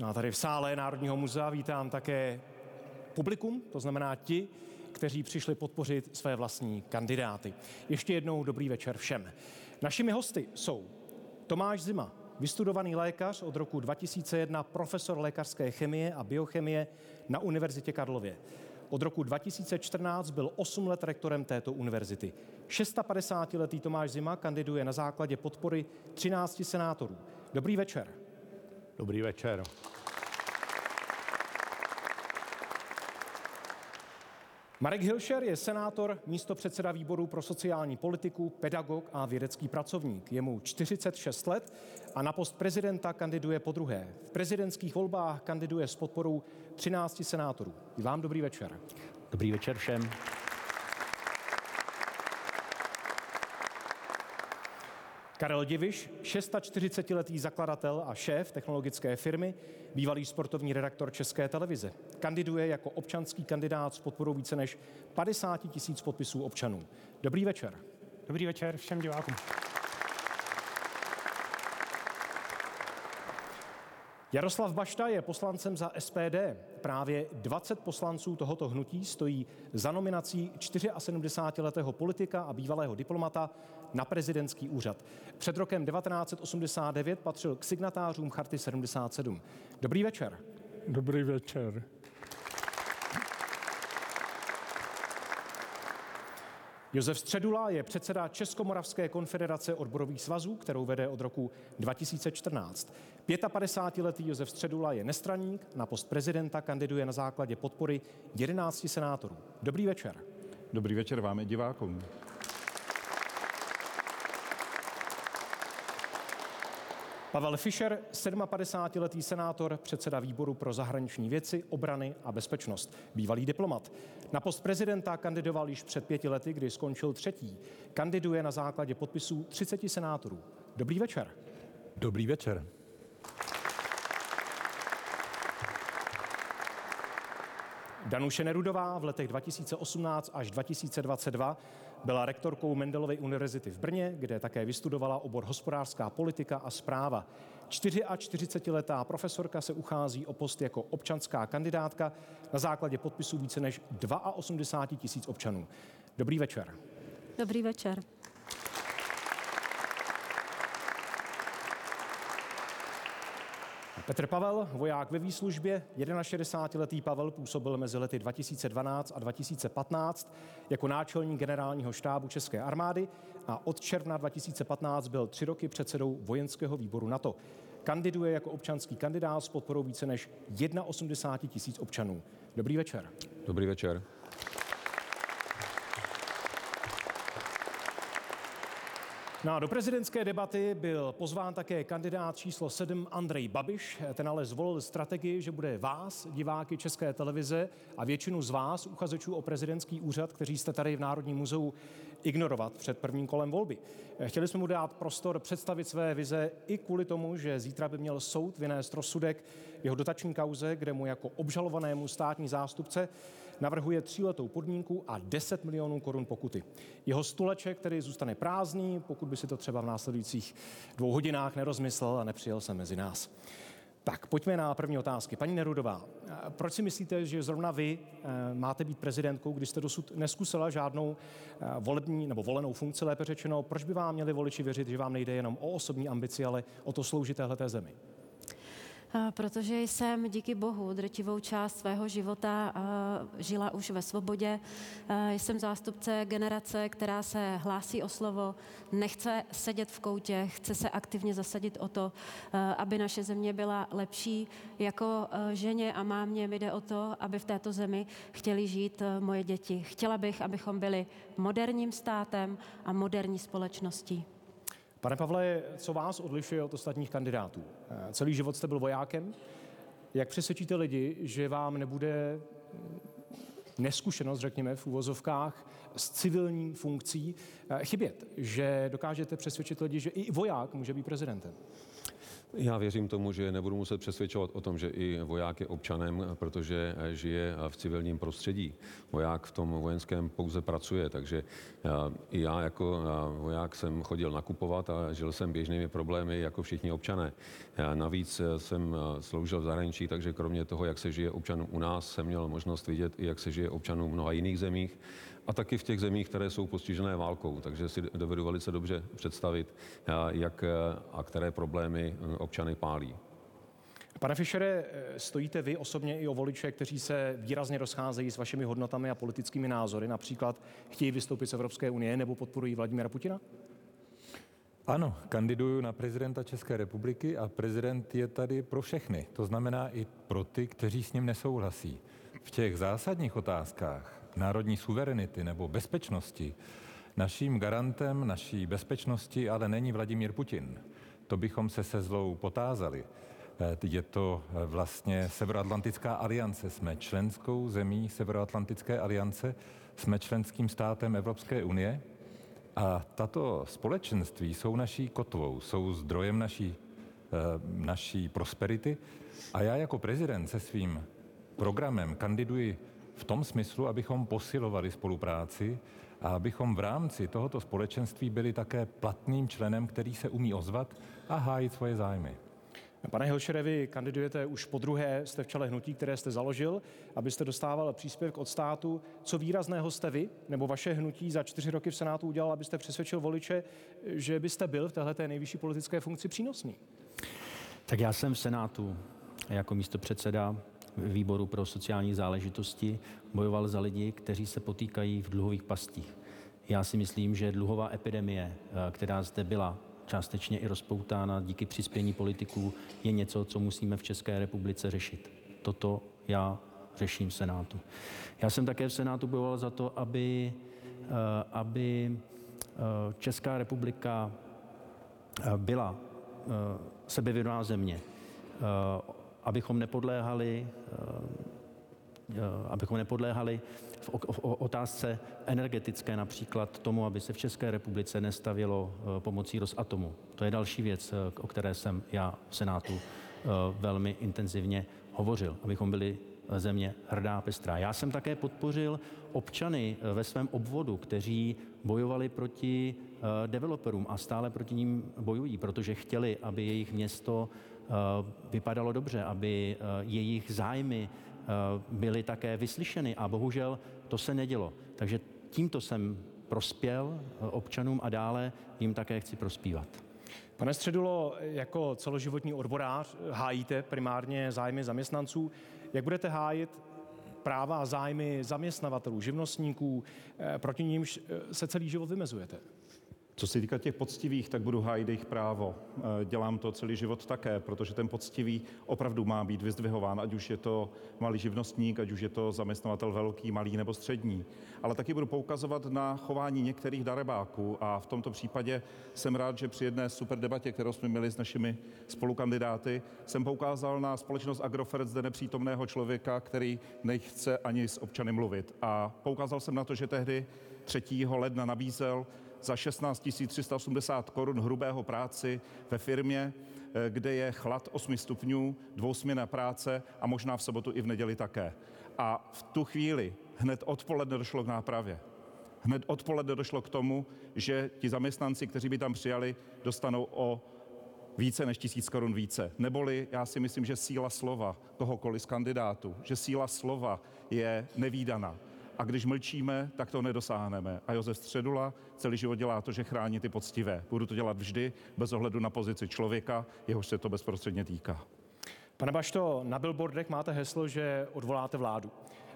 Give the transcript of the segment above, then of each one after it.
No a tady v sále Národního muzea vítám také publikum, to znamená ti, kteří přišli podpořit své vlastní kandidáty. Ještě jednou dobrý večer všem. Našimi hosty jsou Tomáš Zima, vystudovaný lékař od roku 2001, profesor lékařské chemie a biochemie na Univerzitě Karlově. Od roku 2014 byl 8 let rektorem této univerzity. 650-letý Tomáš Zima kandiduje na základě podpory 13 senátorů. Dobrý večer. Dobrý večer. Marek Hilšer je senátor, místo předseda výboru pro sociální politiku, pedagog a vědecký pracovník. Je mu 46 let a na post prezidenta kandiduje po druhé. V prezidentských volbách kandiduje s podporou 13 senátorů. I vám dobrý večer. Dobrý večer všem. Karel Diviš, 640-letý zakladatel a šéf technologické firmy, bývalý sportovní redaktor České televize. Kandiduje jako občanský kandidát s podporou více než 50 tisíc podpisů občanů. Dobrý večer. Dobrý večer všem divákům. Jaroslav Bašta je poslancem za SPD. Právě 20 poslanců tohoto hnutí stojí za nominací 74-letého politika a bývalého diplomata na prezidentský úřad. Před rokem 1989 patřil k signatářům Charty 77. Dobrý večer. Dobrý večer. Josef Středula je předseda Českomoravské konfederace odborových svazů, kterou vede od roku 2014. 55-letý Josef Středula je nestraník, na post prezidenta kandiduje na základě podpory 11 senátorů. Dobrý večer. Dobrý večer vám i divákům. Pavel Fischer, 57-letý senátor, předseda výboru pro zahraniční věci, obrany a bezpečnost, bývalý diplomat. Na post prezidenta kandidoval již před pěti lety, kdy skončil třetí. Kandiduje na základě podpisů 30 senátorů. Dobrý večer. Dobrý večer. Danuše Nerudová v letech 2018 až 2022 byla rektorkou Mendelovy univerzity v Brně, kde také vystudovala obor hospodářská politika a zpráva. 44-letá profesorka se uchází o post jako občanská kandidátka na základě podpisů více než 82 tisíc občanů. Dobrý večer. Dobrý večer. Petr Pavel, voják ve výslužbě, 61-letý Pavel působil mezi lety 2012 a 2015 jako náčelník generálního štábu České armády a od června 2015 byl tři roky předsedou vojenského výboru NATO. Kandiduje jako občanský kandidát s podporou více než 81 tisíc občanů. Dobrý večer. Dobrý večer. No do prezidentské debaty byl pozván také kandidát číslo 7 Andrej Babiš. Ten ale zvolil strategii, že bude vás, diváky České televize a většinu z vás, uchazečů o prezidentský úřad, kteří jste tady v Národním muzeu, ignorovat před prvním kolem volby. Chtěli jsme mu dát prostor představit své vize i kvůli tomu, že zítra by měl soud vynést rozsudek jeho dotační kauze, kde mu jako obžalovanému státní zástupce navrhuje tříletou podmínku a 10 milionů korun pokuty. Jeho stuleček, který zůstane prázdný, pokud by si to třeba v následujících dvou hodinách nerozmyslel a nepřijel se mezi nás. Tak, pojďme na první otázky. Paní Nerudová, proč si myslíte, že zrovna vy eh, máte být prezidentkou, když jste dosud neskusila žádnou eh, volební nebo volenou funkci, lépe řečeno, proč by vám měli voliči věřit, že vám nejde jenom o osobní ambici, ale o to sloužit téhleté zemi? Protože jsem díky Bohu drtivou část svého života žila už ve svobodě. Jsem zástupce generace, která se hlásí o slovo, nechce sedět v koutě, chce se aktivně zasadit o to, aby naše země byla lepší. Jako ženě a mámě mi jde o to, aby v této zemi chtěli žít moje děti. Chtěla bych, abychom byli moderním státem a moderní společností. Pane Pavle, co vás odlišuje od ostatních kandidátů? Eh, celý život jste byl vojákem. Jak přesvědčíte lidi, že vám nebude mm, neskušenost, řekněme, v úvozovkách s civilní funkcí eh, chybět? Že dokážete přesvědčit lidi, že i voják může být prezidentem? Já věřím tomu, že nebudu muset přesvědčovat o tom, že i voják je občanem, protože žije v civilním prostředí. Voják v tom vojenském pouze pracuje, takže i já jako voják jsem chodil nakupovat a žil jsem běžnými problémy jako všichni občané. Navíc jsem sloužil v zahraničí, takže kromě toho, jak se žije občanům u nás, jsem měl možnost vidět i jak se žije občanům v mnoha jiných zemích a taky v těch zemích, které jsou postižené válkou. Takže si dovedu velice dobře představit, jak a které problémy občany pálí. Pane Fischere, stojíte vy osobně i o voliče, kteří se výrazně rozcházejí s vašimi hodnotami a politickými názory, například chtějí vystoupit z Evropské unie nebo podporují Vladimira Putina? Ano, kandiduju na prezidenta České republiky a prezident je tady pro všechny. To znamená i pro ty, kteří s ním nesouhlasí. V těch zásadních otázkách národní suverenity nebo bezpečnosti naším garantem naší bezpečnosti ale není Vladimír Putin to bychom se se zlou potázali. Eh, je to eh, vlastně Severoatlantická aliance. Jsme členskou zemí Severoatlantické aliance, jsme členským státem Evropské unie a tato společenství jsou naší kotvou, jsou zdrojem naší, eh, naší prosperity. A já jako prezident se svým programem kandiduji v tom smyslu, abychom posilovali spolupráci a abychom v rámci tohoto společenství byli také platným členem, který se umí ozvat a hájit svoje zájmy. Pane Hilšere, vy kandidujete už po druhé, jste v čele hnutí, které jste založil, abyste dostával příspěvek od státu. Co výrazného jste vy nebo vaše hnutí za čtyři roky v Senátu udělal, abyste přesvědčil voliče, že byste byl v této nejvyšší politické funkci přínosný? Tak já jsem v Senátu jako místo předseda výboru pro sociální záležitosti bojoval za lidi, kteří se potýkají v dluhových pastích. Já si myslím, že dluhová epidemie, eh, která zde byla částečně i rozpoutána díky přispění politiků, je něco, co musíme v České republice řešit. Toto já řeším v Senátu. Já jsem také v Senátu bojoval za to, aby, eh, aby eh, Česká republika byla sebevědomá země, abychom nepodléhali, abychom nepodléhali v otázce energetické například tomu, aby se v České republice nestavilo eh, pomocí Rosatomu. To je další věc, eh, o které jsem já v Senátu eh, velmi intenzivně hovořil, abychom byli země hrdá, pestrá. Já jsem také podpořil občany ve svém obvodu, kteří bojovali proti developerům a stále proti ním bojují, protože chtěli, aby jejich město vypadalo dobře, aby jejich zájmy Eh, byly také vyslyšeny a bohužel to se nedělo. Takže tímto jsem prospěl eh, občanům a dále jim také chci prospívat. Pane Středulo, jako celoživotní odborář hájíte primárně zájmy zaměstnanců. Jak budete hájit práva a zájmy zaměstnavatelů, živnostníků, eh, proti nímž se celý život vymezujete? Co se týká těch poctivých, tak budu hájit jejich právo. Eh, dělám to celý život také, protože ten poctivý opravdu má být vyzdvihován, ať už je to malý živnostník, ať už je to zaměstnavatel velký, malý nebo střední. Ale taky budu poukazovat na chování některých darebáků a v tomto případě jsem rád, že při jedné super debatě, kterou jsme měli s našimi spolukandidáty, jsem poukázal na společnost Agrofert zde nepřítomného člověka, který nechce ani s občany mluvit. A poukázal jsem na to, že tehdy 3. ledna nabízel za 16 380 korun hrubého práci ve firmě, eh, kde je chlad 8 stupňů, dvousměna práce a možná v sobotu i v neděli také. A v tu chvíli hned odpoledne došlo k nápravě. Hned odpoledne došlo k tomu, že ti zaměstnanci, kteří by tam přijali, dostanou o více než tisíc korun více. Neboli já si myslím, že síla slova kohokoliv z kandidátů, že síla slova je nevýdaná. A když mlčíme, tak to nedosáhneme. A Josef Středula celý život dělá to, že chrání ty poctivé. Budu to dělat vždy, bez ohledu na pozici člověka, jehož se to bezprostředně týká. Pane Bašto, na billboardech máte heslo, že odvoláte vládu.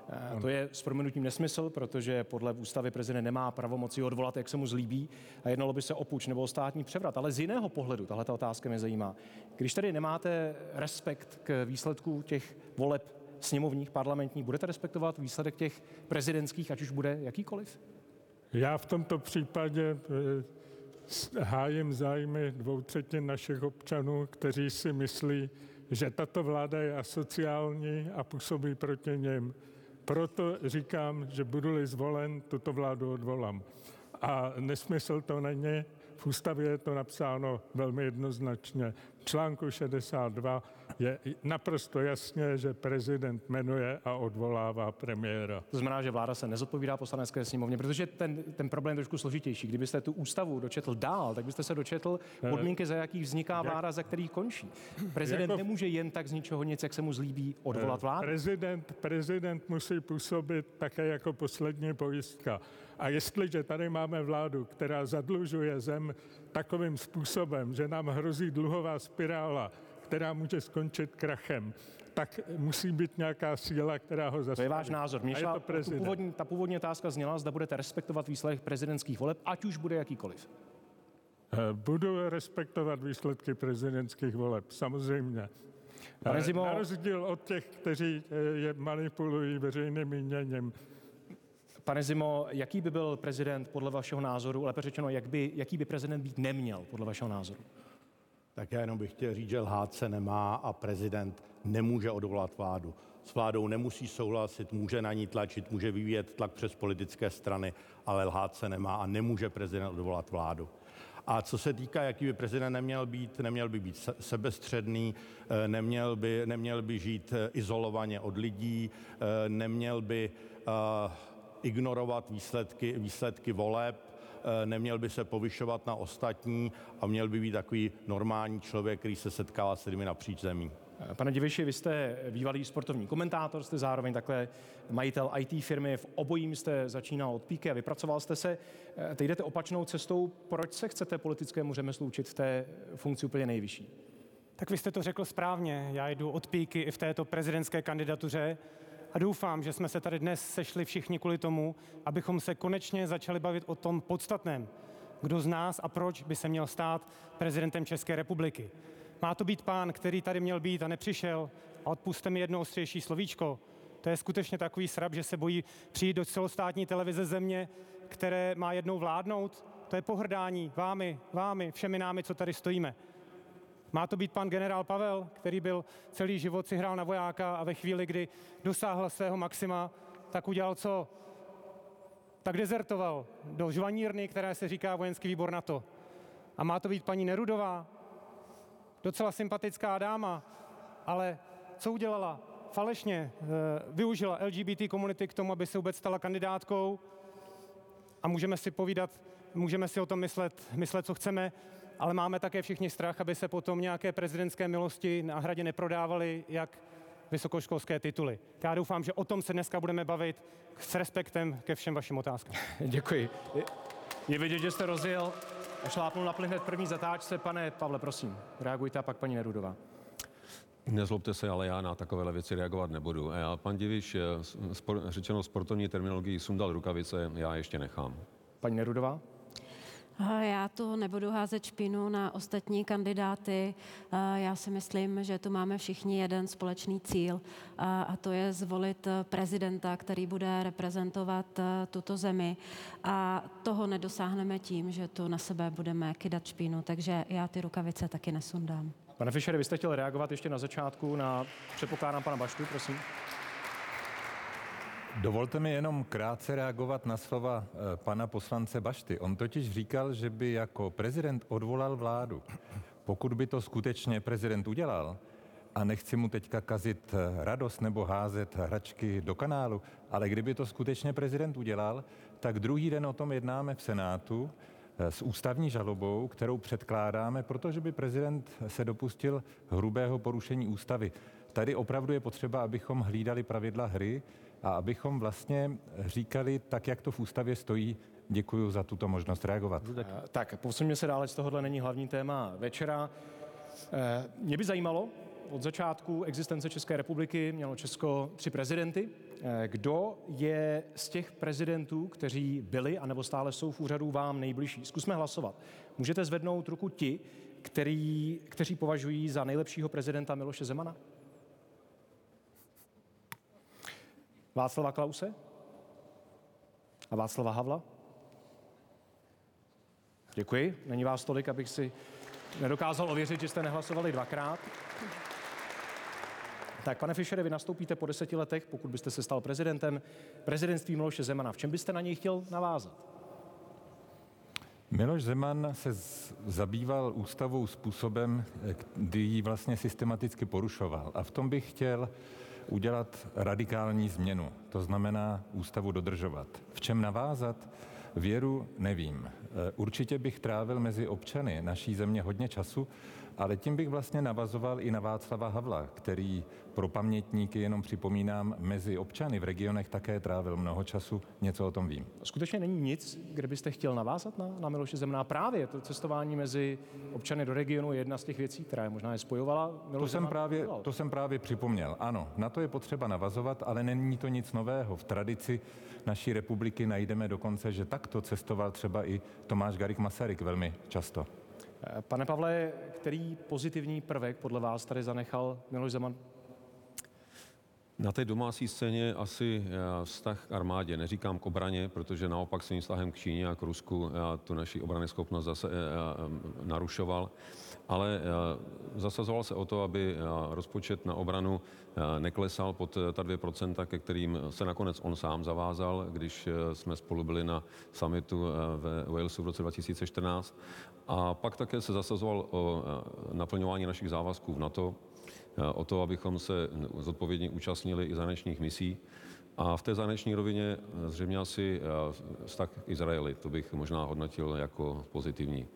Eh, to je s proměnutím nesmysl, protože podle ústavy prezident nemá pravomoci odvolat, jak se mu zlíbí a jednalo by se o puč nebo o státní převrat. Ale z jiného pohledu, tahle otázka mě zajímá. Když tady nemáte respekt k výsledku těch voleb sněmovních, parlamentních, budete respektovat výsledek těch prezidentských, ať už bude jakýkoliv? Já v tomto případě eh, hájím zájmy dvou třetin našich občanů, kteří si myslí, že tato vláda je asociální a působí proti něm. Proto říkám, že budu-li zvolen, tuto vládu odvolám. A nesmysl to není, V ústavě je to napsáno velmi jednoznačně. V článku 62 je naprosto jasně, že prezident jmenuje a odvolává premiéra. To znamená, že vláda se nezodpovídá poslanecké sněmovně, protože ten, ten problém je trošku složitější. Kdybyste tu ústavu dočetl dál, tak byste se dočetl podmínky, za jakých vzniká vláda, za kterých končí. Prezident jako... nemůže jen tak z ničeho nic, jak se mu zlíbí, odvolat vládu. Prezident, prezident musí působit také jako poslední pojistka. A jestliže tady máme vládu, která zadlužuje zem takovým způsobem, že nám hrozí dluhová spirála, která může skončit krachem, tak musí být nějaká síla, která ho zastaví. To je váš názor. Mě šla, původní, ta původní otázka zněla, zda budete respektovat výsledek prezidentských voleb, ať už bude jakýkoliv. Eh, budu respektovat výsledky prezidentských voleb, samozřejmě. Pane Zimo... Na rozdíl od těch, kteří eh, je manipulují veřejným míněním. Pane Zimo, jaký by byl prezident podle vašeho názoru, lépe řečeno, jak by, jaký by prezident být neměl podle vašeho názoru? Tak já jenom bych chtěl říct, že lhát se nemá a prezident nemůže odvolat vládu. S vládou nemusí souhlasit, může na ní tlačit, může vyvíjet tlak přes politické strany, ale lhát se nemá a nemůže prezident odvolat vládu. A co se týká, jaký by prezident neměl být, neměl by být sebestředný, eh, neměl by, neměl by žít eh, izolovaně od lidí, eh, neměl by ignorovat výsledky, výsledky voleb, neměl by se povyšovat na ostatní a měl by být takový normální člověk, který se setkává s lidmi napříč zemí. Eh, pane Diviši, vy jste bývalý sportovní komentátor, jste zároveň takhle majitel IT firmy, v obojím jste začínal od píky a vypracoval jste se. Eh, teď jdete opačnou cestou. Proč se chcete politickému řemeslu učit v té funkci úplně nejvyšší? Tak vy jste to řekl správně. Já jdu od píky i v této prezidentské kandidatuře a doufám, že jsme se tady dnes sešli všichni kvůli tomu, abychom se konečně začali bavit o tom podstatném. Kdo z nás a proč by se měl stát prezidentem České republiky. Má to být pán, který tady měl být a nepřišel. A odpuste mi jedno ostřejší slovíčko. To je skutečně takový srab, že se bojí přijít do celostátní televize země, které má jednou vládnout. To je pohrdání vámi, vámi, všemi námi, co tady stojíme. Má to být pan generál Pavel, který byl celý život si hrál na vojáka a ve chvíli, kdy dosáhl svého maxima, tak udělal co? Tak dezertoval do žvanírny, které se říká vojenský výbor NATO. A má to být paní Nerudová, docela sympatická dáma, ale co udělala? Falešně e, využila LGBT komunity k tomu, aby se vůbec stala kandidátkou a můžeme si povídat, můžeme si o tom myslet, myslet co chceme, ale máme také všichni strach, aby se potom nějaké prezidentské milosti na hradě neprodávaly jak vysokoškolské tituly. Já doufám, že o tom se dneska budeme bavit s respektem ke všem vašim otázkám. Děkuji. Je, vidět, že jste rozjel a šlápnul na plyn hned první zatáčce. Pane Pavle, prosím, reagujte a pak paní Nerudová. Nezlobte se, ale já na takovéhle věci reagovat nebudu. Já, pan Diviš, spor, řečeno sportovní terminologii, sundal rukavice, já ještě nechám. Paní Nerudová? Já tu nebudu házet špinu na ostatní kandidáty. Já si myslím, že tu máme všichni jeden společný cíl a to je zvolit prezidenta, který bude reprezentovat tuto zemi. A toho nedosáhneme tím, že tu na sebe budeme kydat špínu, takže já ty rukavice taky nesundám. Pane Fischere, vy jste chtěl reagovat ještě na začátku na předpokládám pana Baštu, prosím. Dovolte mi jenom krátce reagovat na slova eh, pana poslance Bašty. On totiž říkal, že by jako prezident odvolal vládu. Pokud by to skutečně prezident udělal, a nechci mu teďka kazit eh, radost nebo házet hračky do kanálu, ale kdyby to skutečně prezident udělal, tak druhý den o tom jednáme v Senátu eh, s ústavní žalobou, kterou předkládáme, protože by prezident se dopustil hrubého porušení ústavy. Tady opravdu je potřeba, abychom hlídali pravidla hry, a abychom vlastně říkali tak, jak to v ústavě stojí, Děkuji za tuto možnost reagovat. Tak, posuňme se dále, z tohohle není hlavní téma večera. Eh, mě by zajímalo, od začátku existence České republiky mělo Česko tři prezidenty. Eh, kdo je z těch prezidentů, kteří byli anebo stále jsou v úřadu vám nejbližší? Zkusme hlasovat. Můžete zvednout ruku ti, který, kteří považují za nejlepšího prezidenta Miloše Zemana? Václava Klause? A Václava Havla? Děkuji. Není vás tolik, abych si nedokázal ověřit, že jste nehlasovali dvakrát. Tak, pane Fischere, vy nastoupíte po deseti letech, pokud byste se stal prezidentem, prezidentství Miloše Zemana. V čem byste na něj chtěl navázat? Miloš Zeman se zabýval ústavou způsobem, kdy ji vlastně systematicky porušoval. A v tom bych chtěl udělat radikální změnu. To znamená ústavu dodržovat. V čem navázat? Věru nevím. E, určitě bych trávil mezi občany naší země hodně času, ale tím bych vlastně navazoval i na Václava Havla, který pro pamětníky, jenom připomínám, mezi občany v regionech také trávil mnoho času, něco o tom vím. Skutečně není nic, kde byste chtěl navázat na, na Miloše Zemná? Právě to cestování mezi občany do regionu je jedna z těch věcí, která je možná je spojovala. Miloš to, jsem právě, to jsem právě připomněl. Ano, na to je potřeba navazovat, ale není to nic nového. V tradici naší republiky najdeme dokonce, že takto cestoval třeba i Tomáš Garik Masaryk velmi často. Pane Pavle, který pozitivní prvek podle vás tady zanechal Miloš Zeman? Na té domácí scéně asi eh, vztah k armádě, neříkám k obraně, protože naopak svým vztahem k Číně a k Rusku eh, tu naši obrany schopnost zase eh, narušoval, ale zasazoval se o to, aby rozpočet na obranu neklesal pod ta 2%, ke kterým se nakonec on sám zavázal, když jsme spolu byli na summitu ve Walesu v roce 2014. A pak také se zasazoval o naplňování našich závazků v NATO, o to, abychom se zodpovědně účastnili i zahraničních misí. A v té zahraniční rovině zřejmě asi vztah k Izraeli, to bych možná hodnotil jako pozitivní.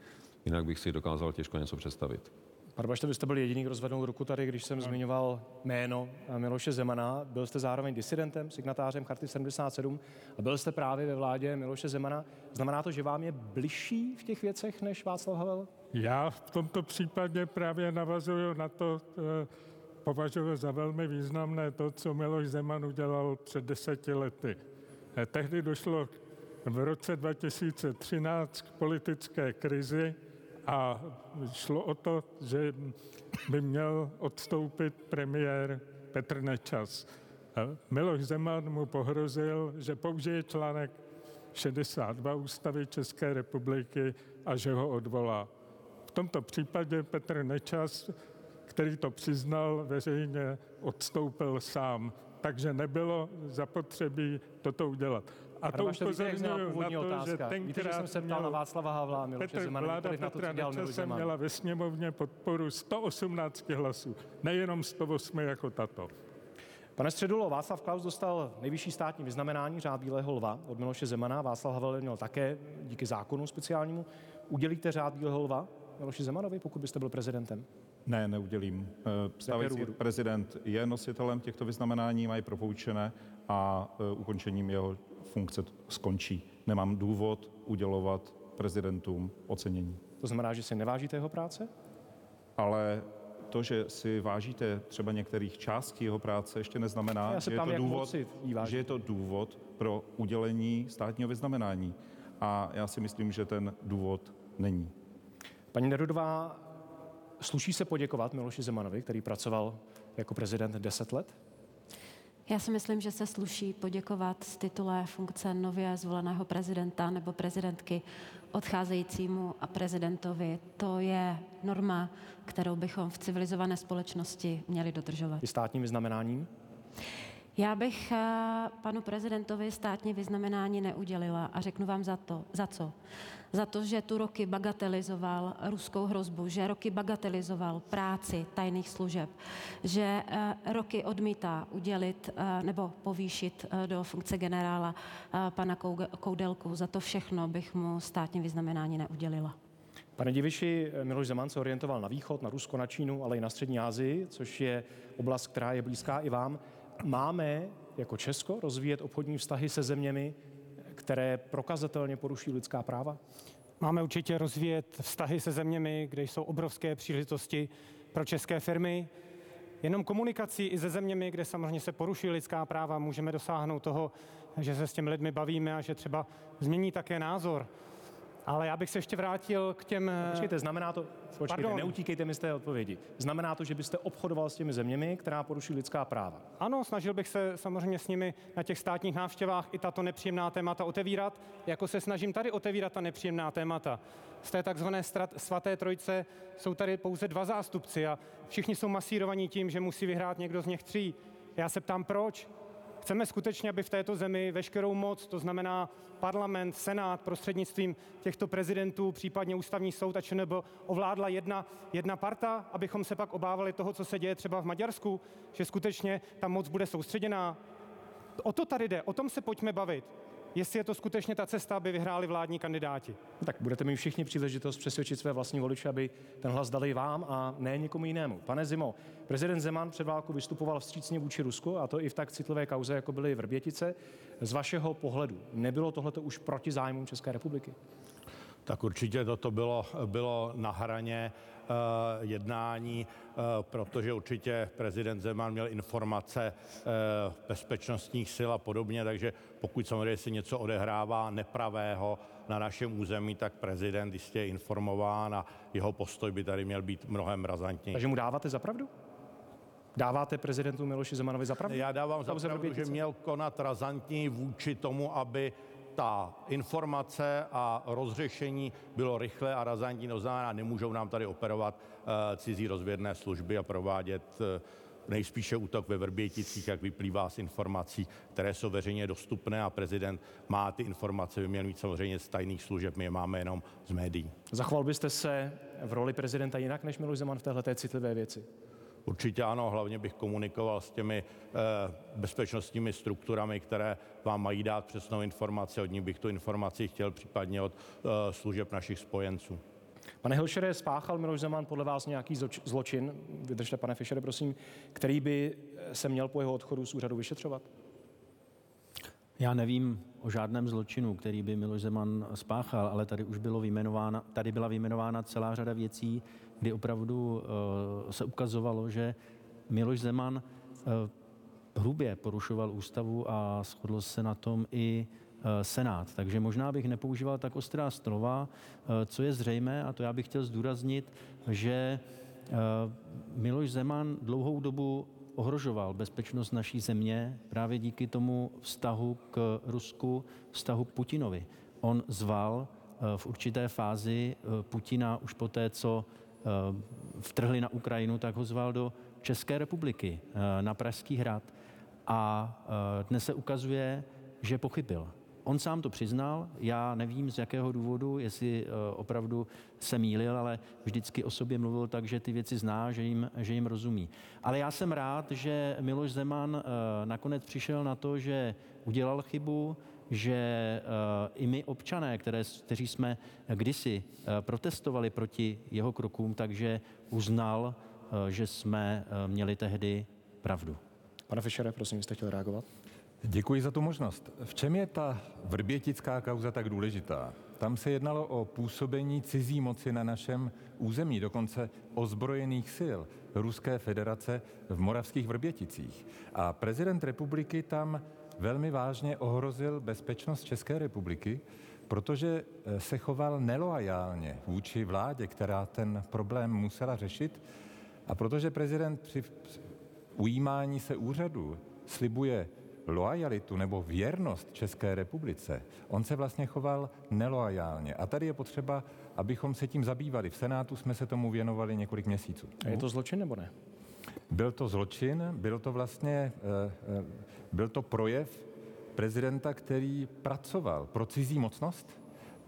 Jinak bych si dokázal těžko něco představit. Pane Bašte, vy jste byl jediný, kdo zvednul ruku tady, když jsem zmiňoval jméno Miloše Zemana. Byl jste zároveň disidentem, signatářem Charty 77 a byl jste právě ve vládě Miloše Zemana. Znamená to, že vám je bližší v těch věcech než Václav Havel? Já v tomto případě právě navazuju na to, eh, považuji za velmi významné to, co Miloš Zeman udělal před deseti lety. Eh, tehdy došlo v roce 2013 k politické krizi a šlo o to, že by měl odstoupit premiér Petr Nečas. Miloš Zeman mu pohrozil, že použije článek 62 ústavy České republiky a že ho odvolá. V tomto případě Petr Nečas který to přiznal veřejně, odstoupil sám. Takže nebylo zapotřebí toto udělat. A to upozorňuji na to, otázka. že tenkrát Víte, že jsem se ptal na Václava Havla a Petr, Zemana, vláda Petra na to, Nečase měla ve sněmovně podporu 118 hlasů, nejenom 108 jako tato. Pane Středulo, Václav Klaus dostal nejvyšší státní vyznamenání řád Bílého lva od Miloše Zemana. Václav Havel měl také díky zákonu speciálnímu. Udělíte řád Bílého lva Miloši Zemanovi, pokud byste byl prezidentem? Ne, neudělím. Eh, stávající prezident je nositelem těchto vyznamenání, mají propoučené a eh, ukončením jeho funkce skončí. Nemám důvod udělovat prezidentům ocenění. To znamená, že si nevážíte jeho práce? Ale to, že si vážíte třeba některých částí jeho práce, ještě neznamená, že, je to důvod, že je to důvod pro udělení státního vyznamenání. A já si myslím, že ten důvod není. Paní Nerudová, sluší se poděkovat Miloši Zemanovi, který pracoval jako prezident 10 let? Já si myslím, že se sluší poděkovat z titule funkce nově zvoleného prezidenta nebo prezidentky odcházejícímu a prezidentovi. To je norma, kterou bychom v civilizované společnosti měli dodržovat. I státním vyznamenáním? Já bych eh, panu prezidentovi státní vyznamenání neudělila a řeknu vám za to, za co. Za to, že tu roky bagatelizoval ruskou hrozbu, že roky bagatelizoval práci tajných služeb, že eh, roky odmítá udělit eh, nebo povýšit do funkce generála pana Koudelku. Za to všechno bych mu státní vyznamenání neudělila. Pane Diviši, Miloš Zeman se orientoval na východ, na Rusko, na Čínu, ale i na střední Asii, což je oblast, která je blízká i vám máme jako Česko rozvíjet obchodní vztahy se zeměmi, které prokazatelně poruší lidská práva? Máme určitě rozvíjet vztahy se zeměmi, kde jsou obrovské příležitosti pro české firmy. Jenom komunikací i se zeměmi, kde samozřejmě se poruší lidská práva, můžeme dosáhnout toho, že se s těmi lidmi bavíme a že třeba změní také názor. Ale já bych se ještě vrátil k těm... No, počkejte, znamená to, počkejte, Pardon. neutíkejte mi z té odpovědi. Znamená to, že byste obchodoval s těmi zeměmi, která poruší lidská práva? Ano, snažil bych se samozřejmě s nimi na těch státních návštěvách i tato nepříjemná témata otevírat, jako se snažím tady otevírat ta nepříjemná témata. Z té takzvané strat, svaté trojce jsou tady pouze dva zástupci a všichni jsou masírovaní tím, že musí vyhrát někdo z nich tří. Já se ptám, proč? Chceme skutečně, aby v této zemi veškerou moc, to znamená parlament, senát, prostřednictvím těchto prezidentů, případně ústavní soud a nebo ovládla jedna, jedna parta, abychom se pak obávali toho, co se děje třeba v Maďarsku, že skutečně ta moc bude soustředěná. O to tady jde, o tom se pojďme bavit jestli je to skutečně ta cesta, aby vyhráli vládní kandidáti. Tak budete mít všichni příležitost přesvědčit své vlastní voliče, aby ten hlas dali vám a ne někomu jinému. Pane Zimo, prezident Zeman před válkou vystupoval vstřícně vůči Rusku, a to i v tak citlivé kauze, jako byly Vrbětice. Z vašeho pohledu nebylo tohleto už proti zájmům České republiky? Tak určitě toto bylo, bylo na hraně jednání, uh, protože určitě prezident Zeman měl informace uh, bezpečnostních sil a podobně, takže pokud samozřejmě se něco odehrává nepravého na našem území, tak prezident jistě je informován a jeho postoj by tady měl být mnohem razantnější. Takže mu dáváte za pravdu? Dáváte prezidentu Miloši Zemanovi za pravdu? Já dávám za pravdu, že měl konat razantněji vůči tomu, aby ta informace a rozřešení bylo rychlé a razantní, to znamená, nemůžou nám tady operovat uh, cizí rozvědné služby a provádět uh, nejspíše útok ve Vrběticích, jak vyplývá z informací, které jsou veřejně dostupné a prezident má ty informace, by měl mít samozřejmě z tajných služeb, my je máme jenom z médií. Zachoval byste se v roli prezidenta jinak než Miloš Zeman v této citlivé věci? Určitě ano, hlavně bych komunikoval s těmi eh, bezpečnostními strukturami, které vám mají dát přesnou informaci. Od nich bych tu informaci chtěl případně od eh, služeb našich spojenců. Pane Hilšere, spáchal Miloš Zeman podle vás nějaký zločin, vydržte pane Fischere, prosím, který by se měl po jeho odchodu z úřadu vyšetřovat? Já nevím o žádném zločinu, který by Miloš Zeman spáchal, ale tady už bylo vyjmenována, tady byla vyjmenována celá řada věcí, kdy opravdu uh, se ukazovalo, že Miloš Zeman uh, hrubě porušoval ústavu a shodlo se na tom i uh, Senát. Takže možná bych nepoužíval tak ostrá slova, co je zřejmé, a to já bych chtěl zdůraznit, že Miloš Zeman dlouhou dobu ohrožoval bezpečnost naší země právě díky tomu vztahu k Rusku, vztahu k Putinovi. On zval v určité fázi Putina už po té, co Eh, vtrhli na Ukrajinu, tak ho zval do České republiky eh, na Pražský hrad. A eh, dnes se ukazuje, že pochybil. On sám to přiznal, já nevím z jakého důvodu, jestli opravdu se mýlil, ale vždycky o sobě mluvil tak, že ty věci zná, že jim, že jim rozumí. Ale já jsem rád, že Miloš Zeman nakonec přišel na to, že udělal chybu, že eh, i my občané, které, kteří jsme kdysi eh, protestovali proti jeho krokům, takže uznal, eh, že jsme měli tehdy pravdu. Pane Fischere, prosím, jste chtěl reagovat? Děkuji za tu možnost. V čem je ta vrbětická kauza tak důležitá? Tam se jednalo o působení cizí moci na našem území, dokonce ozbrojených sil Ruské federace v moravských Vrběticích. A prezident republiky tam velmi vážně ohrozil bezpečnost České republiky, protože eh, se choval neloajálně vůči vládě, která ten problém musela řešit. A protože prezident při ujímání se úřadu slibuje loajalitu nebo věrnost České republice, on se vlastně choval neloajálně. A tady je potřeba, abychom se tím zabývali. V Senátu jsme se tomu věnovali několik měsíců. A je to zločin nebo ne? Byl to zločin, byl to vlastně, eh, eh, byl to projev prezidenta, který pracoval pro cizí mocnost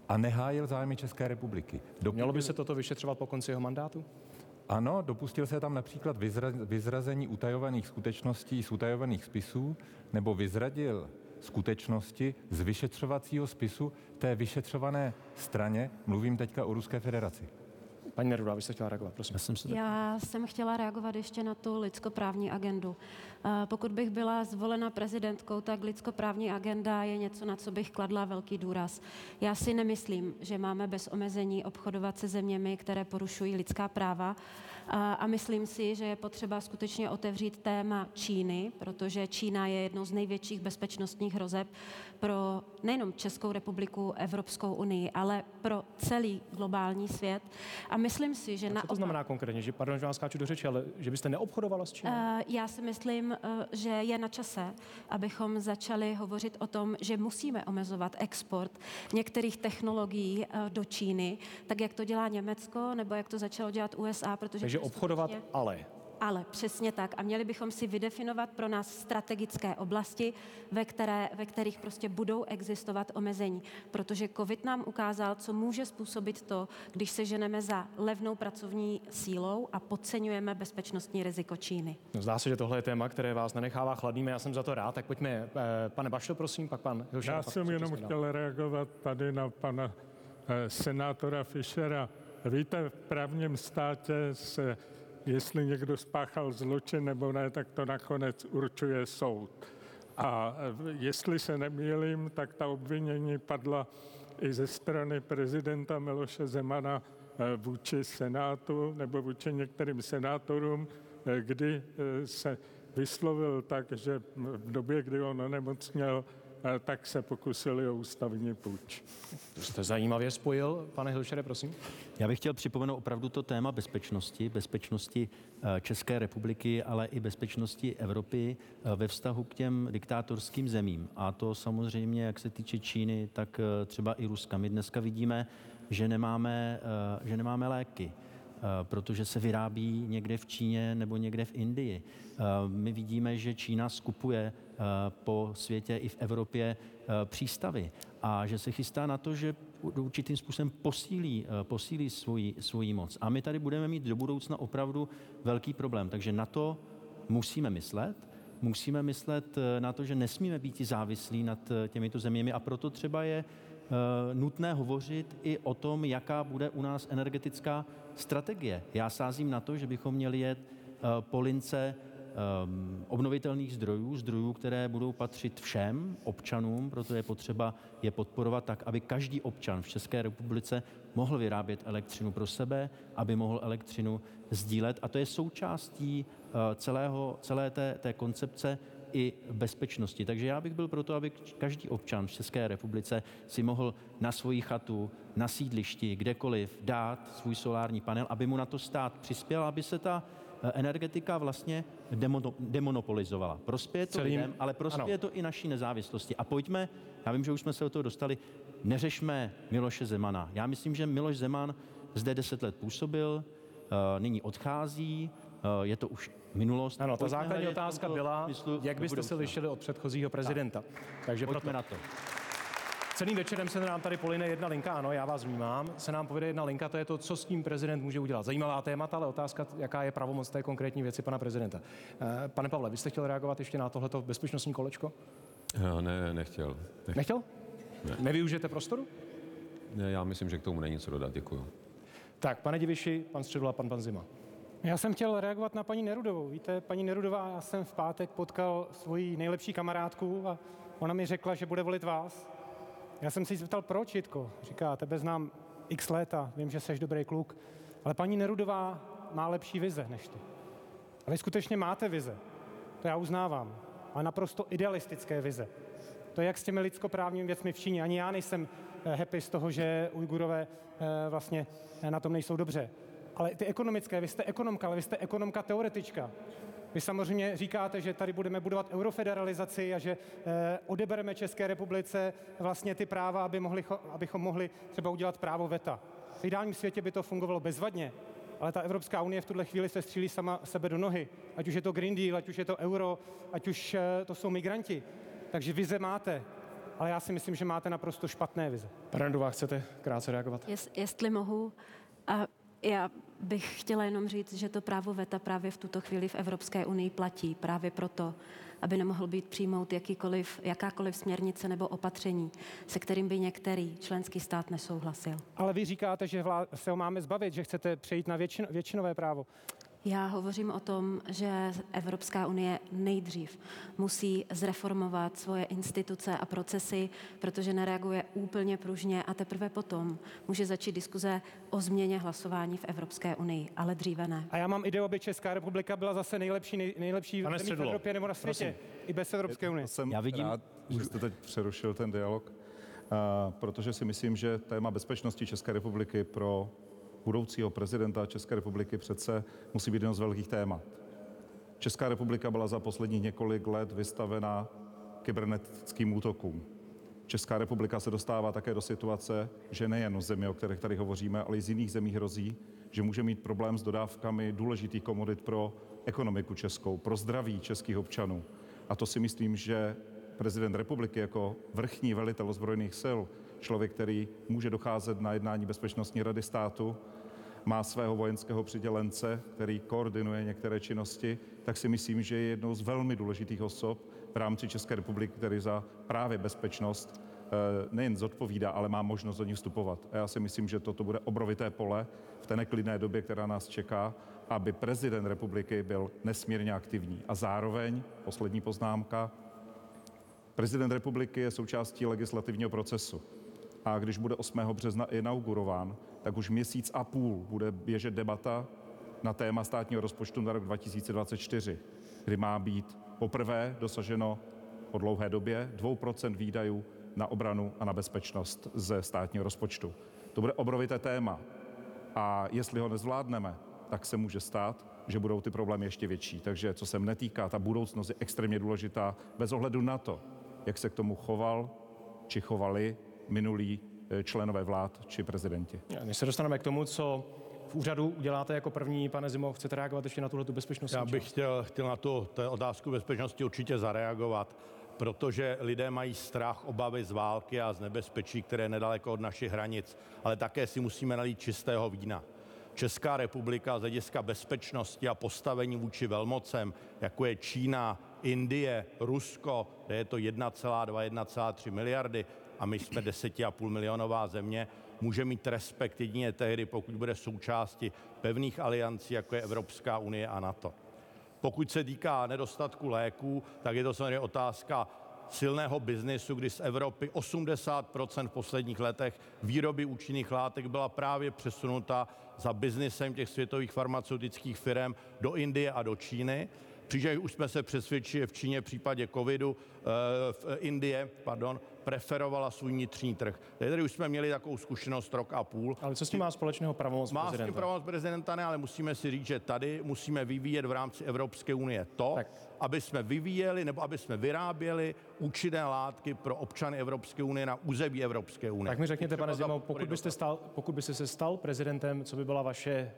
a nehájil zájmy České republiky. Dopustil... Mělo by se toto vyšetřovat po konci jeho mandátu? Ano, dopustil se tam například vyzra... vyzrazení utajovaných skutečností z utajovaných spisů nebo vyzradil skutečnosti z vyšetřovacího spisu té vyšetřované straně, mluvím teďka o Ruské federaci. Paní Neruda, vy jste chtěla reagovat, prosím. Já jsem, se... Já jsem chtěla reagovat ještě na tu lidskoprávní agendu. Pokud bych byla zvolena prezidentkou, tak lidskoprávní agenda je něco, na co bych kladla velký důraz. Já si nemyslím, že máme bez omezení obchodovat se zeměmi, které porušují lidská práva. A, a myslím si, že je potřeba skutečně otevřít téma Číny, protože Čína je jednou z největších bezpečnostních hrozeb pro nejenom Českou republiku, Evropskou unii, ale pro celý globální svět. A myslím si, že na. Co to znamená konkrétně? Že, pardon, že vás skáču do řeči, ale že byste neobchodovala s Čínou? Uh, já si myslím, uh, že je na čase, abychom začali hovořit o tom, že musíme omezovat export některých technologií uh, do Číny, tak jak to dělá Německo, nebo jak to začalo dělat USA, protože Takže obchodovat, ale ale přesně tak. A měli bychom si vydefinovat pro nás strategické oblasti, ve, které, ve kterých prostě budou existovat omezení. Protože COVID nám ukázal, co může způsobit to, když se ženeme za levnou pracovní sílou a podceňujeme bezpečnostní riziko Číny. No, zdá se, že tohle je téma, které vás nenechává chladným. Já jsem za to rád. Tak pojďme, eh, pane Bašlo, prosím, pak pan Hilšer. Já jsem jenom chtěl reagovat tady na pana eh, senátora Fischera. Víte, v právním státě se, jestli někdo spáchal zločin nebo ne, tak to nakonec určuje soud. A eh, jestli se nemýlím, tak ta obvinění padla i ze strany prezidenta Miloše Zemana vůči Senátu nebo vůči některým senátorům, kdy se vyslovil tak, že v době, kdy on onemocněl, eh, tak se pokusili o ústavní půjč. To jste zajímavě spojil, pane Hilšere, prosím. Já bych chtěl připomenout opravdu to téma bezpečnosti, bezpečnosti eh, České republiky, ale i bezpečnosti Evropy eh, ve vztahu k těm diktátorským zemím. A to samozřejmě, jak se týče Číny, tak třeba i Ruska. My dneska vidíme, že nemáme, že nemáme léky protože se vyrábí někde v Číně nebo někde v Indii. My vidíme, že Čína skupuje po světě i v Evropě přístavy a že se chystá na to, že určitým způsobem posílí, posílí svoji, svoji moc. A my tady budeme mít do budoucna opravdu velký problém. Takže na to musíme myslet. Musíme myslet na to, že nesmíme být závislí nad těmito zeměmi a proto třeba je nutné hovořit i o tom, jaká bude u nás energetická strategie. Já sázím na to, že bychom měli jet po lince obnovitelných zdrojů, zdrojů, které budou patřit všem občanům, proto je potřeba je podporovat tak, aby každý občan v České republice mohl vyrábět elektřinu pro sebe, aby mohl elektřinu sdílet. A to je součástí uh, celého, celé té, té koncepce i bezpečnosti. Takže já bych byl proto, aby každý občan v České republice si mohl na svoji chatu, na sídlišti, kdekoliv dát svůj solární panel, aby mu na to stát přispěl, aby se ta Eh, energetika vlastně demono, demonopolizovala. Prospěje to Celým, lidem, ale prospěje ano. to i naší nezávislosti. A pojďme, já vím, že už jsme se o toho dostali, neřešme Miloše Zemana. Já myslím, že Miloš Zeman zde deset let působil, eh, nyní odchází, eh, je to už minulost. Ano, ta základní otázka byla, jak byste se lišili od předchozího prezidenta. Tak. Takže Pojďme proto. na to. Celým večerem se nám tady poline jedna linka, ano, já vás vnímám, se nám povede jedna linka, to je to, co s tím prezident může udělat. Zajímavá témata, ale otázka, jaká je pravomoc té konkrétní věci pana prezidenta. Eh, pane Pavle, vy jste chtěl reagovat ještě na tohleto bezpečnostní kolečko? Já ne, nechtěl. Nechtěl? nechtěl? Ne. Nevyužijete prostoru? Ne, já myslím, že k tomu není co dodat. Děkuju. Tak, pane Diviši, pan Středula, pan Panzima. Já jsem chtěl reagovat na paní Nerudovou. Víte, paní Nerudová, já jsem v pátek potkal svoji nejlepší kamarádku a ona mi řekla, že bude volit vás. Já jsem si zeptal, proč, Jitko? Říká, tebe znám x léta, vím, že jsi dobrý kluk, ale paní Nerudová má lepší vize než ty. A vy skutečně máte vize. To já uznávám. A naprosto idealistické vize. To je jak s těmi lidskoprávními věcmi v Číně. Ani já nejsem eh, happy z toho, že Ujgurové eh, vlastně eh, na tom nejsou dobře. Ale ty ekonomické, vy jste ekonomka, ale vy jste ekonomka teoretička. Vy samozřejmě říkáte, že tady budeme budovat eurofederalizaci a že eh, odebereme České republice vlastně ty práva, aby mohli, abychom mohli třeba udělat právo VETA. V ideálním světě by to fungovalo bezvadně, ale ta Evropská unie v tuhle chvíli se střílí sama sebe do nohy. Ať už je to Green Deal, ať už je to euro, ať už eh, to jsou migranti. Takže vize máte, ale já si myslím, že máte naprosto špatné vize. Pane chcete krátce reagovat? Jest, jestli mohu, a já bych chtěla jenom říct, že to právo VETA právě v tuto chvíli v Evropské unii platí právě proto, aby nemohl být přijmout jakýkoliv, jakákoliv směrnice nebo opatření, se kterým by některý členský stát nesouhlasil. Ale vy říkáte, že se ho máme zbavit, že chcete přejít na většin, většinové právo. Já hovořím o tom, že Evropská unie nejdřív musí zreformovat svoje instituce a procesy, protože nereaguje úplně pružně a teprve potom může začít diskuze o změně hlasování v Evropské unii, ale dříve ne. A já mám ideu, aby Česká republika byla zase nejlepší, nej, nejlepší zemí v Evropě nebo na světě, Prosím. i bez Evropské unie. Jsem já vidím, rád, že jste teď přerušil ten dialog, uh, protože si myslím, že téma bezpečnosti České republiky pro budoucího prezidenta České republiky přece musí být jedno z velkých témat. Česká republika byla za posledních několik let vystavena kybernetickým útokům. Česká republika se dostává také do situace, že nejen z zemí, o kterých tady hovoříme, ale i z jiných zemí hrozí, že může mít problém s dodávkami důležitých komodit pro ekonomiku českou, pro zdraví českých občanů. A to si myslím, že prezident republiky jako vrchní velitel ozbrojených sil, člověk, který může docházet na jednání Bezpečnostní rady státu, má svého vojenského přidělence, který koordinuje některé činnosti, tak si myslím, že je jednou z velmi důležitých osob v rámci České republiky, který za právě bezpečnost eh, nejen zodpovídá, ale má možnost do ní vstupovat. A já si myslím, že toto bude obrovité pole v té neklidné době, která nás čeká, aby prezident republiky byl nesmírně aktivní. A zároveň, poslední poznámka, prezident republiky je součástí legislativního procesu. A když bude 8. března inaugurován, tak už měsíc a půl bude běžet debata na téma státního rozpočtu na rok 2024, kdy má být poprvé dosaženo po dlouhé době 2% výdajů na obranu a na bezpečnost ze státního rozpočtu. To bude obrovité téma. A jestli ho nezvládneme, tak se může stát, že budou ty problémy ještě větší. Takže co se mne týká, ta budoucnost je extrémně důležitá bez ohledu na to, jak se k tomu choval či chovali minulí eh, členové vlád či prezidenti. Než se dostaneme k tomu, co v úřadu uděláte jako první, pane Zimo, chcete reagovat ještě na tuhle bezpečnost? Já bych chtěl, chtěl na tu otázku bezpečnosti určitě zareagovat, protože lidé mají strach, obavy z války a z nebezpečí, které je nedaleko od našich hranic, ale také si musíme nalít čistého vína. Česká republika z hlediska bezpečnosti a postavení vůči velmocem, jako je Čína, Indie, Rusko, kde je to 1,2-1,3 miliardy a my jsme 10,5 milionová země, může mít respekt jedině tehdy, pokud bude součástí pevných aliancí, jako je Evropská unie a NATO. Pokud se týká nedostatku léků, tak je to samozřejmě otázka silného biznesu, kdy z Evropy 80% v posledních letech výroby účinných látek byla právě přesunuta za biznesem těch světových farmaceutických firm do Indie a do Číny. Přičemž už jsme se přesvědčili v Číně v případě covidu, eh, v Indie, pardon, preferovala svůj vnitřní trh. Tady už jsme měli takovou zkušenost rok a půl. Ale co s tím má společného pravomoc má prezidenta? Má s tím pravomoc prezidenta ne, ale musíme si říct, že tady musíme vyvíjet v rámci Evropské unie to, tak. aby jsme vyvíjeli nebo aby jsme vyráběli účinné látky pro občany Evropské unie na území Evropské unie. Tak mi řekněte, pane Zimo, pokud byste, stal, pokud byste se stal prezidentem, co by byla vaše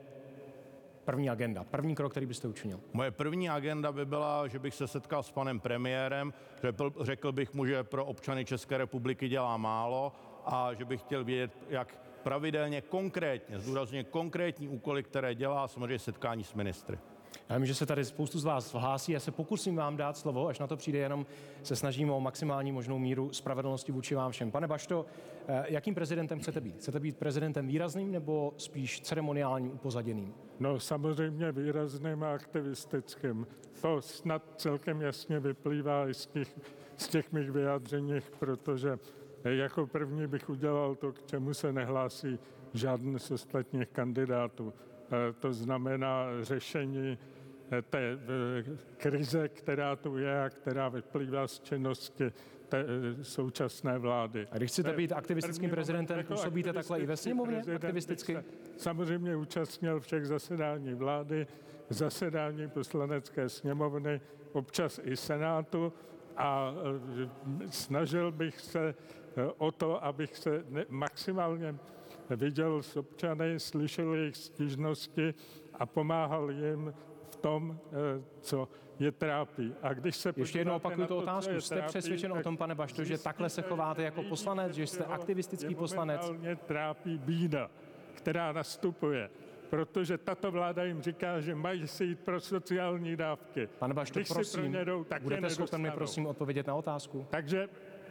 první agenda, první krok, který byste učinil? Moje první agenda by byla, že bych se setkal s panem premiérem, řekl bych mu, že pro občany České republiky dělá málo a že bych chtěl vědět, jak pravidelně konkrétně, zdůrazně konkrétní úkoly, které dělá, samozřejmě setkání s ministry. Já vím, že se tady spoustu z vás hlásí. Já se pokusím vám dát slovo, až na to přijde, jenom se snažím o maximální možnou míru spravedlnosti vůči vám všem. Pane Bašto, eh, jakým prezidentem chcete být? Chcete být prezidentem výrazným nebo spíš ceremoniálním upozaděným? No samozřejmě výrazným a aktivistickým. To snad celkem jasně vyplývá i z těch, z těch mých vyjádřeních, protože jako první bych udělal to, k čemu se nehlásí žádný z ostatních kandidátů. Eh, to znamená řešení té eh, krize, která tu je a která vyplývá z činnosti té současné vlády. A když chcete být aktivistickým prezidentem, jako působíte takhle i ve sněmovně aktivisticky? Samozřejmě účastnil všech zasedání vlády, zasedání poslanecké sněmovny, občas i senátu a snažil bych se o to, abych se maximálně viděl s občany, slyšel jejich stížnosti a pomáhal jim v tom, eh, co je trápí. A když se Ještě jednou opakuju tu otázku. To, jste trápí, přesvědčen o tom, pane Bašto, že takhle se chováte jako poslanec, že jste aktivistický poslanec? Mě trápí bída, která nastupuje protože tato vláda jim říká, že mají si jít pro sociální dávky. Pane Bašto, Když prosím, si pro ně jdou, tak budete schopen mi prosím odpovědět na otázku? Takže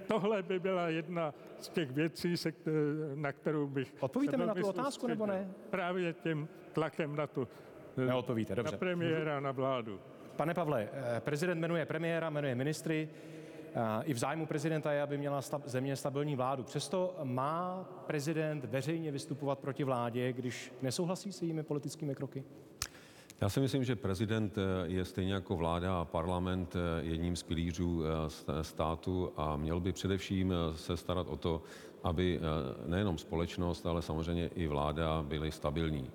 tohle by byla jedna z těch věcí, se, na kterou bych... Odpovíte mi na tu otázku, nebo ne? Právě tím tlakem na tu... Neodpovíte, dobře. Na premiéra, na vládu. Pane Pavle, eh, prezident jmenuje premiéra, jmenuje ministry. Eh, I v zájmu prezidenta je, aby měla země stabilní vládu. Přesto má prezident veřejně vystupovat proti vládě, když nesouhlasí s jejími politickými kroky? Já si myslím, že prezident eh, je stejně jako vláda a parlament eh, jedním z pilířů eh, státu a měl by především se starat o to, aby nejenom společnost, ale samozřejmě i vláda byly stabilní.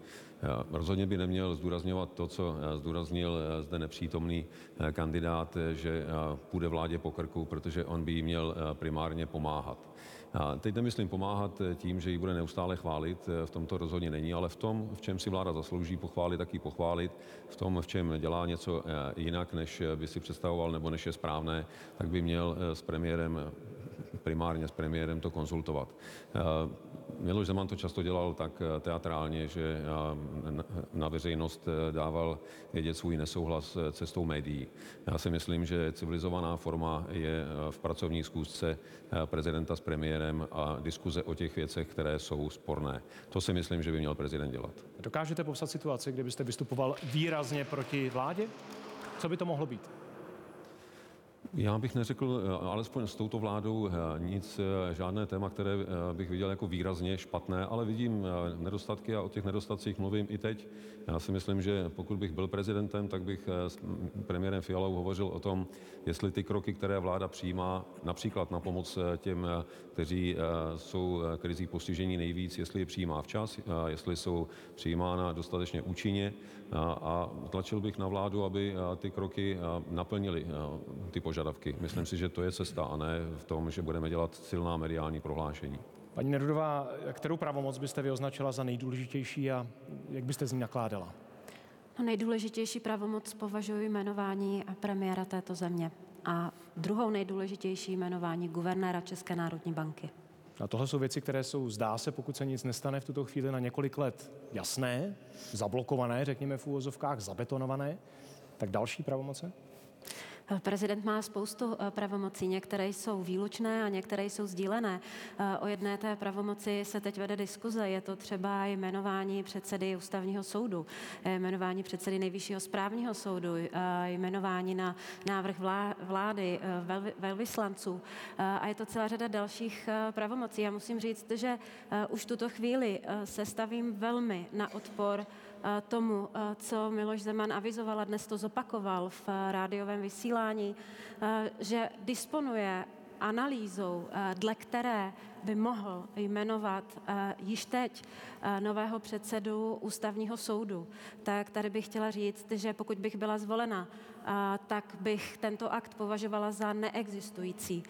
Rozhodně by neměl zdůrazňovat to, co zdůraznil zde nepřítomný kandidát, že půjde vládě po krku, protože on by jí měl primárně pomáhat. A teď nemyslím pomáhat tím, že ji bude neustále chválit, v tomto rozhodně není, ale v tom, v čem si vláda zaslouží pochválit, tak ji pochválit, v tom, v čem dělá něco jinak, než by si představoval nebo než je správné, tak by měl s premiérem primárně s premiérem to konzultovat. Miloš Zeman to často dělal tak eh, teatrálně, že eh, na veřejnost eh, dával vědět svůj nesouhlas cestou médií. Já si myslím, že civilizovaná forma je v pracovní zkoušce prezidenta s premiérem a diskuze o těch věcech, které jsou sporné. To si myslím, že by měl prezident dělat. Dokážete popsat situaci, kdybyste vystupoval výrazně proti vládě? Co by to mohlo být? Já bych neřekl, eh, alespoň s touto vládou, eh, nic, eh, žádné téma, které bych viděl jako výrazně špatné, ale vidím nedostatky a o těch nedostatcích mluvím i teď. Já si myslím, že pokud bych byl prezidentem, tak bych s premiérem Fialou hovořil o tom, jestli ty kroky, které vláda přijímá, například na pomoc těm, kteří jsou krizí postižení nejvíc, jestli je přijímá včas, jestli jsou přijímána dostatečně účinně a tlačil bych na vládu, aby ty kroky naplnily ty požadavky. Myslím si, že to je cesta a ne v tom, že budeme dělat silná mediální prohlášení. Paní Nerudová, kterou pravomoc byste vy označila za nejdůležitější a jak byste z ní nakládala? No, nejdůležitější pravomoc považuji jmenování premiéra této země a druhou nejdůležitější jmenování guvernéra České národní banky. A tohle jsou věci, které jsou, zdá se, pokud se nic nestane v tuto chvíli na několik let jasné, zablokované, řekněme v úvozovkách, zabetonované. Tak další pravomoce? Prezident má spoustu eh, pravomocí, některé jsou výlučné a některé jsou sdílené. Eh, o jedné té pravomoci se teď vede diskuze, je to třeba jmenování předsedy ústavního soudu, eh, jmenování předsedy nejvyššího správního soudu, jmenování na návrh vlády, velvyslanců a je to celá řada dalších pravomocí. Já musím říct, že už tuto chvíli se stavím velmi na odpor Eh, tomu, eh, co Miloš Zeman avizoval a dnes to zopakoval v eh, rádiovém vysílání, že disponuje analýzou, dle které by mohl jmenovat již teď nového předsedu ústavního soudu, tak tady bych chtěla říct, že pokud bych byla zvolena, tak bych tento akt považovala za neexistující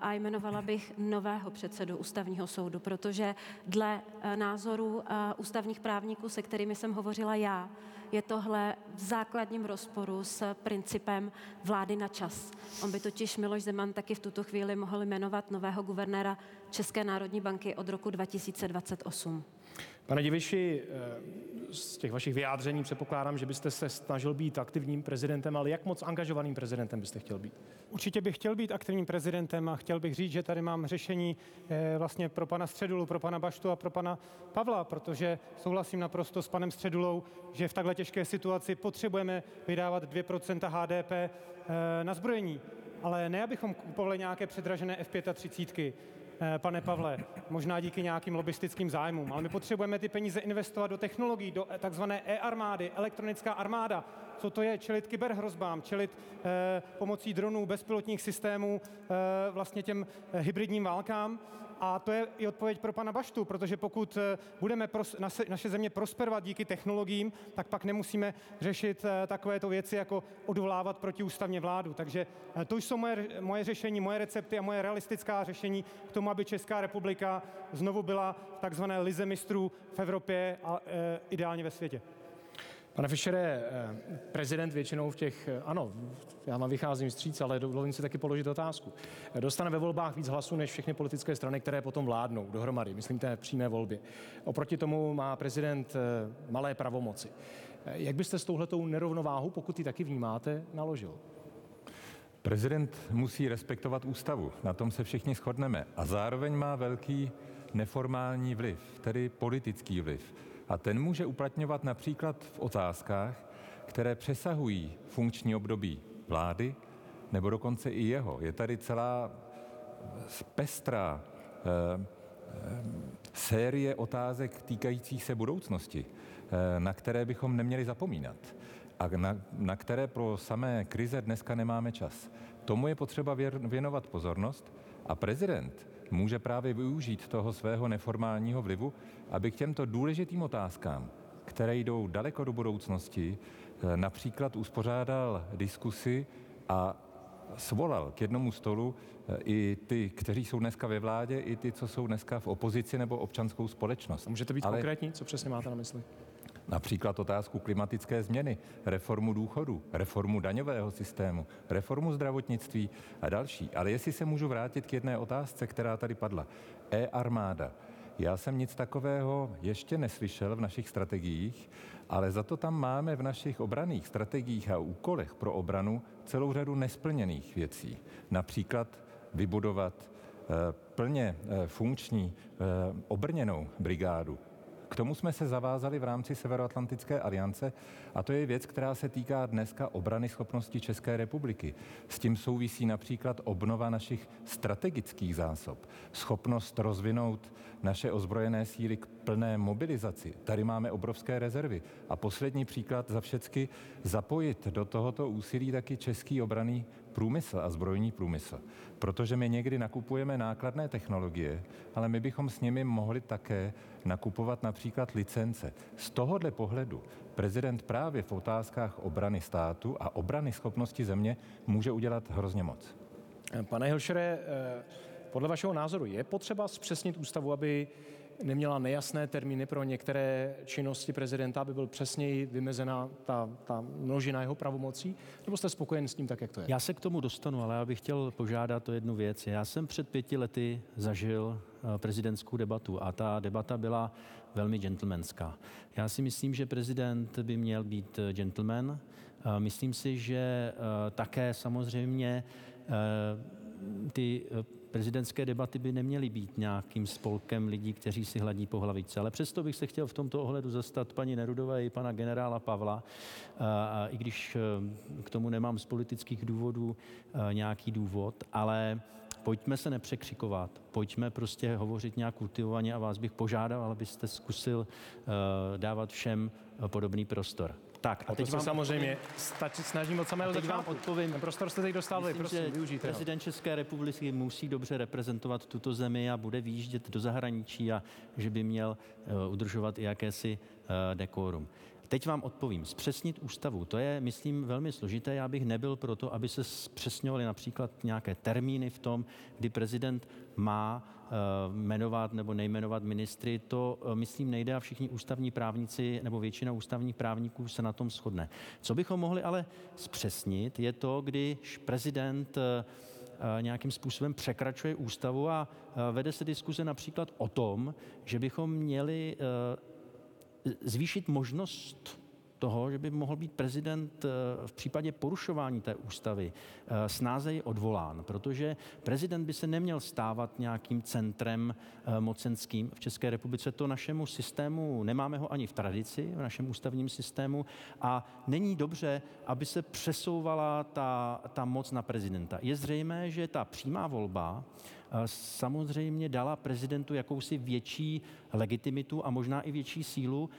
a jmenovala bych nového předsedu ústavního soudu, protože dle názoru ústavních právníků, se kterými jsem hovořila já, je tohle v základním rozporu s principem vlády na čas. On by totiž Miloš Zeman taky v tuto chvíli mohl jmenovat nového guvernéra České národní banky od roku 2028. Pane Diviši, eh, z těch vašich vyjádření předpokládám, že byste se snažil být aktivním prezidentem, ale jak moc angažovaným prezidentem byste chtěl být? Určitě bych chtěl být aktivním prezidentem a chtěl bych říct, že tady mám řešení eh, vlastně pro pana Středulu, pro pana Baštu a pro pana Pavla, protože souhlasím naprosto s panem Středulou, že v takhle těžké situaci potřebujeme vydávat 2% HDP eh, na zbrojení. Ale ne, abychom kupovali nějaké předražené F-35, Eh, pane Pavle, možná díky nějakým lobistickým zájmům, ale my potřebujeme ty peníze investovat do technologií, do takzvané e-armády, elektronická armáda. Co to je? Čelit kyberhrozbám, čelit eh, pomocí dronů, bezpilotních systémů eh, vlastně těm eh, hybridním válkám. A to je i odpověď pro pana Baštu, protože pokud budeme pros, naše, naše země prosperovat díky technologiím, tak pak nemusíme řešit takovéto věci, jako odvolávat protiústavně vládu. Takže to jsou moje, moje řešení, moje recepty a moje realistická řešení k tomu, aby Česká republika znovu byla v takzvané lize mistrů v Evropě a e, ideálně ve světě. Pane Fischere, prezident většinou v těch, ano, já vám vycházím stříc, ale dovolím si taky položit otázku. Dostane ve volbách víc hlasů než všechny politické strany, které potom vládnou dohromady, myslím té přímé volby. Oproti tomu má prezident eh, malé pravomoci. Jak byste s touhletou nerovnováhu, pokud ji taky vnímáte, naložil? Prezident musí respektovat ústavu, na tom se všichni shodneme. A zároveň má velký neformální vliv, tedy politický vliv. A ten může uplatňovat například v otázkách, které přesahují funkční období vlády, nebo dokonce i jeho. Je tady celá pestrá eh, série otázek týkajících se budoucnosti, eh, na které bychom neměli zapomínat a na, na které pro samé krize dneska nemáme čas. Tomu je potřeba věnovat pozornost a prezident může právě využít toho svého neformálního vlivu, aby k těmto důležitým otázkám, které jdou daleko do budoucnosti, eh, například uspořádal diskusy a svolal k jednomu stolu eh, i ty, kteří jsou dneska ve vládě, i ty, co jsou dneska v opozici nebo občanskou společnost. Můžete být Ale... konkrétní? Co přesně máte na mysli? Například otázku klimatické změny, reformu důchodu, reformu daňového systému, reformu zdravotnictví a další. Ale jestli se můžu vrátit k jedné otázce, která tady padla. E-armáda. Já jsem nic takového ještě neslyšel v našich strategiích, ale za to tam máme v našich obraných strategiích a úkolech pro obranu celou řadu nesplněných věcí. Například vybudovat eh, plně eh, funkční eh, obrněnou brigádu, k tomu jsme se zavázali v rámci Severoatlantické aliance a to je věc, která se týká dneska obrany schopnosti České republiky. S tím souvisí například obnova našich strategických zásob, schopnost rozvinout naše ozbrojené síly k plné mobilizaci. Tady máme obrovské rezervy. A poslední příklad za všecky zapojit do tohoto úsilí taky český obraný průmysl a zbrojní průmysl. Protože my někdy nakupujeme nákladné technologie, ale my bychom s nimi mohli také nakupovat například licence. Z tohohle pohledu prezident právě v otázkách obrany státu a obrany schopnosti země může udělat hrozně moc. Pane Hilšere, eh, podle vašeho názoru je potřeba zpřesnit ústavu, aby neměla nejasné termíny pro některé činnosti prezidenta, aby byl přesněji vymezena ta, ta množina jeho pravomocí? Nebo jste spokojen s tím tak, jak to je? Já se k tomu dostanu, ale já bych chtěl požádat o jednu věc. Já jsem před pěti lety zažil eh, prezidentskou debatu a ta debata byla velmi gentlemanská. Já si myslím, že prezident by měl být eh, gentleman. Eh, myslím si, že také samozřejmě ty prezidentské debaty by neměly být nějakým spolkem lidí, kteří si hladí po hlavičce. Ale přesto bych se chtěl v tomto ohledu zastat paní Nerudové i pana generála Pavla, a i když e, k tomu nemám z politických důvodů e, nějaký důvod, ale pojďme se nepřekřikovat, pojďme prostě hovořit nějak kultivovaně a vás bych požádal, abyste zkusil e, dávat všem podobný prostor. Tak a teď vám samozřejmě stačí, snažím od samého začátku. vám odpovím. Prostor jste teď dostali, prosím, že využijte Prezident ho. České republiky musí dobře reprezentovat tuto zemi a bude výjíždět do zahraničí a že by měl uh, udržovat i jakési uh, dekorum. Teď vám odpovím. Zpřesnit ústavu, to je, myslím, velmi složité. Já bych nebyl proto, aby se zpřesňovaly například nějaké termíny v tom, kdy prezident má uh, jmenovat nebo nejmenovat ministry. To, uh, myslím, nejde a všichni ústavní právníci nebo většina ústavních právníků se na tom shodne. Co bychom mohli ale zpřesnit, je to, když prezident uh, nějakým způsobem překračuje ústavu a vede se diskuze například o tom, že bychom měli zvýšit možnost toho, že by mohl být prezident eh, v případě porušování té ústavy eh, snáze odvolán, protože prezident by se neměl stávat nějakým centrem eh, mocenským v České republice. To našemu systému, nemáme ho ani v tradici, v našem ústavním systému a není dobře, aby se přesouvala ta, ta moc na prezidenta. Je zřejmé, že ta přímá volba samozřejmě dala prezidentu jakousi větší legitimitu a možná i větší sílu.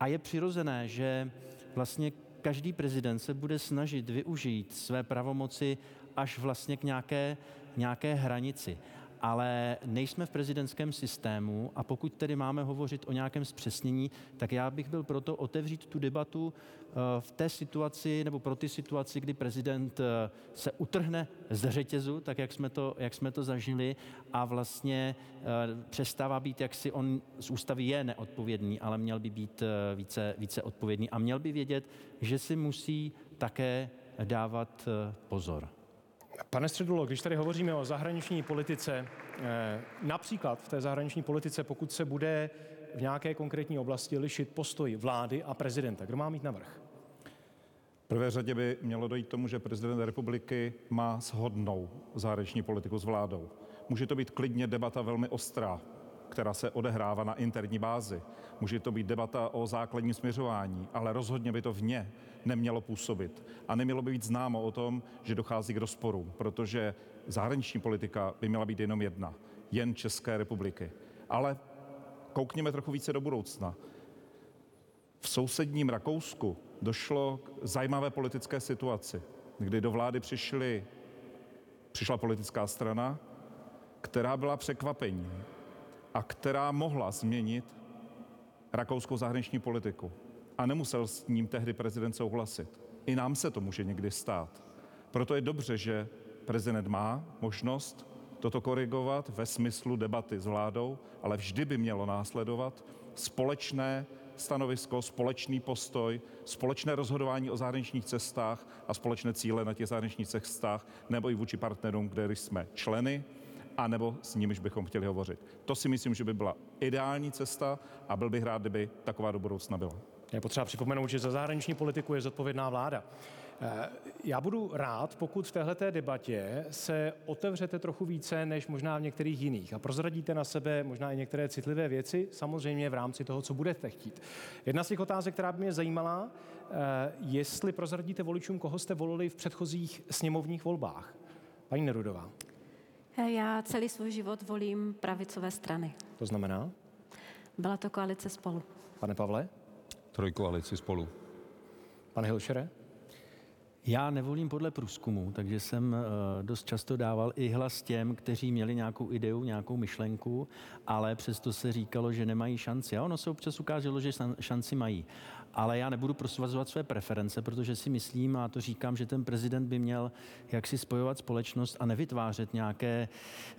A je přirozené, že vlastně každý prezident se bude snažit využít své pravomoci až vlastně k nějaké, nějaké hranici ale nejsme v prezidentském systému a pokud tedy máme hovořit o nějakém zpřesnění, tak já bych byl proto otevřít tu debatu eh, v té situaci nebo pro ty situaci, kdy prezident eh, se utrhne z řetězu, tak jak jsme to, jak jsme to zažili a vlastně eh, přestává být, jak si on z ústavy je neodpovědný, ale měl by být více, více odpovědný a měl by vědět, že si musí také dávat pozor. Pane Středulo, když tady hovoříme o zahraniční politice, eh, například v té zahraniční politice, pokud se bude v nějaké konkrétní oblasti lišit postoj vlády a prezidenta, kdo má mít navrh? V prvé řadě by mělo dojít tomu, že prezident republiky má shodnou zahraniční politiku s vládou. Může to být klidně debata velmi ostrá, která se odehrává na interní bázi. Může to být debata o základním směřování, ale rozhodně by to vně nemělo působit. A nemělo by být známo o tom, že dochází k rozporu, protože zahraniční politika by měla být jenom jedna, jen České republiky. Ale koukněme trochu více do budoucna. V sousedním Rakousku došlo k zajímavé politické situaci, kdy do vlády přišly, přišla politická strana, která byla překvapení a která mohla změnit rakouskou zahraniční politiku. A nemusel s ním tehdy prezident souhlasit. I nám se to může někdy stát. Proto je dobře, že prezident má možnost toto korigovat ve smyslu debaty s vládou, ale vždy by mělo následovat společné stanovisko, společný postoj, společné rozhodování o zahraničních cestách a společné cíle na těch zahraničních cestách nebo i vůči partnerům, kde jsme členy a nebo s nimiž bychom chtěli hovořit. To si myslím, že by byla ideální cesta a byl bych rád, kdyby taková do budoucna byla. Je potřeba připomenout, že za zahraniční politiku je zodpovědná vláda. Eh, já budu rád, pokud v této debatě se otevřete trochu více než možná v některých jiných a prozradíte na sebe možná i některé citlivé věci, samozřejmě v rámci toho, co budete chtít. Jedna z těch otázek, která by mě zajímala, eh, jestli prozradíte voličům, koho jste volili v předchozích sněmovních volbách. Paní Nerudová. Eh, já celý svůj život volím pravicové strany. To znamená? Byla to koalice spolu. Pane Pavle? Trojkoalici spolu. Pane Hilšere? Já nevolím podle průzkumu, takže jsem eh, dost často dával i hlas těm, kteří měli nějakou ideu, nějakou myšlenku, ale přesto se říkalo, že nemají šanci. A ono se občas ukázalo, že šanci mají. Ale já nebudu prosvazovat své preference, protože si myslím, a to říkám, že ten prezident by měl jaksi spojovat společnost a nevytvářet nějaké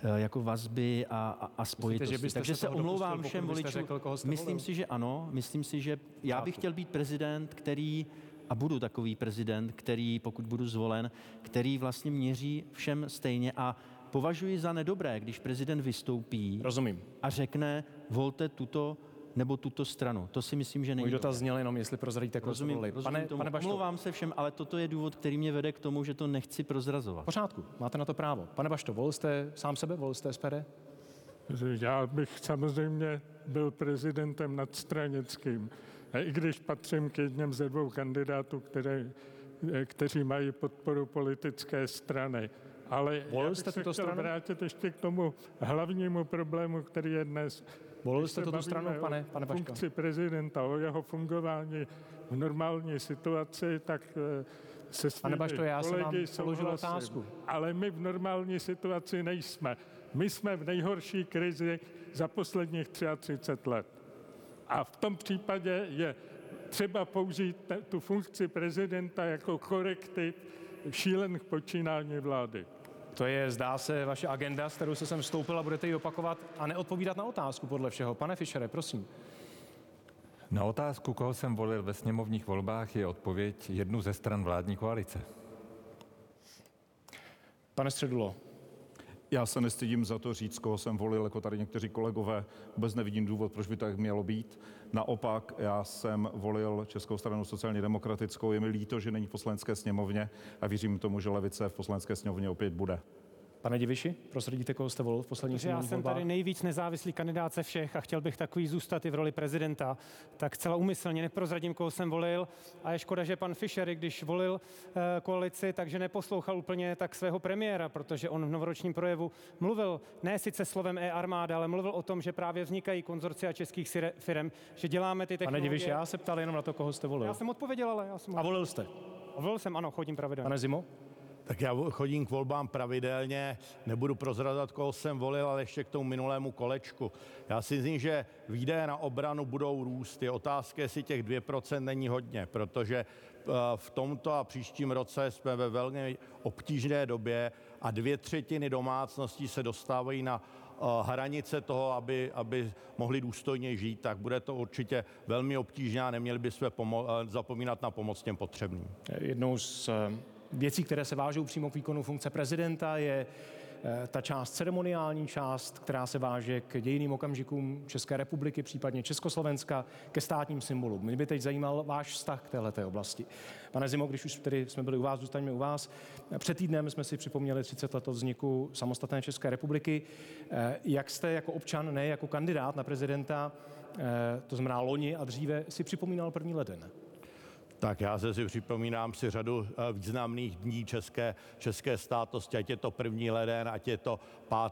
eh, jako vazby a, a, spojitosti. Myslíte, že Takže se, se omlouvám všem voličům. Myslím volil? si, že ano. Myslím si, že já bych chtěl být prezident, který a budu takový prezident, který, pokud budu zvolen, který vlastně měří všem stejně a považuji za nedobré, když prezident vystoupí Rozumím. a řekne, volte tuto nebo tuto stranu. To si myslím, že není Můj dotaz zněl jenom, jestli prozradíte, koho rozumím, rozumím rozumím pane, tomu. pane Bašto, Omlouvám se všem, ale toto je důvod, který mě vede k tomu, že to nechci prozrazovat. pořádku, máte na to právo. Pane Bašto, volil jste sám sebe, volil jste SPD? Já bych samozřejmě byl prezidentem nadstranickým. A i když patřím k jedním ze dvou kandidátů, které, kteří mají podporu politické strany. Ale Volil já bych jste se tuto chtěl stranu? vrátit ještě k tomu hlavnímu problému, který je dnes. Volil jste tuto stranu, pane, pane Baško? funkci prezidenta, o jeho fungování v normální situaci, tak eh, se svými Pane Bašto, já jsem vám kolegy položil souhlasím. otázku. Ale my v normální situaci nejsme. My jsme v nejhorší krizi za posledních 33 let. A v tom případě je třeba použít tu funkci prezidenta jako korektiv šílených počínání vlády. To je, zdá se, vaše agenda, s kterou se sem vstoupil a budete ji opakovat a neodpovídat na otázku podle všeho. Pane Fischere, prosím. Na otázku, koho jsem volil ve sněmovních volbách, je odpověď jednu ze stran vládní koalice. Pane Středulo, Já se nestydím za to říct, koho jsem volil, jako tady někteří kolegové. Vůbec nevidím důvod, proč by to tak mělo být. Naopak, já jsem volil Českou stranu sociálně demokratickou. Je mi líto, že není v poslanecké sněmovně a věřím tomu, že levice v poslanecké sněmovně opět bude. Pane Diviši, prosradíte, koho jste volil v posledních já jsem volbách? tady nejvíc nezávislý kandidát ze všech a chtěl bych takový zůstat i v roli prezidenta, tak celá úmyslně neprozradím, koho jsem volil. A je škoda, že pan Fischer, když volil eh, koalici, takže neposlouchal úplně tak svého premiéra, protože on v novoročním projevu mluvil ne sice slovem e-armáda, ale mluvil o tom, že právě vznikají konzorcia českých firm, že děláme ty Pane technologie. Diviši, já se ptal jenom na to, koho jste volil. já jsem odpověděl, ale já jsem... A volil jste. Volil jsem, ano, chodím pravidelně. Pane Zimo? Tak já chodím k volbám pravidelně, nebudu prozrazovat, koho jsem volil, ale ještě k tomu minulému kolečku. Já si myslím, že výdaje na obranu budou růst. Je otázka, jestli těch 2% není hodně, protože eh, v tomto a příštím roce jsme ve velmi obtížné době a dvě třetiny domácností se dostávají na eh, hranice toho, aby, aby mohli důstojně žít, tak bude to určitě velmi obtížné a neměli bychom pomo- eh, zapomínat na pomoc těm potřebným. Jednou z věcí, které se vážou přímo k výkonu funkce prezidenta, je eh, ta část ceremoniální část, která se váže k dějiným okamžikům České republiky, případně Československa, ke státním symbolům. Mě by teď zajímal váš vztah k této oblasti. Pane Zimo, když už tedy jsme byli u vás, zůstaňme u vás. Před týdnem jsme si připomněli 30 let vzniku samostatné České republiky. Eh, Jak jste jako občan, ne jako kandidát na prezidenta, eh, to znamená loni a dříve, si připomínal první leden? Tak já se si připomínám si řadu eh, významných dní české, české státnosti, ať je to první leden, ať je to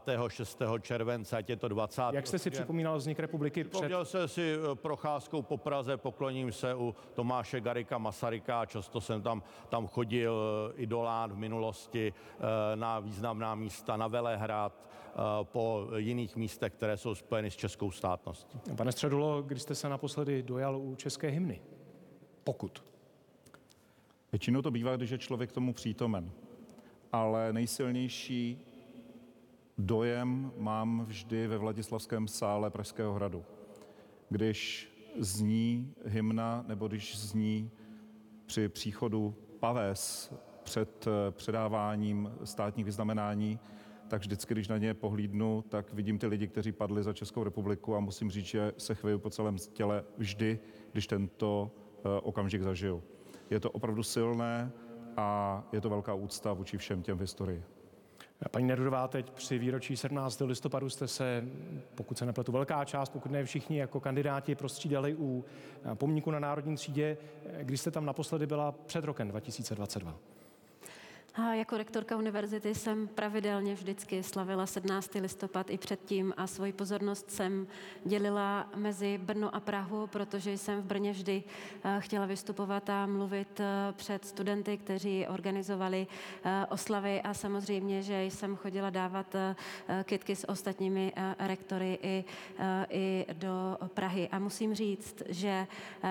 5. 6. července, ať je to 20. Jak jste si připomínal vznik republiky před Připomněl jsem si eh, procházkou po Praze, pokloním se u Tomáše Garika Masaryka, často jsem tam, tam chodil eh, i do Lán v minulosti na významná místa, na Velehrad, eh, po jiných místech, které jsou spojeny s českou státností. Pane Středulo, kdy jste se naposledy dojal u české hymny? Pokud. Většinou to bývá, když je člověk tomu přítomen. ale nejsilnější dojem mám vždy ve Vladislavském sále Pražského hradu. Když zní hymna nebo když zní při příchodu paves před eh, předáváním státních vyznamenání, tak vždycky, když na ně pohlídnu, tak vidím ty lidi, kteří padli za Českou republiku a musím říct, že se chvěju po celém těle vždy, když tento eh, okamžik zažiju. Je to opravdu silné a je to velká úcta vůči všem těm v historii. Paní Nerudová, teď při výročí 17. listopadu jste se, pokud se nepletu, velká část, pokud ne všichni, jako kandidáti prostřídali u pomníku na Národní třídě. Kdy jste tam naposledy byla před rokem 2022? Jako rektorka univerzity jsem pravidelně vždycky slavila 17. listopad i předtím a svoji pozornost jsem dělila mezi Brno a Prahu, protože jsem v Brně vždy eh, chtěla vystupovat a mluvit eh, před studenty, kteří organizovali eh, oslavy a samozřejmě, že jsem chodila dávat kytky s ostatními rektory i, i do Prahy. A musím říct, že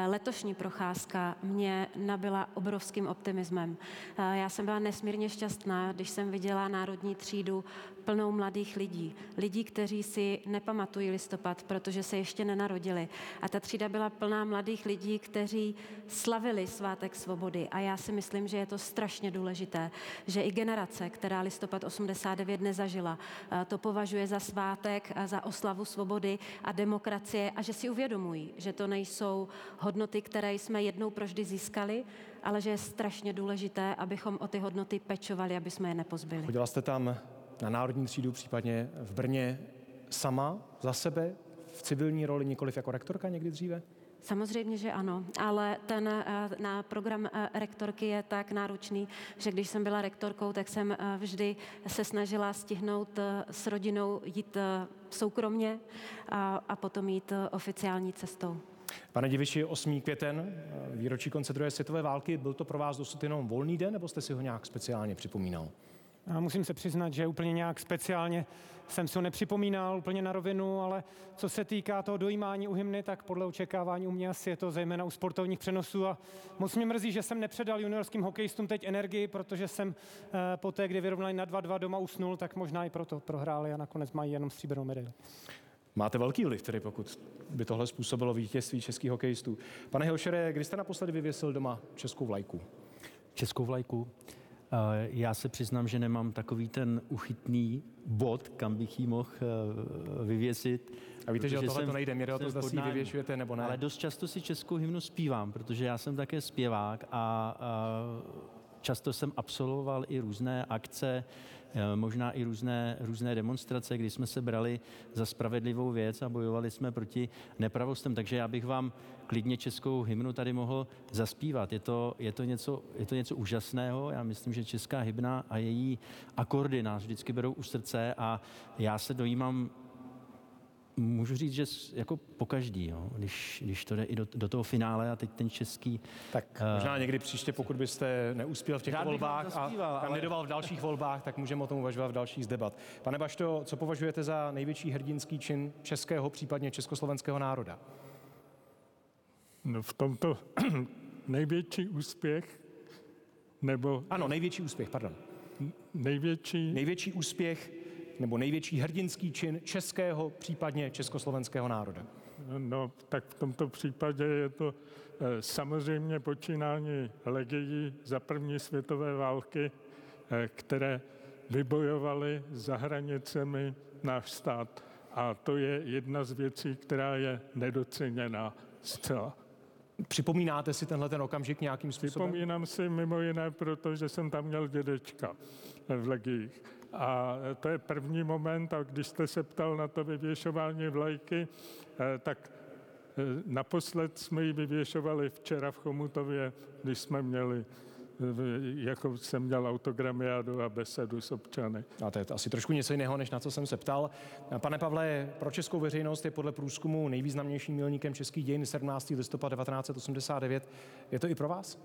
letošní procházka mě nabila obrovským optimismem. Já jsem byla nesmírně nesmírně šťastná, když jsem viděla národní třídu plnou mladých lidí. Lidí, kteří si nepamatují listopad, protože se ještě nenarodili. A ta třída byla plná mladých lidí, kteří slavili svátek svobody. A já si myslím, že je to strašně důležité, že i generace, která listopad 89 nezažila, eh, to považuje za svátek, za oslavu svobody a demokracie a že si uvědomují, že to nejsou hodnoty, které jsme jednou proždy získali, ale že je strašně důležité, abychom o ty hodnoty pečovali, aby jsme je nepozbyli. Chodila jste tam na Národní třídu, případně v Brně sama, za sebe, v civilní roli, nikoliv jako rektorka někdy dříve? Samozřejmě, že ano, ale ten eh, na program eh, rektorky je tak náročný, že když jsem byla rektorkou, tak jsem eh, vždy se snažila stihnout s rodinou jít soukromně a, a potom jít oficiální cestou. Pane Diviši, 8. květen, výročí konce druhé světové války, byl to pro vás dosud jenom volný den, nebo jste si ho nějak speciálně připomínal? Já musím se přiznat, že úplně nějak speciálně jsem si ho nepřipomínal úplně na rovinu, ale co se týká toho dojímání u hymny, tak podle očekávání u mě asi je to zejména u sportovních přenosů a moc mě mrzí, že jsem nepředal juniorským hokejistům teď energii, protože jsem eh, po té, kdy vyrovnali na 2-2 doma usnul, tak možná i proto prohráli a nakonec mají jenom stříbrnou medaili. Máte velký vliv tedy, pokud by tohle způsobilo vítězství českých hokejistů. Pane Hilšere, kdy jste naposledy vyvěsil doma českou vlajku? Českou vlajku? Eh, já se přiznám, že nemám takový ten uchytný bod, kam bych ji mohl eh, vyvěsit. A víte, že o tohle to nejde, mě o to, zda si vyvěšujete nebo ne. Ale dost často si českou hymnu zpívám, protože já jsem také zpěvák a, a často jsem absolvoval i různé akce, Eh, možná i různé, různé demonstrace, kdy jsme se brali za spravedlivou věc a bojovali jsme proti nepravostem. Takže já bych vám klidně českou hymnu tady mohl zaspívat. Je to, je to, něco, je to něco úžasného. Já myslím, že česká hymna a její akordy nás vždycky berou u srdce a já se dojímám můžu říct, že jako po každý, jo, když, když to jde i do, do toho finále a teď ten český... Tak uh, možná někdy příště, pokud byste neuspěl v těchto volbách a kandidoval ale... v dalších volbách, tak můžeme o tom uvažovat v dalších z debat. Pane Bašto, co považujete za největší hrdinský čin českého, případně československého národa? No v tomto největší úspěch, nebo... Ano, největší úspěch, pardon. Největší... Největší úspěch nebo největší hrdinský čin českého, případně československého národa? No, tak v tomto případě je to eh, samozřejmě počínání legií za první světové války, eh, které vybojovaly za hranicemi náš stát. A to je jedna z věcí, která je nedoceněná zcela. Připomínáte si tenhle ten okamžik nějakým způsobem? Připomínám si mimo jiné, protože jsem tam měl dědečka v legiích. A to je první moment, a když jste se ptal na to vyvěšování vlajky, eh, tak eh, naposled jsme ji vyvěšovali včera v Chomutově, když jsme měli jako jsem měl autogramiádu a besedu s občany. A to je asi trošku něco jiného, než na co jsem se ptal. Pane Pavle, pro českou veřejnost je podle průzkumu nejvýznamnějším milníkem českých dějin 17. listopad 1989. Je to i pro vás?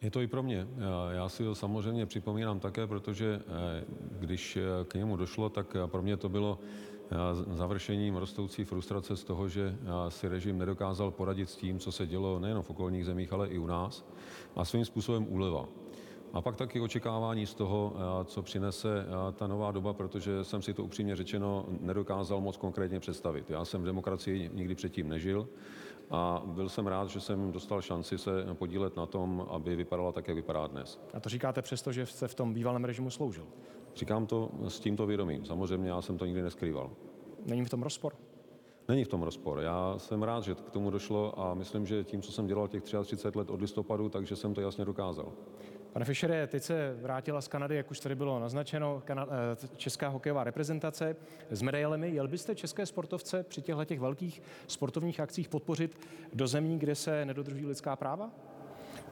Je to i pro mě. Já si ho samozřejmě připomínám také, protože eh, když eh, k němu došlo, tak eh, pro mě to bylo završením rostoucí frustrace z toho, že si režim nedokázal poradit s tím, co se dělo nejen v okolních zemích, ale i u nás a svým způsobem úleva. A pak taky očekávání z toho, co přinese ta nová doba, protože jsem si to upřímně řečeno nedokázal moc konkrétně představit. Já jsem v demokracii nikdy předtím nežil a byl jsem rád, že jsem dostal šanci se podílet na tom, aby vypadala tak, jak vypadá dnes. A to říkáte přesto, že jste v tom bývalém režimu sloužil? Říkám to s tímto vědomím. Samozřejmě já jsem to nikdy neskrýval. Není v tom rozpor? Není v tom rozpor. Já jsem rád, že k tomu došlo a myslím, že tím, co jsem dělal těch 33 let od listopadu, takže jsem to jasně dokázal. Pane Fischere, teď se vrátila z Kanady, jak už tady bylo naznačeno, eh, česká hokejová reprezentace s medailemi. Jel byste české sportovce při těchto těch velkých sportovních akcích podpořit do zemí, kde se nedodržují lidská práva?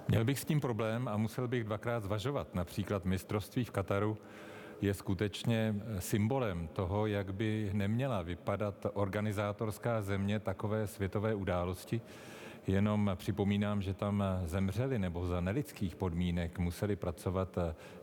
Měl bych s tím problém a musel bych dvakrát zvažovat. Například mistrovství v Kataru je skutečně symbolem toho, jak by neměla vypadat organizátorská země takové světové události. Jenom připomínám, že tam zemřeli nebo za nelidských podmínek museli pracovat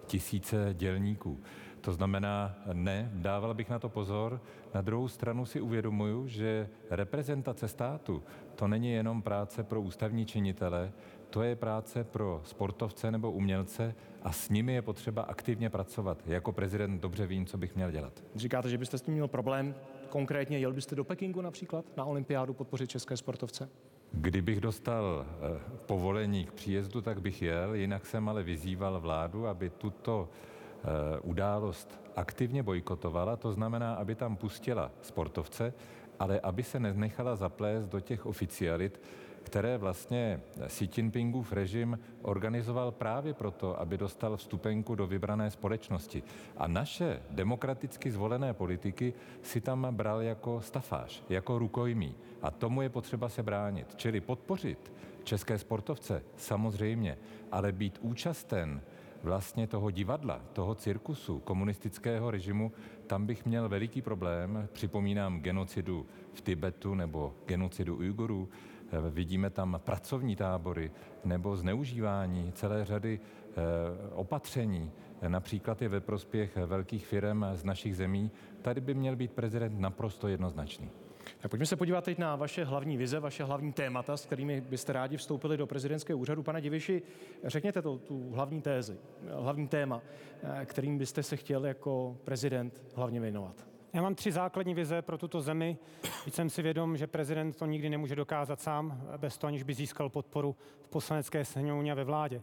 tisíce dělníků. To znamená, ne, dával bych na to pozor. Na druhou stranu si uvědomuju, že reprezentace státu to není jenom práce pro ústavní činitele, to je práce pro sportovce nebo umělce a s nimi je potřeba aktivně pracovat. Jako prezident dobře vím, co bych měl dělat. Říkáte, že byste s tím měl problém. Konkrétně jel byste do Pekingu například na olympiádu podpořit české sportovce? Kdybych dostal eh, povolení k příjezdu, tak bych jel, jinak jsem ale vyzýval vládu, aby tuto eh, událost aktivně bojkotovala, to znamená, aby tam pustila sportovce, ale aby se nenechala zaplést do těch oficialit, které vlastně Xi Jinpingův režim organizoval právě proto, aby dostal vstupenku do vybrané společnosti. A naše demokraticky zvolené politiky si tam bral jako stafáž, jako rukojmí. A tomu je potřeba se bránit. Čili podpořit české sportovce samozřejmě, ale být účasten vlastně toho divadla, toho cirkusu komunistického režimu, tam bych měl veliký problém. Připomínám genocidu v Tibetu nebo genocidu Ujgurů. Vidíme tam pracovní tábory nebo zneužívání celé řady eh, opatření, například je ve prospěch velkých firm z našich zemí. Tady by měl být prezident naprosto jednoznačný. Tak pojďme se podívat teď na vaše hlavní vize, vaše hlavní témata, s kterými byste rádi vstoupili do prezidentského úřadu. Pane Diviši, řekněte to, tu hlavní tézi, hlavní téma, eh, kterým byste se chtěl jako prezident hlavně věnovat. Já mám tři základní vize pro tuto zemi. Teď jsem si vědom, že prezident to nikdy nemůže dokázat sám, bez toho, aniž by získal podporu v poslanecké sněmovně a ve vládě.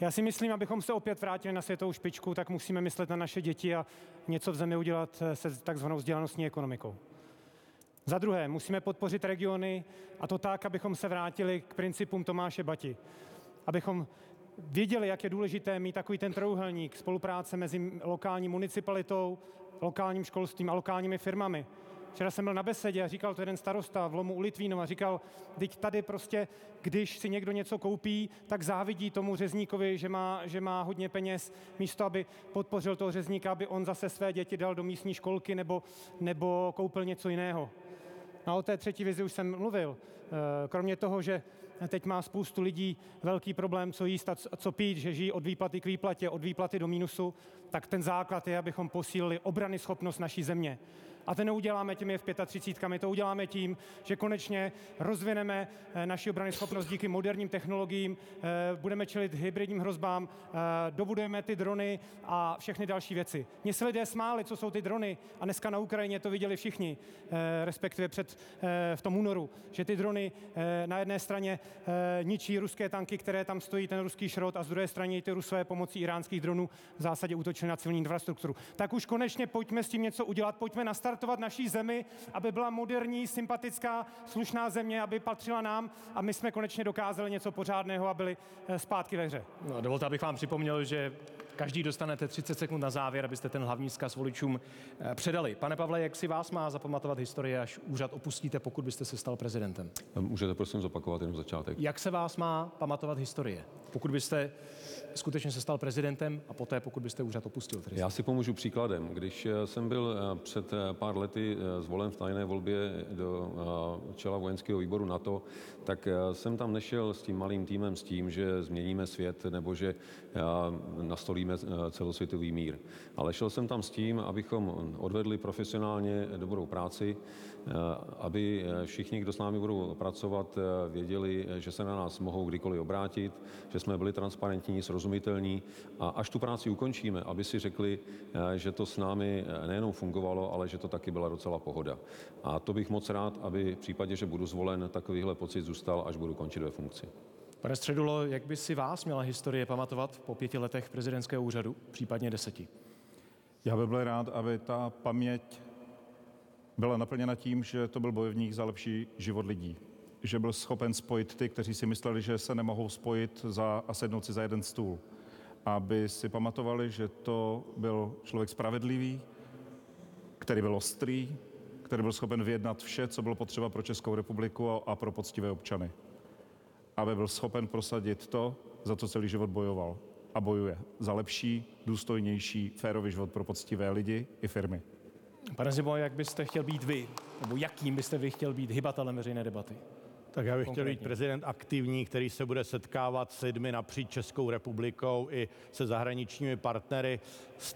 Já si myslím, abychom se opět vrátili na světovou špičku, tak musíme myslet na naše děti a něco v zemi udělat se takzvanou vzdělanostní ekonomikou. Za druhé, musíme podpořit regiony a to tak, abychom se vrátili k principům Tomáše Bati. Abychom věděli, jak je důležité mít takový ten trouhelník spolupráce mezi lokální municipalitou, lokálním školstvím a lokálními firmami. Včera jsem byl na besedě a říkal to jeden starosta v Lomu u Litvínova, říkal, teď tady prostě, když si někdo něco koupí, tak závidí tomu řezníkovi, že má, že má hodně peněz, místo aby podpořil toho řezníka, aby on zase své děti dal do místní školky nebo, nebo koupil něco jiného. No a o té třetí vizi už jsem mluvil. Eh, kromě toho, že teď má spoustu lidí velký problém, co jíst a co pít, že žijí od výplaty k výplatě, od výplaty do mínusu, tak ten základ je, abychom posílili obrany schopnost naší země. A to neuděláme těmi F-35, to uděláme tím, že konečně rozvineme eh, naši obrany schopnost díky moderním technologiím, eh, budeme čelit hybridním hrozbám, eh, dobudujeme ty drony a všechny další věci. Mně se lidé smáli, co jsou ty drony a dneska na Ukrajině to viděli všichni, respektive před v tom únoru, že ty drony na jedné straně ničí ruské tanky, které tam stojí, ten ruský šrot, a z druhé straně ty rusové pomocí iránských dronů v zásadě útočili na civilní infrastrukturu. Tak už konečně pojďme s tím něco udělat, pojďme nastavit nastartovat naší zemi, aby byla moderní, sympatická, slušná země, aby patřila nám a my jsme konečně dokázali něco pořádného a byli eh, zpátky ve hře. No, dovolte, abych vám připomněl, že každý dostanete 30 sekund na závěr, abyste ten hlavní zkaz voličům eh, předali. Pane Pavle, jak si vás má zapamatovat historie, až úřad opustíte, pokud byste se stal prezidentem? Můžete prosím zopakovat jenom začátek. Jak se vás má pamatovat historie, pokud byste skutečně se stal prezidentem a poté, pokud byste úřad opustil? Tedy. Já si pomůžu příkladem. Když eh, jsem byl před pár lety eh, zvolen v tajné volbě do eh, čela vojenského výboru NATO, tak eh, jsem tam nešel s tím malým týmem s tím, že změníme svět nebo že nastolíme celosvětový mír. Ale šel jsem tam s tím, abychom odvedli profesionálně dobrou práci, aby všichni, kdo s námi budou pracovat, věděli, že se na nás mohou kdykoliv obrátit, že jsme byli transparentní, srozumitelní a až tu práci ukončíme, aby si řekli, že to s námi nejenom fungovalo, ale že to taky byla docela pohoda. A to bych moc rád, aby v případě, že budu zvolen, takovýhle pocit zůstal, až budu končit ve funkci. Pane Středulo, jak by si vás měla historie pamatovat po pěti letech prezidentského úřadu, případně deseti? Já bych byl rád, aby ta paměť byla naplněna tím, že to byl bojovník za lepší život lidí. Že byl schopen spojit ty, kteří si mysleli, že se nemohou spojit za, a sednout si za jeden stůl. Aby si pamatovali, že to byl člověk spravedlivý, který byl ostrý, který byl schopen vyjednat vše, co bylo potřeba pro Českou republiku a pro poctivé občany. Aby byl schopen prosadit to, za co celý život bojoval. A bojuje za lepší, důstojnější, férový život pro poctivé lidi i firmy. Pane Zimo, jak byste chtěl být vy, nebo jakým byste vy chtěl být hybatelem veřejné debaty? Tak já bych chtěl být prezident aktivní, který se bude setkávat s lidmi napříč Českou republikou i se zahraničními partnery.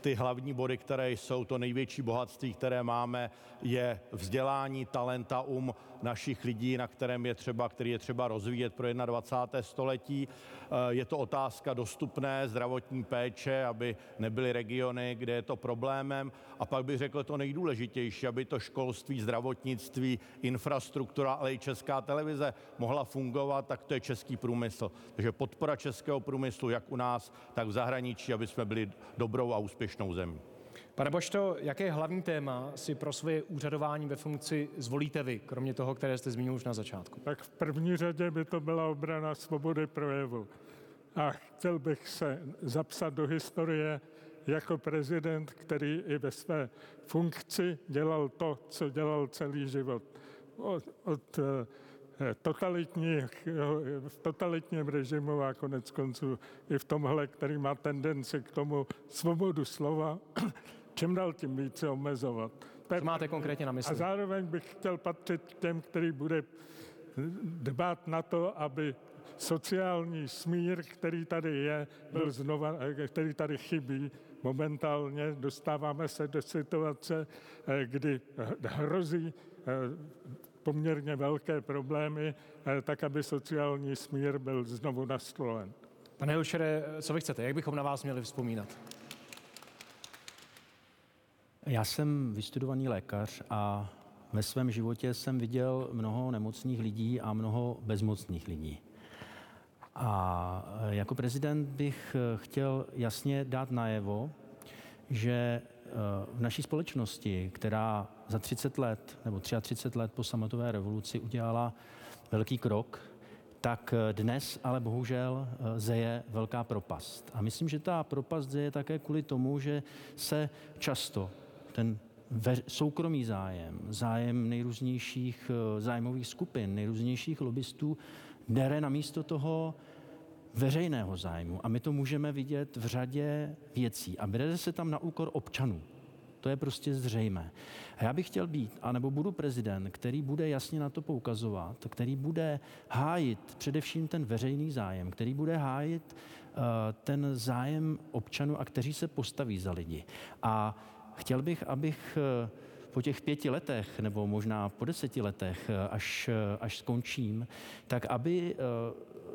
Ty hlavní body, které jsou to největší bohatství, které máme, je vzdělání, talenta, um našich lidí, na kterém je třeba, který je třeba rozvíjet pro 21. století. Eh, je to otázka dostupné zdravotní péče, aby nebyly regiony, kde je to problémem. A pak bych řekl to nejdůležitější, aby to školství, zdravotnictví, infrastruktura, ale i česká televize mohla fungovat, tak to je český průmysl. Takže podpora českého průmyslu, jak u nás, tak v zahraničí, aby jsme byli dobrou a úspěšnou zemí. Pane Bošto, jaké hlavní téma si pro svoje úřadování ve funkci zvolíte vy, kromě toho, které jste zmínil už na začátku? Tak v první řadě by to byla obrana svobody projevu. A chtěl bych se zapsat do historie jako prezident, který i ve své funkci dělal to, co dělal celý život. Od, od eh, totalitních, v totalitním režimu a konec konců i v tomhle, který má tendenci k tomu svobodu slova, čím dál tím více omezovat. Co máte konkrétně na mysli? A zároveň bych chtěl patřit těm, který bude dbát na to, aby sociální smír, který tady je, byl znova, který tady chybí. Momentálně dostáváme se do situace, kdy hrozí eh, poměrně velké problémy, eh, tak aby sociální smír byl znovu nastolen. Pane Hilšere, co vy chcete? Jak bychom na vás měli vzpomínat? Já jsem vystudovaný lékař a ve svém životě jsem viděl mnoho nemocných lidí a mnoho bezmocných lidí. A jako prezident bych chtěl jasně dát najevo, že eh, v naší společnosti, která za 30 let nebo 33 let po sametové revoluci udělala velký krok, tak dnes ale bohužel eh, zeje velká propast. A myslím, že ta propast zeje také kvůli tomu, že se často ten soukromý zájem, zájem nejrůznějších eh, zájmových skupin, nejrůznějších lobbystů, dere na místo toho veřejného zájmu. A my to můžeme vidět v řadě věcí. A bere se tam na úkor občanů. To je prostě zřejmé. A já bych chtěl být, anebo budu prezident, který bude jasně na to poukazovat, který bude hájit především ten veřejný zájem, který bude hájit uh, ten zájem občanů a kteří se postaví za lidi. A chtěl bych, abych eh, po těch pěti letech, nebo možná po deseti letech, eh, až, až skončím, tak aby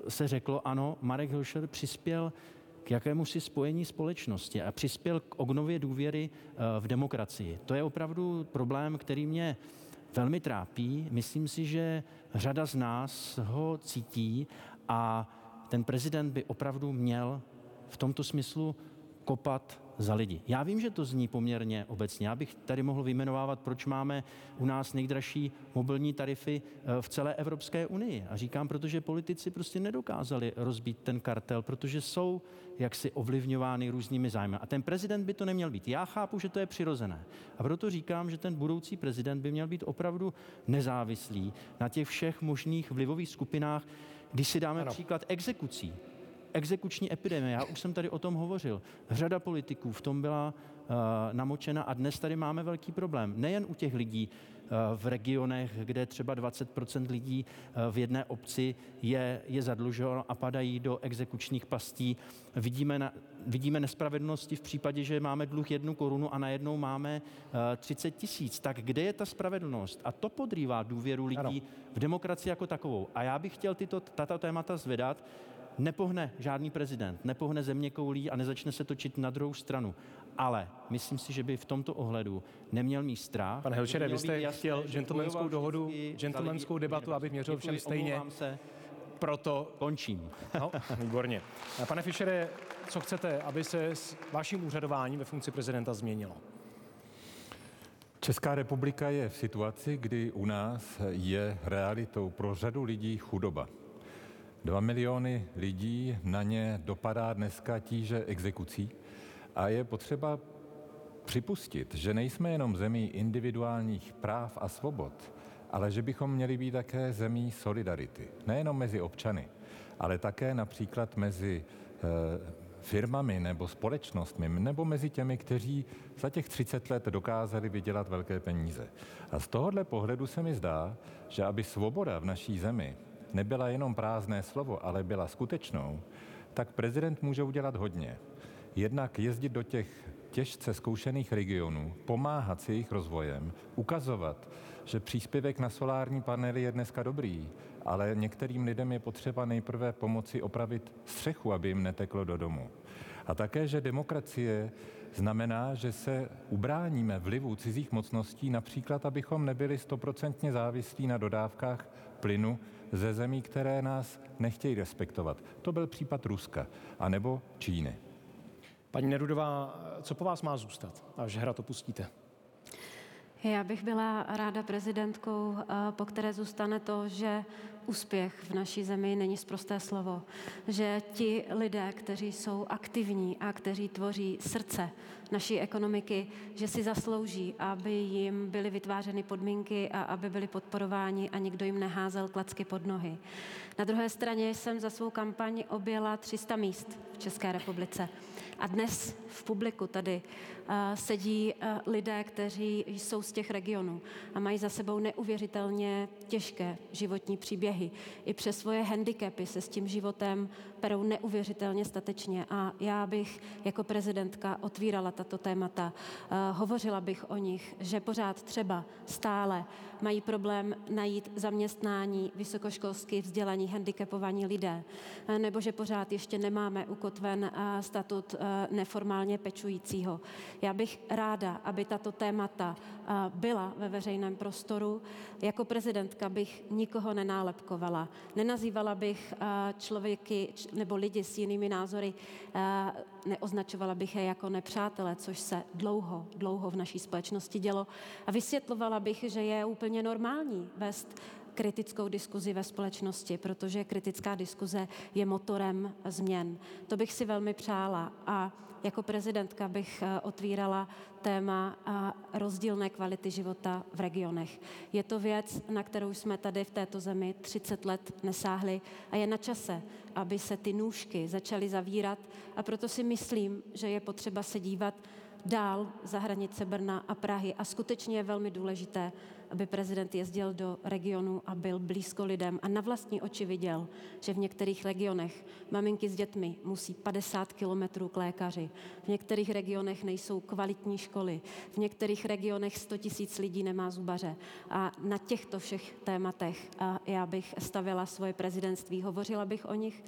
se řeklo, ano, Marek Hilšer přispěl k jakému si spojení společnosti a přispěl k obnově důvěry v demokracii. To je opravdu problém, který mě velmi trápí. Myslím si, že řada z nás ho cítí a ten prezident by opravdu měl v tomto smyslu kopat za lidi. Já vím, že to zní poměrně obecně. Já bych tady mohl vyjmenovávat, proč máme u nás nejdražší mobilní tarify eh, v celé Evropské unii. A říkám, protože politici prostě nedokázali rozbít ten kartel, protože jsou jaksi ovlivňovány různými zájmy. A ten prezident by to neměl být. Já chápu, že to je přirozené. A proto říkám, že ten budoucí prezident by měl být opravdu nezávislý na těch všech možných vlivových skupinách. Když si dáme ano. příklad exekucí, exekuční epidemie, já už jsem tady o tom hovořil. Řada politiků v tom byla uh, namočena a dnes tady máme velký problém. Nejen u těch lidí, Eh, v regionech, kde třeba 20% lidí eh, v jedné obci je, je zadluženo a padají do exekučních pastí. Vidíme, na, vidíme nespravedlnosti v případě, že máme dluh jednu korunu a najednou máme 30 eh, tisíc. Tak kde je ta spravedlnost? A to podrývá důvěru lidí ano. v demokracii jako takovou. A já bych chtěl tyto, tato témata zvedat, nepohne žádný prezident, nepohne země koulí a nezačne se točit na druhou stranu ale myslím si, že by v tomto ohledu neměl mít strach. Pane Helčere, vy jste jasné, chtěl gentlemanskou dohodu, gentlemanskou debatu, aby měřil všem stejně. Se. Proto končím. No, výborně. Pane Fischere, co chcete, aby se s vaším úřadováním ve funkci prezidenta změnilo? Česká republika je v situaci, kdy u nás je realitou pro řadu lidí chudoba. Dva miliony lidí na ně dopadá dneska tíže exekucí a je potřeba připustit, že nejsme jenom zemí individuálních práv a svobod, ale že bychom měli být také zemí solidarity. Nejenom mezi občany, ale také například mezi e, firmami nebo společnostmi, nebo mezi těmi, kteří za těch 30 let dokázali vydělat velké peníze. A z tohohle pohledu se mi zdá, že aby svoboda v naší zemi nebyla jenom prázdné slovo, ale byla skutečnou, tak prezident může udělat hodně jednak jezdit do těch těžce zkoušených regionů, pomáhat s jejich rozvojem, ukazovat, že příspěvek na solární panely je dneska dobrý, ale některým lidem je potřeba nejprve pomoci opravit střechu, aby jim neteklo do domu. A také, že demokracie znamená, že se ubráníme vlivu cizích mocností, například, abychom nebyli stoprocentně závislí na dodávkách plynu ze zemí, které nás nechtějí respektovat. To byl případ Ruska, anebo Číny. Paní Nerudová, co po vás má zůstat, až hra to pustíte? Já bych byla ráda prezidentkou, eh, po které zůstane to, že úspěch v naší zemi není zprosté slovo. Že ti lidé, kteří jsou aktivní a kteří tvoří srdce naší ekonomiky, že si zaslouží, aby jim byly vytvářeny podmínky a aby byli podporováni a nikdo jim neházel klacky pod nohy. Na druhé straně jsem za svou kampaň objela 300 míst v České republice. A dnes v publiku tady uh, sedí uh, lidé, kteří jsou z těch regionů a mají za sebou neuvěřitelně těžké životní příběhy. I přes svoje handicapy se s tím životem perou neuvěřitelně statečně. A já bych jako prezidentka otvírala tato témata, uh, hovořila bych o nich, že pořád třeba stále mají problém najít zaměstnání vysokoškolsky vzdělaní handicapovaní lidé, nebo že pořád ještě nemáme ukotven statut neformálně pečujícího. Já bych ráda, aby tato témata byla ve veřejném prostoru. Jako prezidentka bych nikoho nenálepkovala. Nenazývala bych člověky nebo lidi s jinými názory, neoznačovala bych je jako nepřátele, což se dlouho, dlouho v naší společnosti dělo. A vysvětlovala bych, že je úplně normální vést kritickou diskuzi ve společnosti, protože kritická diskuze je motorem změn. To bych si velmi přála a jako prezidentka bych eh, otvírala téma eh, rozdílné kvality života v regionech. Je to věc, na kterou jsme tady v této zemi 30 let nesáhli a je na čase, aby se ty nůžky začaly zavírat a proto si myslím, že je potřeba se dívat dál za hranice Brna a Prahy a skutečně je velmi důležité, aby prezident jezdil do regionu a byl blízko lidem a na vlastní oči viděl, že v některých regionech maminky s dětmi musí 50 kilometrů k lékaři, v některých regionech nejsou kvalitní školy, v některých regionech 100 tisíc lidí nemá zubaře. A na těchto všech tématech já bych stavila svoje prezidentství, hovořila bych o nich,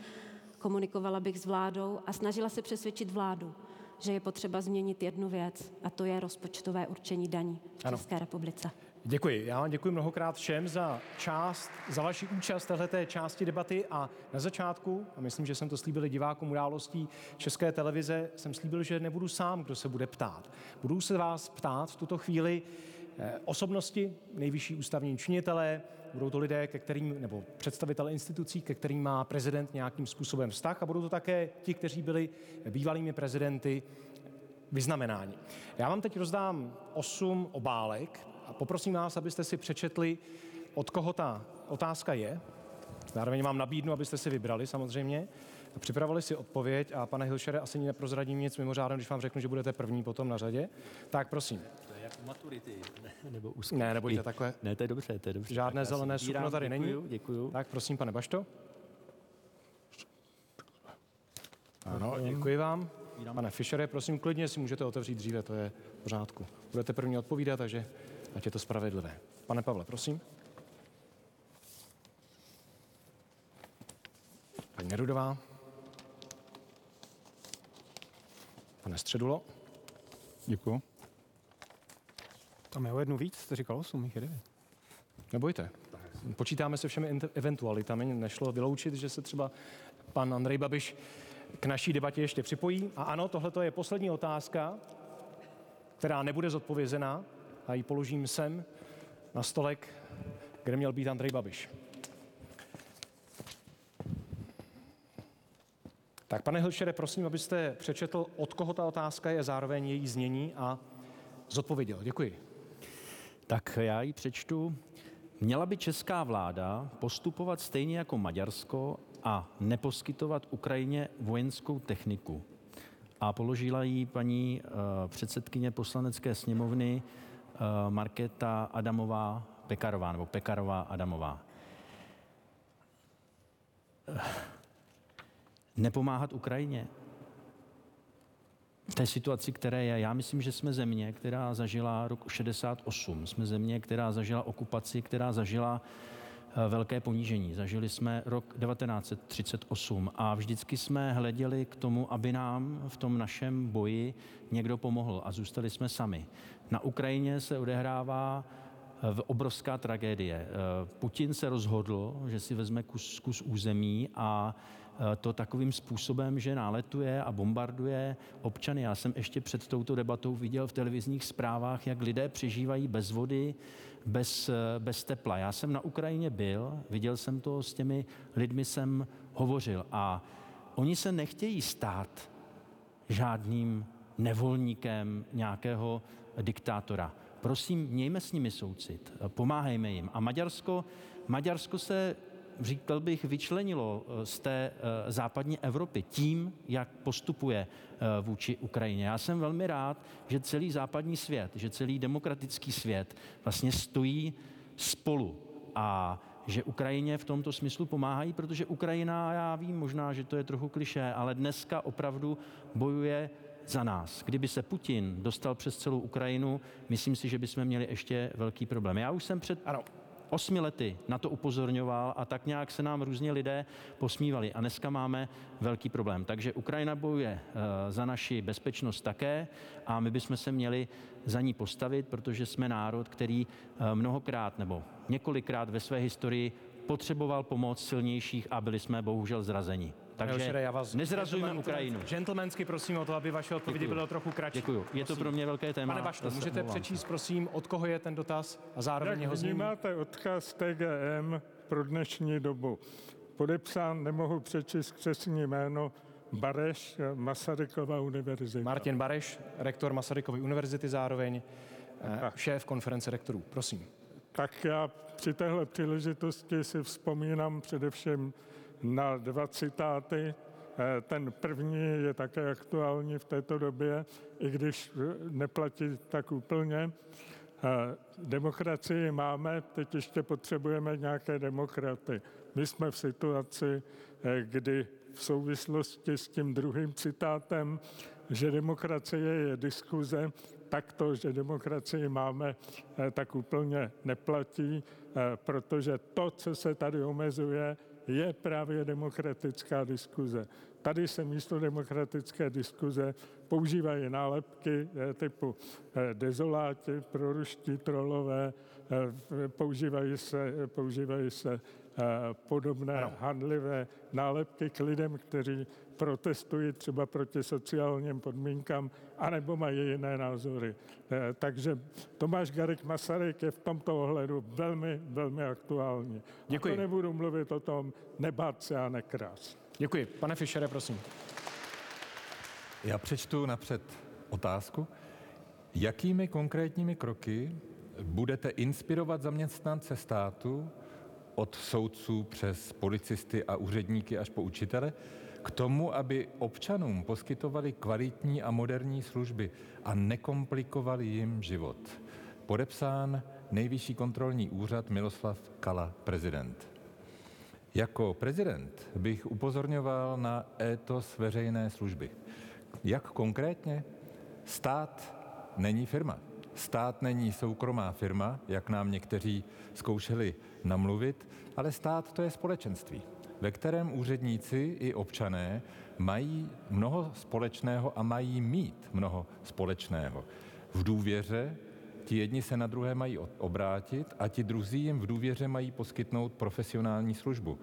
komunikovala bych s vládou a snažila se přesvědčit vládu, že je potřeba změnit jednu věc, a to je rozpočtové určení daní v ano. České republice. Děkuji. Já vám děkuji mnohokrát všem za část, za vaši účast této části debaty a na začátku, a myslím, že jsem to slíbil divákům událostí České televize, jsem slíbil, že nebudu sám, kdo se bude ptát. Budu se vás ptát v tuto chvíli eh, osobnosti, nejvyšší ústavní činitelé, budou to lidé, ke kterým, nebo představitelé institucí, ke kterým má prezident nějakým způsobem vztah a budou to také ti, kteří byli bývalými prezidenty vyznamenáni. Já vám teď rozdám osm obálek a poprosím vás, abyste si přečetli, od koho ta otázka je. Zároveň vám nabídnu, abyste si vybrali samozřejmě. Připravili si odpověď a pane Hilšere, asi neprozradím nic mimořádného, když vám řeknu, že budete první potom na řadě. Tak prosím. To je jako maturity, ne, nebo úzký. Ne, nebojte takhle. Ne, to je dobře, to je dobře. Žádné zelené sukno tady děkuju, není. Děkuju. Tak prosím, pane Bašto. Ano, děkuji vám. Pane Fischere, prosím, klidně si můžete otevřít dříve, to je v pořádku. Budete první odpovídat, takže ať je to spravedlivé. Pane Pavle, prosím. Paní Nerudová. Pane Středulo. Děkuji. Tam je o jednu víc, jste říkal 8, jich je 9. Nebojte. Počítáme se všemi eventualitami. Nešlo vyloučit, že se třeba pan Andrej Babiš k naší debatě ještě připojí. A ano, tohle je poslední otázka, která nebude zodpovězená a ji položím sem na stolek, kde měl být Andrej Babiš. Tak pane Hilšere, prosím, abyste přečetl, od koho ta otázka je, zároveň její znění a zodpověděl. Děkuji. Tak já ji přečtu. Měla by česká vláda postupovat stejně jako Maďarsko a neposkytovat Ukrajině vojenskou techniku. A položila ji paní uh, předsedkyně poslanecké sněmovny Markéta Adamová Pekarová, nebo Pekarová Adamová. Uh, nepomáhat Ukrajině v té situaci, které je. Já myslím, že jsme země, která zažila rok 68. Jsme země, která zažila okupaci, která zažila eh, velké ponížení. Zažili jsme rok 1938 a vždycky jsme hleděli k tomu, aby nám v tom našem boji někdo pomohl a zůstali jsme sami. Na Ukrajině se odehrává v obrovská tragédie. Eh, Putin se rozhodl, že si vezme kus, kus území a eh, to takovým způsobem, že náletuje a bombarduje občany. Já jsem ještě před touto debatou viděl v televizních zprávách, jak lidé přežívají bez vody, bez, eh, bez tepla. Já jsem na Ukrajině byl, viděl jsem to, s těmi lidmi jsem hovořil a oni se nechtějí stát žádným nevolníkem nějakého diktátora prosím, mějme s nimi soucit, pomáhejme jim. A Maďarsko, Maďarsko se říkal bych, vyčlenilo eh, z té eh, západní Evropy tím, jak postupuje eh, vůči Ukrajině. Já jsem velmi rád, že celý západní svět, že celý demokratický svět vlastně stojí spolu a že Ukrajině v tomto smyslu pomáhají, protože Ukrajina, já vím možná, že to je trochu kliše, ale dneska opravdu bojuje za nás. Kdyby se Putin dostal přes celou Ukrajinu, myslím si, že bychom měli ještě velký problém. Já už jsem před ano. osmi lety na to upozorňoval a tak nějak se nám různě lidé posmívali. A dneska máme velký problém. Takže Ukrajina bojuje uh, za naši bezpečnost také a my bychom se měli za ní postavit, protože jsme národ, který uh, mnohokrát nebo několikrát ve své historii potřeboval pomoc silnějších a byli jsme bohužel zrazeni. Takže já vás nezrazujme Ukrajinu. Gentlemansky prosím o to, aby vaše odpovědi byly trochu kratší. Děkuji. Je to pro mě velké téma. Pane Bašto, můžete přečíst, prosím, od koho je ten dotaz a zároveň Jak ho vnímáte odkaz TGM pro dnešní dobu? Podepsán, nemohu přečíst křesní jméno, Bareš, Masarykova univerzita. Martin Bareš, rektor Masarykovy univerzity zároveň, eh, šéf konference rektorů. Prosím. Tak já při téhle příležitosti si vzpomínám především na dva citáty. Eh, ten první je také aktuální v této době, i když neplatí tak úplně. Eh, demokracii máme, teď ještě potřebujeme nějaké demokraty. My jsme v situaci, eh, kdy v souvislosti s tím druhým citátem, že demokracie je diskuze, tak to, že demokracii máme, tak úplně neplatí, protože to, co se tady omezuje, je právě demokratická diskuze. Tady se místo demokratické diskuze používají nálepky eh, typu eh, dezoláti, proruští trolové, eh, používají se, používají se podobné ano. handlivé nálepky k lidem, kteří protestují třeba proti sociálním podmínkám, anebo mají jiné názory. Takže Tomáš Garik Masaryk je v tomto ohledu velmi, velmi aktuální. Děkuji. A to nebudu mluvit o tom nebát se a nekrás. Děkuji. Pane Fischere, prosím. Já přečtu napřed otázku. Jakými konkrétními kroky budete inspirovat zaměstnance státu od soudců přes policisty a úředníky až po učitele, k tomu, aby občanům poskytovali kvalitní a moderní služby a nekomplikovali jim život. Podepsán Nejvyšší kontrolní úřad Miloslav Kala, prezident. Jako prezident bych upozorňoval na étos veřejné služby. Jak konkrétně? Stát není firma. Stát není soukromá firma, jak nám někteří zkoušeli namluvit, ale stát to je společenství, ve kterém úředníci i občané mají mnoho společného a mají mít mnoho společného. V důvěře ti jedni se na druhé mají obrátit a ti druzí jim v důvěře mají poskytnout profesionální službu.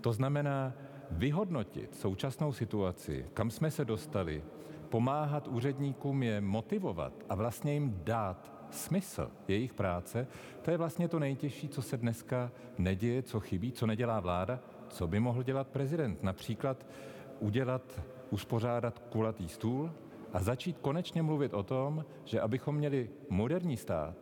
To znamená vyhodnotit současnou situaci, kam jsme se dostali, pomáhat úředníkům je motivovat a vlastně jim dát smysl jejich práce, to je vlastně to nejtěžší, co se dneska neděje, co chybí, co nedělá vláda, co by mohl dělat prezident. Například udělat, uspořádat kulatý stůl a začít konečně mluvit o tom, že abychom měli moderní stát,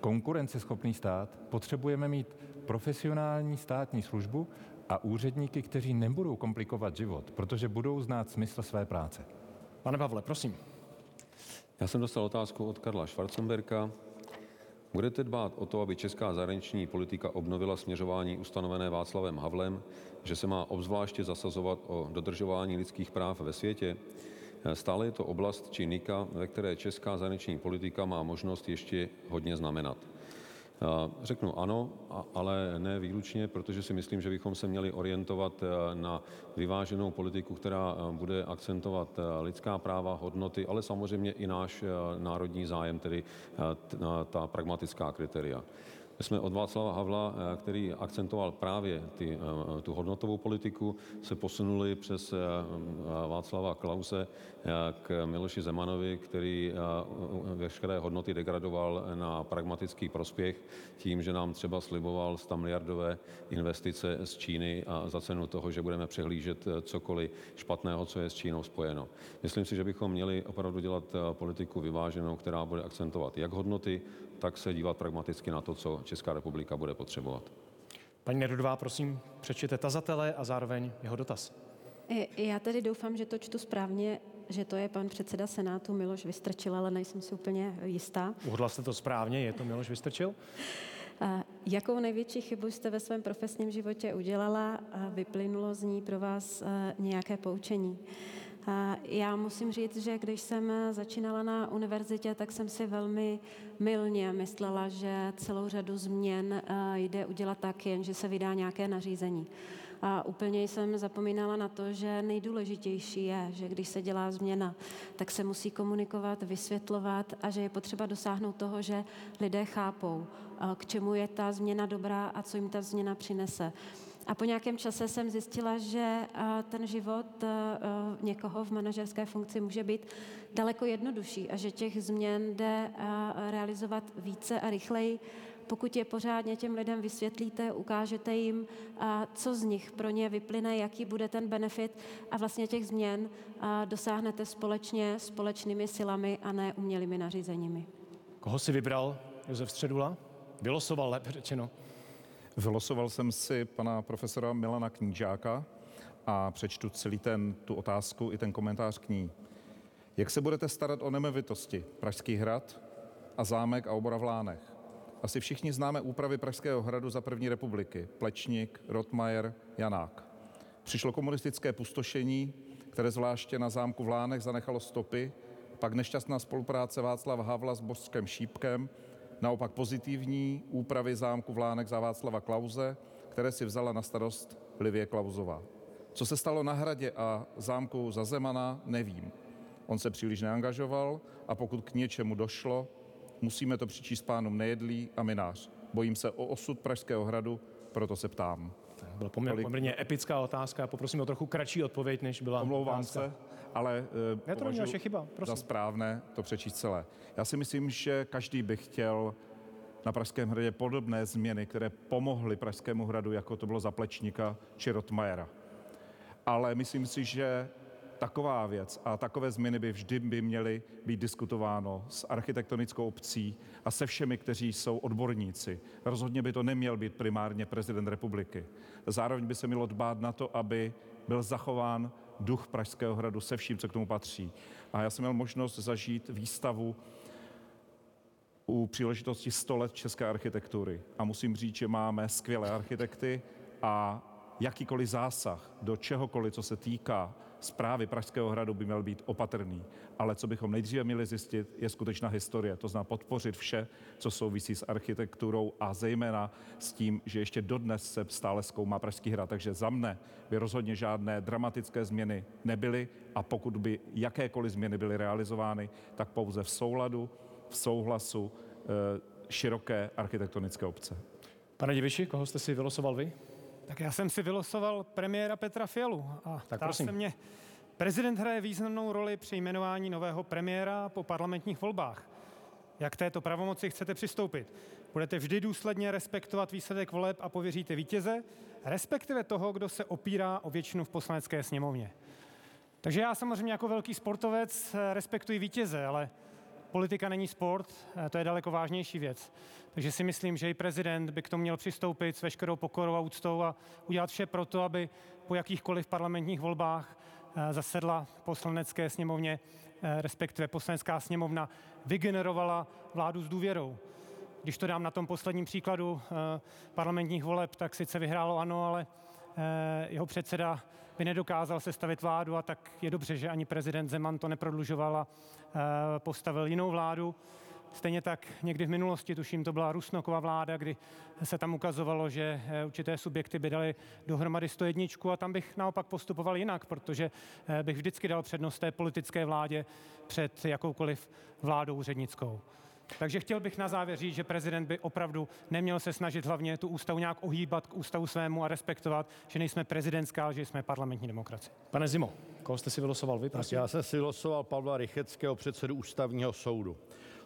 konkurenceschopný stát, potřebujeme mít profesionální státní službu a úředníky, kteří nebudou komplikovat život, protože budou znát smysl své práce. Pane Pavle, prosím. Já jsem dostal otázku od Karla Schwarzenberka. Budete dbát o to, aby česká zahraniční politika obnovila směřování ustanovené Václavem Havlem, že se má obzvláště zasazovat o dodržování lidských práv ve světě? Stále je to oblast či nika, ve které česká zahraniční politika má možnost ještě hodně znamenat. Řeknu ano, ale ne výlučně, protože si myslím, že bychom se měli orientovat e, na vyváženou politiku, která e, bude akcentovat e, lidská práva, hodnoty, ale samozřejmě i náš národní zájem, tedy ta pragmatická kritéria. Jsme od Václava Havla, eh, který akcentoval právě ty, eh, tu hodnotovou politiku, se posunuli přes eh, Václava Klause k Miloši Zemanovi, který veškeré hodnoty degradoval na pragmatický prospěch tím, že nám třeba sliboval 100 miliardové investice z Číny a za cenu toho, že budeme přehlížet cokoliv špatného, co je s Čínou spojeno. Myslím si, že bychom měli opravdu dělat politiku vyváženou, která bude akcentovat jak hodnoty, tak se dívat pragmaticky na to, co Česká republika bude potřebovat. Paní Nerudová, prosím, přečtěte tazatele a zároveň jeho dotaz. Já tedy doufám, že to čtu správně, že to je pan předseda Senátu Miloš Vystrčil, ale nejsem si úplně jistá. Uhodla jste to správně, je to Miloš Vystrčil? Jakou největší chybu jste ve svém profesním životě udělala a vyplynulo z ní pro vás nějaké poučení? Já musím říct, že když jsem začínala na univerzitě, tak jsem si velmi milně myslela, že celou řadu změn eh, jde udělat tak, jen že se vydá nějaké nařízení. A úplně jsem zapomínala na to, že nejdůležitější je, že když se dělá změna, tak se musí komunikovat, vysvětlovat a že je potřeba dosáhnout toho, že lidé chápou, eh, k čemu je ta změna dobrá a co jim ta změna přinese. A po nějakém čase jsem zjistila, že ten život někoho v manažerské funkci může být daleko jednodušší a že těch změn jde realizovat více a rychleji, pokud je pořádně těm lidem vysvětlíte, ukážete jim, co z nich pro ně vyplyne, jaký bude ten benefit a vlastně těch změn dosáhnete společně, společnými silami a ne umělými nařízeními. Koho si vybral Josef Středula? Vylosoval, lépe řečeno. Vylosoval jsem si pana profesora Milana Knížáka a přečtu celý ten, tu otázku i ten komentář k ní. Jak se budete starat o nemovitosti Pražský hrad a zámek a obora v Lánech? Asi všichni známe úpravy Pražského hradu za první republiky. Plečník, Rotmajer, Janák. Přišlo komunistické pustošení, které zvláště na zámku v Lánech zanechalo stopy, pak nešťastná spolupráce Václava Havla s Božským Šípkem naopak pozitivní úpravy zámku Vlánek za Václava Klauze, které si vzala na starost Livie Klauzová. Co se stalo na hradě a zámku za Zemana, nevím. On se příliš neangažoval a pokud k něčemu došlo, musíme to přičíst pánům Nejedlí a Minář. Bojím se o osud Pražského hradu, proto se ptám. Byla poměrně, poměrně epická otázka. Poprosím o trochu kratší odpověď, než byla Omlouvám otázka. se, ale uh, to není chyba. Prosím. za správné to přečíst celé. Já si myslím, že každý by chtěl na Pražském hradě podobné změny, které pomohly Pražskému hradu, jako to bylo za Plečníka či Rotmajera. Ale myslím si, že taková věc a takové změny by vždy by měly být diskutováno s architektonickou obcí a se všemi, kteří jsou odborníci. Rozhodně by to neměl být primárně prezident republiky. Zároveň by se mělo dbát na to, aby byl zachován duch Pražského hradu se vším, co k tomu patří. A já jsem měl možnost zažít výstavu u příležitosti 100 let české architektury. A musím říct, že máme skvělé architekty a jakýkoliv zásah do čehokoliv, co se týká zprávy Pražského hradu, by měl být opatrný. Ale co bychom nejdříve měli zjistit, je skutečná historie. To znamená podpořit vše, co souvisí s architekturou a zejména s tím, že ještě dodnes se stále zkoumá Pražský hrad. Takže za mne by rozhodně žádné dramatické změny nebyly a pokud by jakékoliv změny byly realizovány, tak pouze v souladu, v souhlasu eh, široké architektonické obce. Pane Diviši, koho jste si vylosoval vy? Tak já jsem si vylosoval premiéra Petra Fialu a Tak prosím. se mě, prezident hraje významnou roli při jmenování nového premiéra po parlamentních volbách. Jak k této pravomoci chcete přistoupit? Budete vždy důsledně respektovat výsledek voleb a pověříte vítěze, respektive toho, kdo se opírá o většinu v poslanecké sněmovně. Takže já samozřejmě jako velký sportovec respektuji vítěze, ale politika není sport, eh, to je daleko vážnější věc. Takže si myslím, že i prezident by k tomu měl přistoupit s veškerou pokorou a úctou a udělat vše pro to, aby po jakýchkoliv parlamentních volbách eh, zasedla poslanecké sněmovně, eh, respektive poslanecká sněmovna vygenerovala vládu s důvěrou. Když to dám na tom posledním příkladu parlamentních voleb, tak sice vyhrálo ano, ale eh, jeho předseda by nedokázal sestavit vládu a tak je dobře, že ani prezident Zeman to neprodlužoval a eh, postavil jinou vládu. Stejně tak někdy v minulosti, tuším, to byla Rusnokova vláda, kdy se tam ukazovalo, že eh, určité subjekty by dali dohromady 101 a tam bych naopak postupoval jinak, protože eh, bych vždycky dal přednost té politické vládě před jakoukoliv vládou úřednickou. Takže chtěl bych na závěr říct, že prezident by opravdu neměl se snažit hlavně tu ústavu nějak ohýbat k ústavu svému a respektovat, že nejsme prezidentská, ale že jsme parlamentní demokracie. Pane Zimo, koho jste si vylosoval vy, prosím? já jsem si vylosoval Pavla Rycheckého, předsedu ústavního soudu.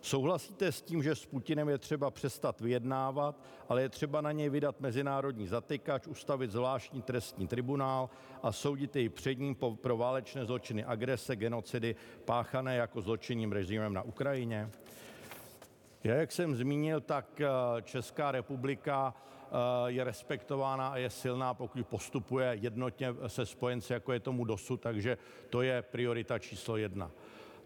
Souhlasíte s tím, že s Putinem je třeba přestat vyjednávat, ale je třeba na něj vydat mezinárodní zatykač, ustavit zvláštní trestní tribunál a soudit jej před ním po- pro válečné zločiny agrese, genocidy páchané jako zločinným režimem na Ukrajině? Jak jsem zmínil, tak eh, Česká republika eh, je respektována a je silná, pokud postupuje jednotně se spojenci, jako je tomu dosud, takže to je priorita číslo jedna.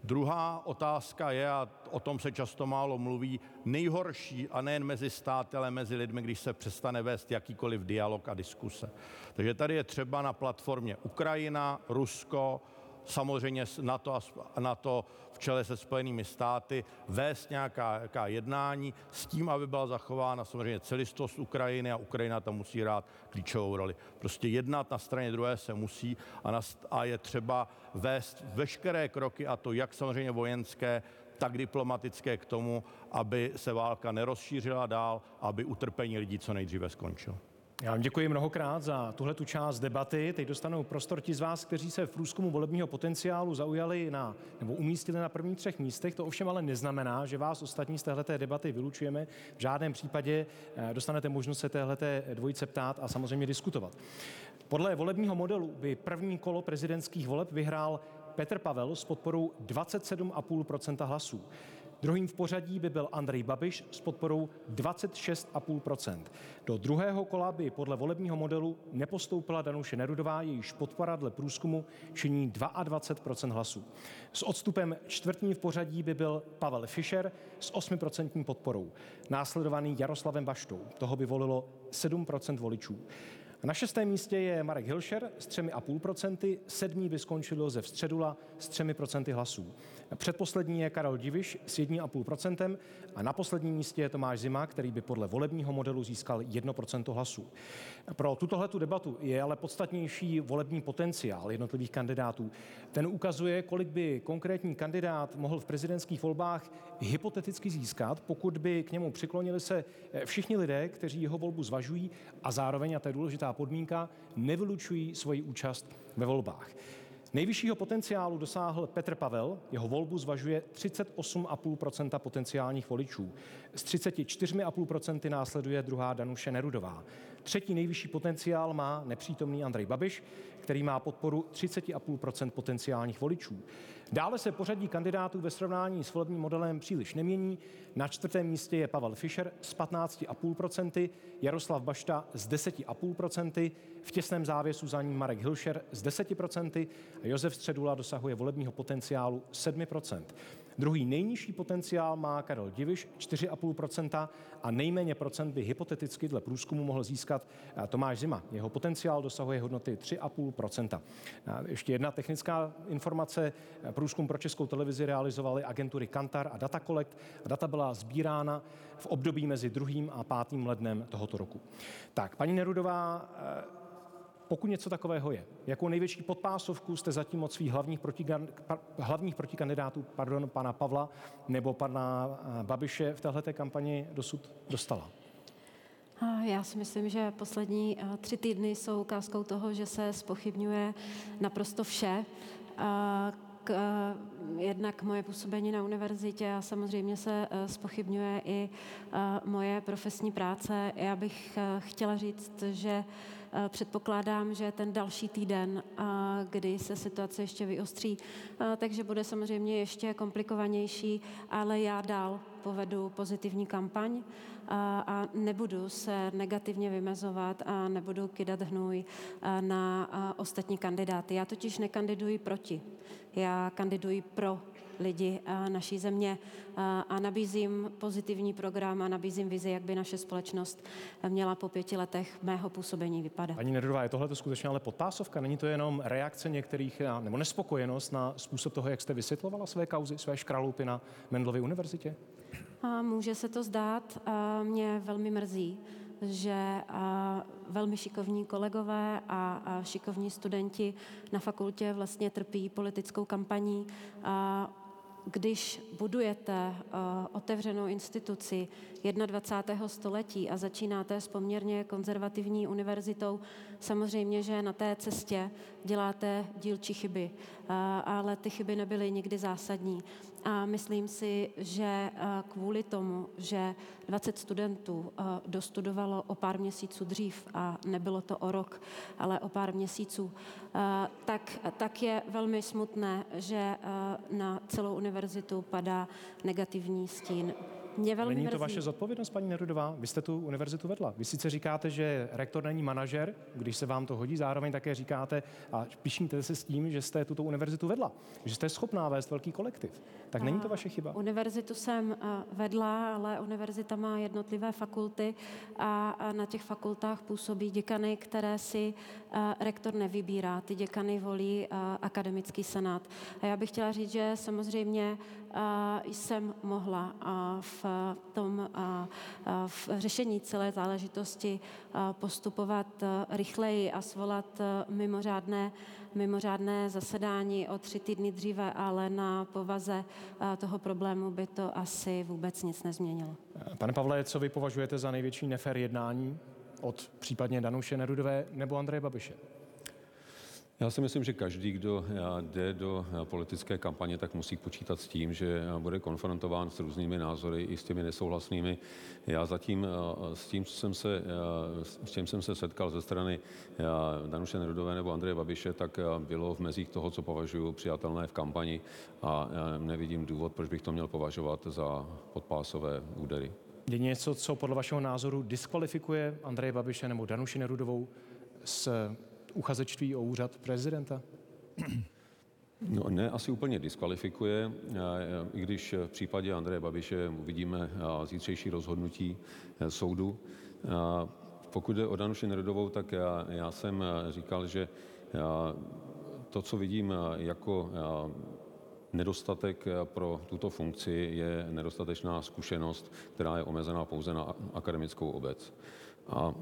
Druhá otázka je, a o tom se často málo mluví, nejhorší, a nejen mezi státy, ale mezi lidmi, když se přestane vést jakýkoliv dialog a diskuse. Takže tady je třeba na platformě Ukrajina, Rusko, samozřejmě s NATO a s- a NATO čele se Spojenými státy vést nějaká, nějaká jednání s tím, aby byla zachována samozřejmě celistvost Ukrajiny a Ukrajina tam musí hrát klíčovou roli. Prostě jednat na straně druhé se musí a, na, a je třeba vést veškeré kroky, a to jak samozřejmě vojenské, tak diplomatické k tomu, aby se válka nerozšířila dál, aby utrpení lidí co nejdříve skončilo. Já vám děkuji mnohokrát za tuhle tu část debaty. Teď dostanou prostor ti z vás, kteří se v průzkumu volebního potenciálu zaujali na, nebo umístili na prvních třech místech. To ovšem ale neznamená, že vás ostatní z téhleté debaty vylučujeme. V žádném případě eh, dostanete možnost se téhleté dvojice ptát a samozřejmě diskutovat. Podle volebního modelu by první kolo prezidentských voleb vyhrál Petr Pavel s podporou 27,5% hlasů. Druhým v pořadí by byl Andrej Babiš s podporou 26,5% Do druhého kola by podle volebního modelu nepostoupila Danuše Nerudová, jejíž podpora dle průzkumu činí 22% hlasů. S odstupem čtvrtým v pořadí by byl Pavel Fischer s 8% podporou, následovaný Jaroslavem Baštou. Toho by volilo 7% voličů. Na šestém místě je Marek Hilšer s 3,5%, sedmý by skončil Josef Středula s 3% hlasů. Předposlední je Karel Diviš s 1,5% a na posledním místě je Tomáš Zima, který by podle volebního modelu získal 1% hlasů. Pro tutohletu debatu je ale podstatnější volební potenciál jednotlivých kandidátů. Ten ukazuje, kolik by konkrétní kandidát mohl v prezidentských volbách hypoteticky získat, pokud by k němu přiklonili se všichni lidé, kteří jeho volbu zvažují a zároveň, a to je důležitá podmínka, nevylučují svoji účast ve volbách. Nejvyššího potenciálu dosáhl Petr Pavel, jeho volbu zvažuje 38,5% potenciálních voličů. S 34,5% následuje druhá Danuše Nerudová. Třetí nejvyšší potenciál má nepřítomný Andrej Babiš, který má podporu 30,5% potenciálních voličů. Dále se pořadí kandidátů ve srovnání s volebním modelem příliš nemění. Na čtvrtém místě je Pavel Fischer s 15,5%, Jaroslav Bašta s 10,5%, v těsném závěsu za ním Marek Hilšer s 10% a Josef Středula dosahuje volebního potenciálu 7%. Druhý nejnižší potenciál má Karel Diviš 4,5% a nejméně procent by hypoteticky dle průzkumu mohl získat eh, Tomáš Zima. Jeho potenciál dosahuje hodnoty 3,5%. Ještě jedna technická informace. Průzkum pro českou televizi realizovaly agentury Kantar a Data Collect. Data byla sbírána v období mezi 2. a 5. lednem tohoto roku. Tak, paní Nerudová, eh, pokud něco takového je, jakou největší podpásovku jste zatím od svých hlavních, protikan, hlavních protikandidátů, pardon, pana Pavla nebo pana eh, Babiše v této kampani dosud dostala? Já si myslím, že poslední eh, tři týdny jsou ukázkou toho, že se spochybňuje naprosto vše. K, eh, jednak moje působení na univerzitě a samozřejmě se spochybňuje i moje profesní práce. Já bych chtěla říct, že předpokládám, že ten další týden, eh, kdy se situace ještě vyostří, eh, takže bude samozřejmě ještě komplikovanější, ale já dál povedu pozitivní kampaň a nebudu se negativně vymezovat a nebudu kydat hnůj na ostatní kandidáty. Já totiž nekandiduji proti, já kandiduji pro lidi naší země a nabízím pozitivní program a nabízím vizi, jak by naše společnost měla po pěti letech mého působení vypadat. Paní Nedrová, je tohle to skutečně ale potásovka? Není to jenom reakce některých nebo nespokojenost na způsob toho, jak jste vysvětlovala své kauzy, své škralupy na Mendlově univerzitě? A může se to zdát, a mě velmi mrzí, že velmi šikovní kolegové a šikovní studenti na fakultě vlastně trpí politickou kampaní. Když budujete uh, otevřenou instituci 21. století a začínáte s poměrně konzervativní univerzitou, samozřejmě, že na té cestě děláte dílčí chyby, uh, ale ty chyby nebyly nikdy zásadní. A myslím si, že kvůli tomu, že 20 studentů dostudovalo o pár měsíců dřív a nebylo to o rok, ale o pár měsíců, tak, tak je velmi smutné, že na celou univerzitu padá negativní stín mě velmi Není to mrzí. vaše zodpovědnost, paní Nerudová? Vy jste tu univerzitu vedla. Vy sice říkáte, že rektor není manažer, když se vám to hodí, zároveň také říkáte a píšníte se s tím, že jste tuto univerzitu vedla, že jste schopná vést velký kolektiv. Tak a není to vaše chyba? Univerzitu jsem eh, vedla, ale univerzita má jednotlivé fakulty a na těch fakultách působí děkany, které si eh, rektor nevybírá. Ty děkany volí eh, akademický senát. A já bych chtěla říct, že samozřejmě jsem mohla v tom v řešení celé záležitosti postupovat rychleji a svolat mimořádné, mimořádné zasedání o tři týdny dříve, ale na povaze toho problému by to asi vůbec nic nezměnilo. Pane Pavle, co vy považujete za největší nefér jednání od případně Danuše Nerudové nebo Andreje Babiše? Já si myslím, že každý, kdo eh, jde do eh, politické kampaně, tak musí počítat s tím, že eh, bude konfrontován s různými názory i s těmi nesouhlasnými. Já zatím s tím, co jsem se, s čím jsem se setkal ze strany Danuše Nerudové nebo Andreje Babiše, tak bylo v mezích toho, co považuji přijatelné v kampani a nevidím důvod, proč bych to měl považovat za podpásové údery. Je něco, co podle vašeho názoru diskvalifikuje Andreje Babiše nebo Danuši Nerudovou z uchazečství o úřad prezidenta? No, ne, asi úplně diskvalifikuje, i když v případě Andreje Babiše uvidíme zítřejší rozhodnutí e, soudu. Pokud jde o Danuši Nerodovou, tak já, já jsem říkal, že to, co vidím jako nedostatek pro tuto funkci, je nedostatečná zkušenost, která je omezená pouze na akademickou obec. A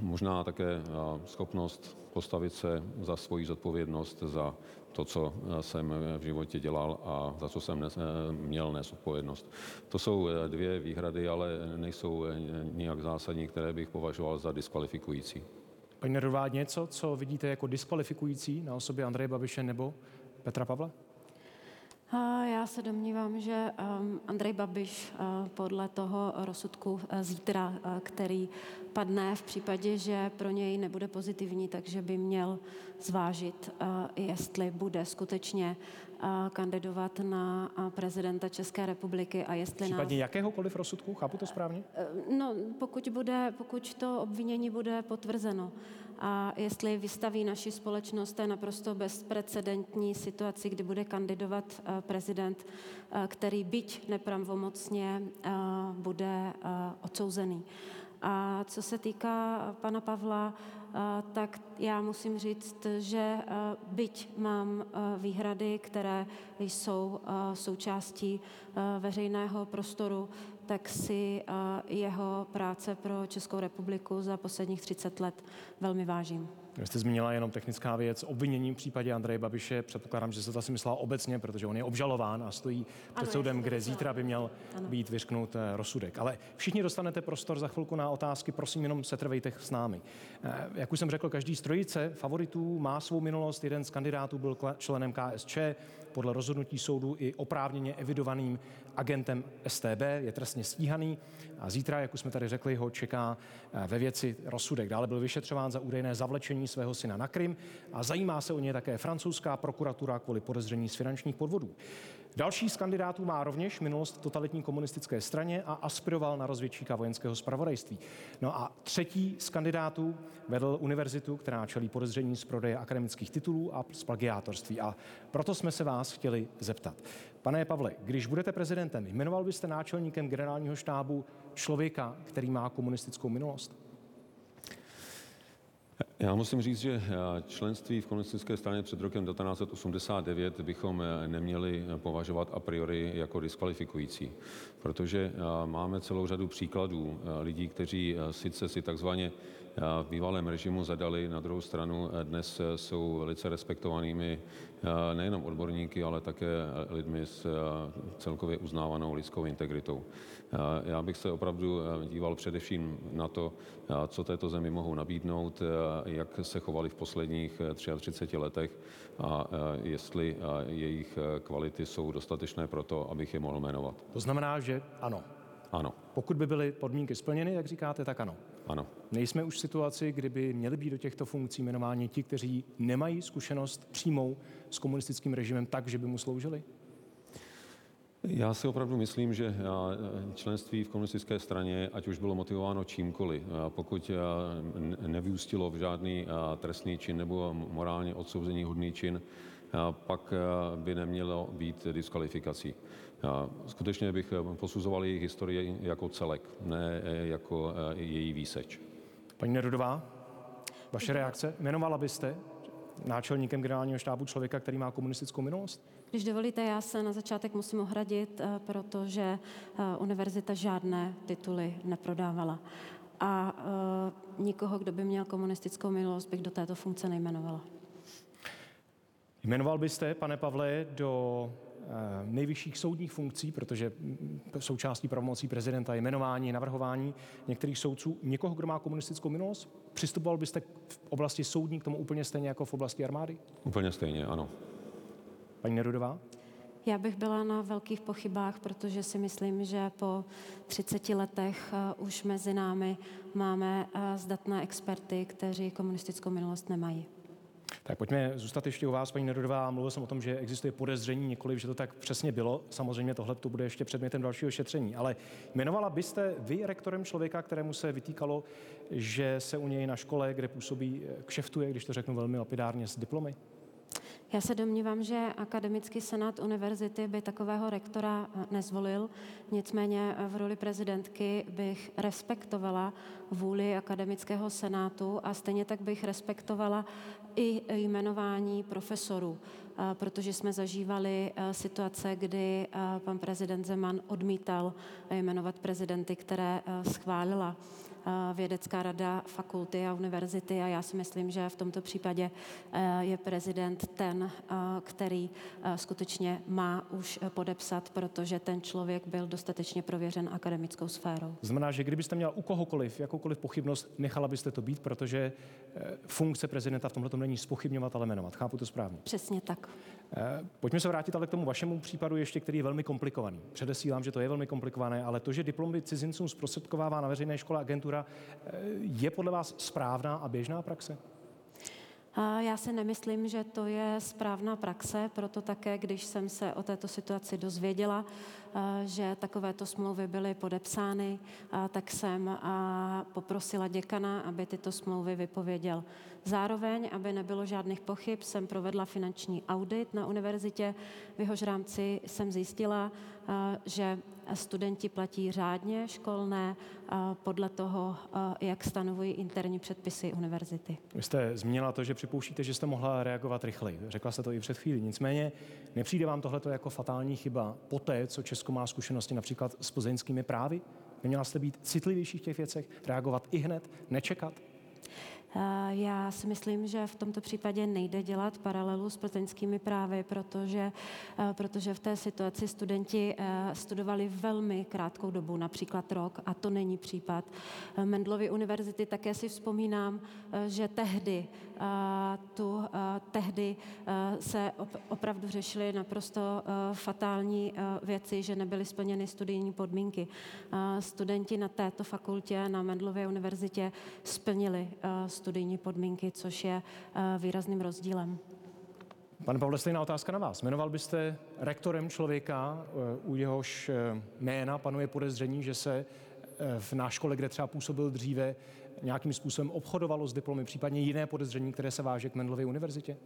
možná také schopnost postavit se za svoji zodpovědnost, za to, co jsem v životě dělal a za co jsem měl nést odpovědnost. To jsou dvě výhrady, ale nejsou nijak zásadní, které bych považoval za diskvalifikující. Paní Nerová, něco, co vidíte jako diskvalifikující na osobě Andreje Babiše nebo Petra Pavla? Já se domnívám, že ehm, Andrej Babiš eh, podle toho rozsudku eh, zítra, eh, který padne v případě, že pro něj nebude pozitivní, takže by měl zvážit, jestli bude skutečně kandidovat na prezidenta České republiky a jestli Případně nás... jakéhokoliv rozsudku, chápu to správně? No, pokud, bude, pokud to obvinění bude potvrzeno a jestli vystaví naši společnost té naprosto bezprecedentní situaci, kdy bude kandidovat prezident, který byť nepravomocně bude odsouzený. A co se týká pana Pavla, tak já musím říct, že byť mám výhrady, které jsou součástí veřejného prostoru, tak si jeho práce pro Českou republiku za posledních 30 let velmi vážím. Vy jste zmínila jenom technická věc, obvinění v případě Andreje Babiše. Předpokládám, že se to asi myslela obecně, protože on je obžalován a stojí před ano, soudem, kde zítra by měl ano. být vyřknut eh, rozsudek. Ale všichni dostanete prostor za chvilku na otázky, prosím, jenom setrvejte s námi. Eh, jak už jsem řekl, každý z trojice favoritů má svou minulost. Jeden z kandidátů byl členem KSČ, podle rozhodnutí soudu i oprávněně evidovaným agentem STB, je trestně stíhaný a zítra, jak už jsme tady řekli, ho čeká eh, ve věci rozsudek. Dále byl vyšetřován za údajné zavlečení svého syna na Krym a zajímá se o ně také francouzská prokuratura kvůli podezření z finančních podvodů. Další z kandidátů má rovněž minulost v totalitní komunistické straně a aspiroval na rozvědčíka vojenského spravodajství. No a třetí z kandidátů vedl univerzitu, která čelí podezření z prodeje akademických titulů a z plagiátorství. A proto jsme se vás chtěli zeptat. Pane Pavle, když budete prezidentem, jmenoval byste náčelníkem generálního štábu člověka, který má komunistickou minulost? Já musím říct, že eh, členství v komunistické straně před rokem 1989 bychom eh, neměli eh, považovat a priori jako diskvalifikující, protože máme celou řadu příkladů lidí, kteří sice si takzvaně v bývalém režimu zadali, na druhou stranu dnes jsou velice respektovanými nejenom odborníky, ale také lidmi s celkově uznávanou lidskou integritou. Já bych se opravdu díval především na to, co této zemi mohou nabídnout, jak se chovali v posledních 33 letech a jestli jejich kvality jsou dostatečné pro to, abych je mohl jmenovat. To znamená, že ano. Ano. Pokud by byly podmínky splněny, jak říkáte, tak ano. Ano. Nejsme už v situaci, kdyby měli být do těchto funkcí jmenováni ti, kteří nemají zkušenost přímou s komunistickým režimem tak, že by mu sloužili? Já si opravdu myslím, že členství v komunistické straně, ať už bylo motivováno čímkoliv, pokud nevyústilo v žádný trestný čin nebo morálně odsouzení hodný čin, pak by nemělo být diskvalifikací. Skutečně bych posuzoval jejich historii jako celek, ne jako její výseč. Paní Nerudová, vaše reakce? Jmenovala byste náčelníkem generálního štábu člověka, který má komunistickou minulost? Když dovolíte, já se na začátek musím ohradit, eh, protože eh, univerzita žádné tituly neprodávala. A uh, nikoho, kdo by měl komunistickou minulost, bych do této funkce nejmenovala. Jmenoval byste, pane Pavle, do nejvyšších soudních funkcí, protože součástí pravomocí prezidenta je jmenování, navrhování některých soudců, někoho, kdo má komunistickou minulost? Přistupoval byste v oblasti soudní k tomu úplně stejně jako v oblasti armády? Úplně stejně, ano. Paní Nerudová? Já bych byla na velkých pochybách, protože si myslím, že po 30 letech uh, už mezi námi máme uh, zdatné experty, kteří komunistickou minulost nemají. Tak pojďme zůstat ještě u vás, paní Nerudová. Mluvil jsem o tom, že existuje podezření, nikoliv, že to tak přesně bylo. Samozřejmě tohle to bude ještě předmětem dalšího šetření. Ale jmenovala byste vy rektorem člověka, kterému se vytýkalo, že se u něj na škole, kde působí, kšeftuje, když to řeknu velmi lapidárně, s diplomy? Já se domnívám, že akademický senát univerzity by takového rektora eh, nezvolil, nicméně eh, v roli prezidentky bych respektovala vůli akademického senátu a stejně tak bych respektovala i jmenování profesorů, eh, protože jsme zažívali situace, kdy pan prezident Zeman odmítal jmenovat prezidenty, které schválila vědecká rada fakulty a univerzity a já si myslím, že v tomto případě je prezident ten, který skutečně má už podepsat, protože ten člověk byl dostatečně prověřen akademickou sférou. Znamená, že kdybyste měla u kohokoliv jakoukoliv pochybnost, nechala byste to být, protože funkce prezidenta v tomhle není spochybňovat, ale jmenovat. Chápu to správně? Přesně tak. Pojďme se vrátit ale k tomu vašemu případu ještě, který je velmi komplikovaný. Předesílám, že to je velmi komplikované, ale to, že diplomy cizincům zprostředkovává na veřejné škole agentura, je podle vás správná a běžná praxe? Já si nemyslím, že to je správná praxe, proto také, když jsem se o této situaci dozvěděla, že takovéto smlouvy byly podepsány, tak jsem poprosila děkana, aby tyto smlouvy vypověděl. Zároveň, aby nebylo žádných pochyb, jsem provedla finanční audit na univerzitě, v jehož rámci jsem zjistila, že studenti platí řádně školné podle toho, jak stanovují interní předpisy univerzity. Vy jste zmínila to, že připouštíte, že jste mohla reagovat rychleji. Řekla jste to i před chvílí. Nicméně nepřijde vám tohle jako fatální chyba po té, co Česko má zkušenosti například s plzeňskými právy? Neměla jste být citlivější v těch věcech, reagovat i hned, nečekat? Já si myslím, že v tomto případě nejde dělat paralelu s plzeňskými právy, protože, protože v té situaci studenti studovali velmi krátkou dobu, například rok, a to není případ Mendlovy univerzity. Také si vzpomínám, že tehdy, tu, tehdy se opravdu řešily naprosto fatální věci, že nebyly splněny studijní podmínky. Studenti na této fakultě, na Mendlově univerzitě, splnili studijní podmínky, což je eh, výrazným rozdílem. Pane Pavle, stejná otázka na vás. Jmenoval byste rektorem člověka, eh, u jehož eh, jména panuje podezření, že se v náš škole, kde třeba působil dříve, nějakým způsobem obchodovalo s diplomy, případně jiné podezření, které se váže k Mendlově univerzitě?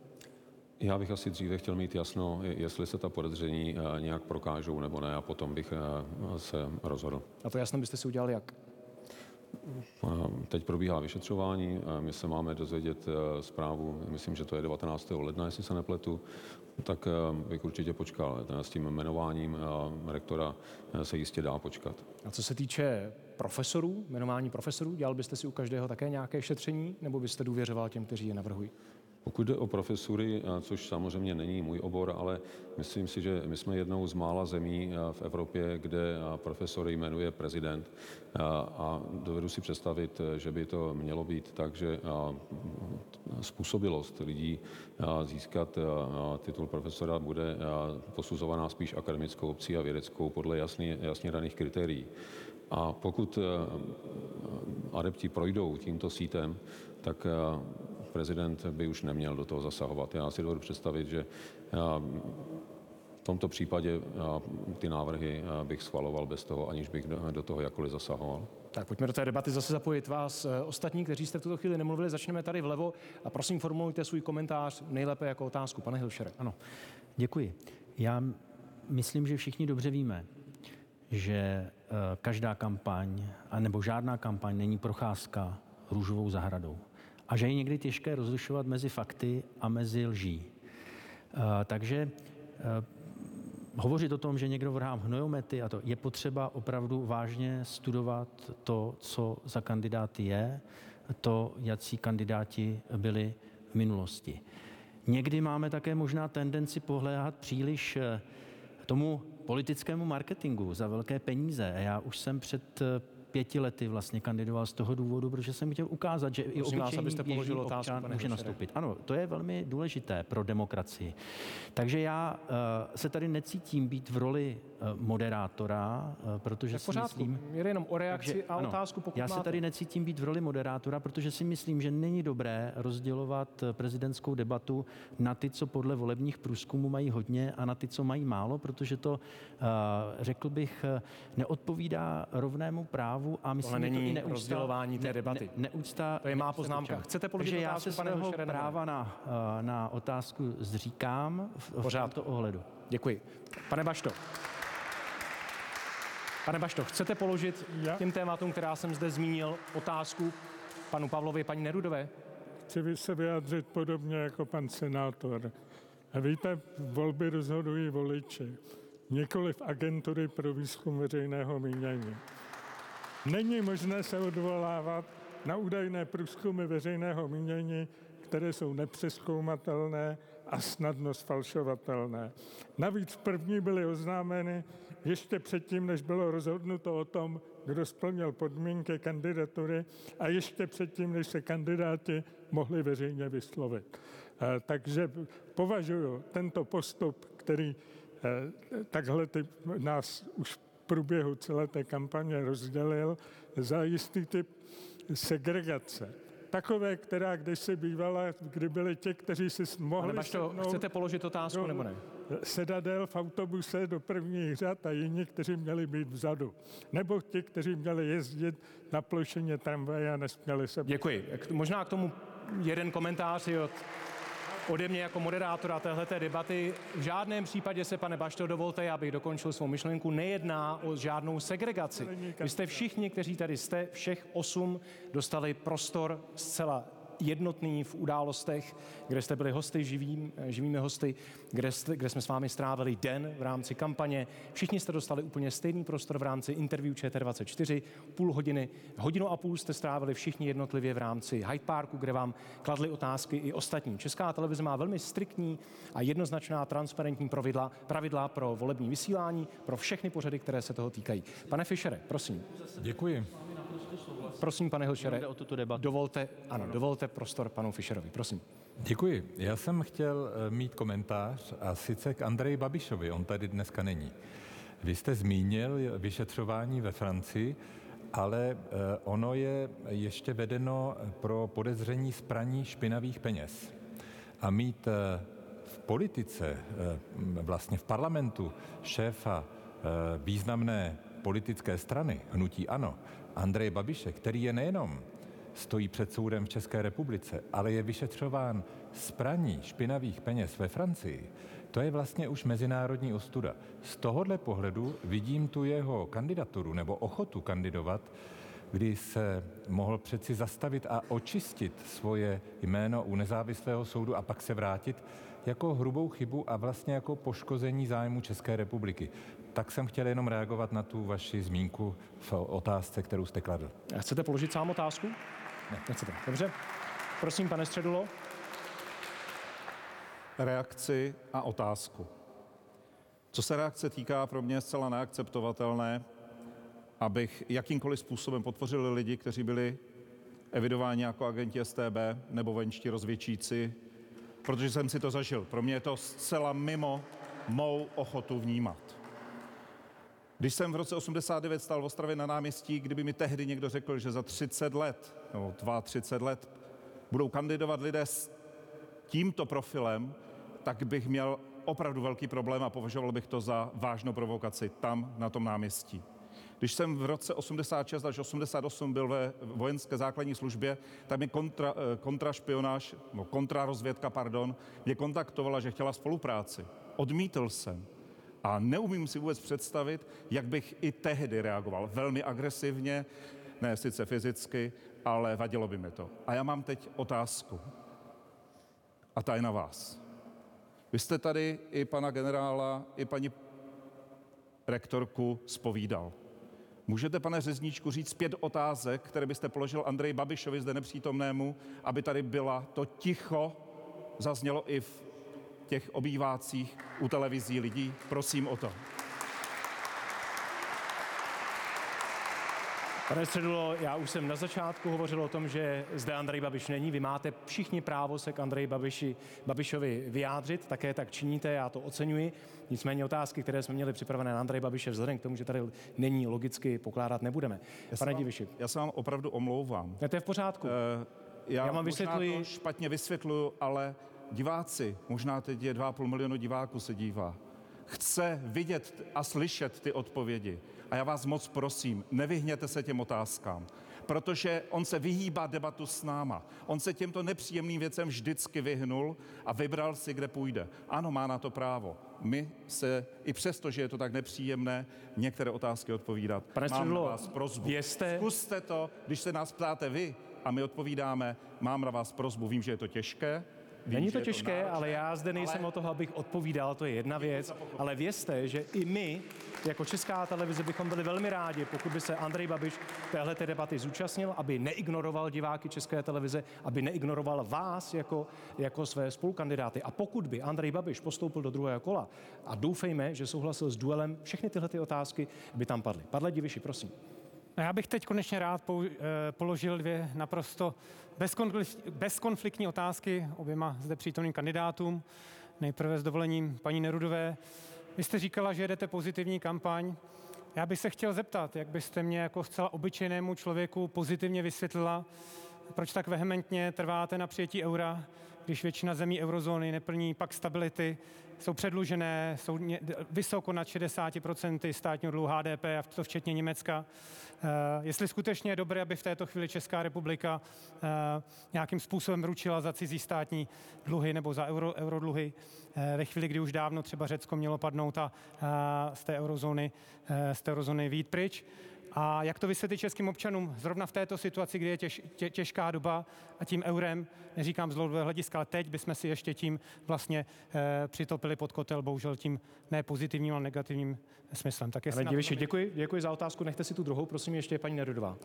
Já bych asi dříve chtěl mít jasno, jestli se ta podezření nějak prokážou nebo ne, a potom bych se rozhodl. A to jasno byste si udělal jak? Teď probíhá vyšetřování, my se máme dozvědět eh, zprávu, myslím, že to je 19. ledna, jestli se nepletu, tak eh, bych určitě počkal. S tím jmenováním eh, rektora se jistě dá počkat. A co se týče profesorů, jmenování profesorů, dělal byste si u každého také nějaké šetření, nebo byste důvěřoval těm, kteří je navrhují? Pokud jde o profesury, což samozřejmě není můj obor, ale myslím si, že my jsme jednou z mála zemí v Evropě, kde profesory jmenuje prezident a dovedu si představit, že by to mělo být tak, že způsobilost lidí získat titul profesora bude posuzovaná spíš akademickou obcí a vědeckou podle jasně, jasně daných kritérií. A pokud adepti projdou tímto sítem, tak prezident by už neměl do toho zasahovat. Já si dovedu představit, že v tomto případě ty návrhy bych schvaloval bez toho, aniž bych do toho jakkoliv zasahoval. Tak pojďme do té debaty zase zapojit vás ostatní, kteří jste v tuto chvíli nemluvili. Začneme tady vlevo a prosím formulujte svůj komentář nejlépe jako otázku. Pane Hilšere. Ano, děkuji. Já myslím, že všichni dobře víme, že každá kampaň, anebo žádná kampaň není procházka růžovou zahradou a že je někdy těžké rozlišovat mezi fakty a mezi lží. Uh, takže uh, hovořit o tom, že někdo vrhá hnojomety a to, je potřeba opravdu vážně studovat to, co za kandidáty je, to, jaký kandidáti byli v minulosti. Někdy máme také možná tendenci pohléhat příliš eh, tomu politickému marketingu za velké peníze. Já už jsem před pěti lety vlastně kandidoval z toho důvodu, protože jsem chtěl ukázat, že i obyčejný běžný občan otázku, může nastoupit. Ano, to je velmi důležité pro demokracii. Takže já uh, se tady necítím být v roli uh, moderátora, uh, protože si myslím... Je jenom o reakci takže, a ano, otázku, pokud Já máte. se tady necítím být v roli moderátora, protože si myslím, že není dobré rozdělovat prezidentskou debatu na ty, co podle volebních průzkumů mají hodně a na ty, co mají málo, protože to, uh, řekl bych, neodpovídá rovnému právu právu a myslím, Tohle není to i neúcta, rozdělování té debaty. Ne, neúcta, to je má poznámka. Chcete položit Takže otázku, já se svého práva na, eh, na otázku zříkám v, v tomto ohledu. Děkuji. Pane Bašto. Pane Bašto, chcete položit já? těm tématům, která jsem zde zmínil, otázku panu Pavlovi, paní Nerudové? Chci se vyjádřit podobně jako pan senátor. A víte, volby rozhodují voliči, nikoliv agentury pro výzkum veřejného mínění. Není možné se odvolávat na údajné průzkumy veřejného mínění, které jsou nepřeskoumatelné a snadno sfalšovatelné. Navíc první byly oznámeny ještě předtím, než bylo rozhodnuto o tom, kdo splnil podmínky kandidatury a ještě předtím, než se kandidáti mohli veřejně vyslovit. Eh, takže považuji tento postup, který eh, takhle ty, nás už průběhu celé té kampaně rozdělil, za jistý typ segregace takové, která když se bývala, kdy byli ti, kteří si mohli Pane Bašto, chcete položit otázku do nebo ne? Sedadel v autobuse do prvních řad a jiní, kteří měli být vzadu. Nebo ti, kteří měli jezdit na plošině tramvaje a nesměli se... Děkuji. Možná k tomu jeden komentář od ode mě jako moderátora téhleté debaty. V žádném případě se, pane Bašto, dovolte, abych dokončil svou myšlenku, nejedná o žádnou segregaci. Vy jste všichni, kteří tady jste, všech osm, dostali prostor zcela jednotný v událostech, kde jste byli hosty, živým, živými hosty, kde, jste, kde jsme s vámi strávili den v rámci kampaně. Všichni jste dostali úplně stejný prostor v rámci interview ČT24, půl hodiny, hodinu a půl jste strávili všichni jednotlivě v rámci Hyde Parku, kde vám kladli otázky i ostatní. Česká televize má velmi striktní a jednoznačná transparentní pravidla, pravidla pro volební vysílání, pro všechny pořady, které se toho týkají. Pane Fischere, prosím. Děkuji. Prosím, pane Hilšere, o tuto debatu. Dovolte, ano, dovolte prostor panu Fischerovi, prosím. Děkuji. Já jsem chtěl eh, mít komentář a sice k Andreji Babišovi, on tady dneska není. Vy jste zmínil vyšetřování ve Francii, ale eh, ono je ještě vedeno pro podezření z praní špinavých peněz. A mít eh, v politice, vlastně v parlamentu, šéfa významné politické strany, hnutí ANO, Andreje Babiše, který je nejenom stojí před soudem v České republice, ale je vyšetřován z praní špinavých peněz ve Francii, to je vlastně už mezinárodní ostuda. Z tohohle pohledu vidím tu jeho kandidaturu nebo ochotu kandidovat, kdy se mohl přeci zastavit a očistit svoje jméno u nezávislého soudu a pak se vrátit jako hrubou chybu a vlastně jako poškození zájmu České republiky. Tak jsem chtěl jenom reagovat na tu vaši zmínku v otázce, kterou jste kladl. A chcete položit sám otázku? Ne. Nechcete. Dobře. Prosím, pane Středulo. Reakci a otázku. Co se reakce týká, pro mě je zcela neakceptovatelné, abych jakýmkoliv způsobem podpořil lidi, kteří byli evidováni jako agenti STB nebo venčtí rozvědčíci, protože jsem si to zažil. Pro mě je to zcela mimo mou ochotu vnímat. Když jsem v roce 89 stal v Ostravě na náměstí, kdyby mi tehdy někdo řekl, že za 30 let, nebo 32 let, budou kandidovat lidé s tímto profilem, tak bych měl opravdu velký problém a považoval bych to za vážnou provokaci tam na tom náměstí. Když jsem v roce 86 až 88 byl ve vojenské základní službě, tak mi kontra, eh, kontrašpionáž, no kontrarozvědka, pardon, mě kontaktovala, že chtěla spolupráci. Odmítl jsem. A neumím si vůbec představit, jak bych i tehdy reagoval. Velmi agresivně, ne sice fyzicky, ale vadilo by mi to. A já mám teď otázku. A ta je na vás. Vy jste tady i pana generála, i paní rektorku spovídal. Můžete, pane Řezníčku, říct pět otázek, které byste položil Andrej Babišovi zde nepřítomnému, aby tady byla to ticho, zaznělo i v těch obývácích u televizí lidí? Prosím o to. Pane Středulo, já už jsem na začátku hovořil o tom, že zde Andrej Babiš není. Vy máte všichni právo se k Andreji Babiši, Babišovi vyjádřit, také tak činíte, já to oceňuji. Nicméně otázky, které jsme měli připravené na Andrej Babiše, vzhledem k tomu, že tady není logicky pokládat nebudeme. Já Pane vám, Diviši. Já se vám opravdu omlouvám. Ne, to je v pořádku. Uh, já, já vám vysvětluji... to špatně vysvětluju, ale diváci, možná teď je 2,5 milionu diváků se dívá, chce vidět a slyšet ty odpovědi. A já vás moc prosím, nevyhněte se těm otázkám, protože on se vyhýbá debatu s náma. On se těmto nepříjemným věcem vždycky vyhnul a vybral si, kde půjde. Ano, má na to právo. My se, i přesto, že je to tak nepříjemné, některé otázky odpovídat. Pane mám na vás prozbu. Vězte... Zkuste to, když se nás ptáte vy a my odpovídáme, mám na vás prozbu. Vím, že je to těžké, Vím, Není to těžké, náročné, ale já zde nejsem ale- o toho, abych odpovídal, to je jedna věc, ale vězte, že i my, jako Česká televize, bychom byli velmi rádi, pokud by se Andrej Babiš téhle debaty zúčastnil, aby neignoroval diváky České televize, aby neignoroval vás jako, jako své spolukandidáty. A pokud by Andrej Babiš postoupil do druhého kola a doufejme, že souhlasil s duelem, všechny tyhle ty otázky by tam padly. Padle Diviši, prosím. No já bych teď konečně rád eh, položil dvě naprosto bezkonflikt, bezkonfliktní otázky oběma zde přítomným kandidátům. Nejprve s dovolením paní Nerudové. Vy jste říkala, že jedete pozitivní kampaň. Já bych se chtěl zeptat, jak byste mě jako zcela obyčejnému člověku pozitivně vysvětlila, proč tak vehementně trváte na přijetí eura, když většina zemí eurozóny neplní pak stability, jsou předlužené, jsou vysoko nad 60% státního dluhu HDP, a to včetně Německa. Eh, Jestli skutečně je dobré, aby v této chvíli Česká republika eh, nějakým způsobem ručila za cizí státní dluhy nebo za euro, eurodluhy, eh, ve chvíli, kdy už dávno třeba Řecko mělo padnout a z té eurozóny, z té eurozóny výjít pryč. A jak to vysvětlit českým občanům zrovna v této situaci, kdy je těž, tě, těžká doba a tím eurem, neříkám z dlouhodobého hlediska, ale teď bychom si ještě tím vlastně e, přitopili pod kotel, bohužel tím ne pozitivním, ale negativním smyslem. Tak jestli Pane Diviši, děkuji, děkuji za otázku. Nechte si tu druhou, prosím, ještě paní Nerudová.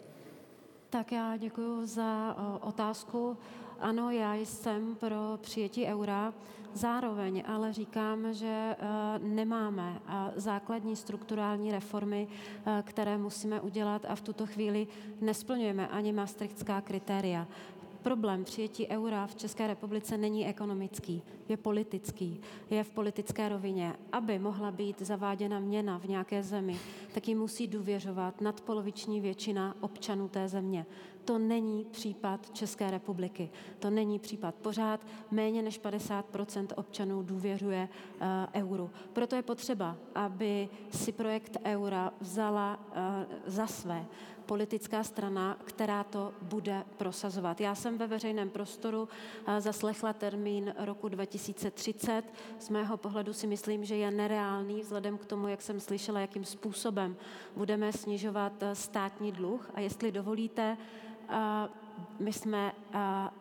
Tak já děkuji za otázku. Ano, já jsem pro přijetí eura. Zároveň ale říkám, že eh, nemáme eh, základní strukturální reformy, eh, které musíme udělat a v tuto chvíli nesplňujeme ani maastrichtská kritéria. Problém přijetí eura v České republice není ekonomický, je politický, je v politické rovině. Aby mohla být zaváděna měna v nějaké zemi, tak ji musí důvěřovat nadpoloviční většina občanů té země. To není případ České republiky. To není případ. Pořád méně než 50% občanů důvěřuje uh, euru. Proto je potřeba, aby si projekt eura vzala uh, za své politická strana, která to bude prosazovat. Já jsem ve veřejném prostoru eh, zaslechla termín roku 2030. Z mého pohledu si myslím, že je nereálný vzhledem k tomu, jak jsem slyšela, jakým způsobem budeme snižovat eh, státní dluh. A jestli dovolíte, eh, my jsme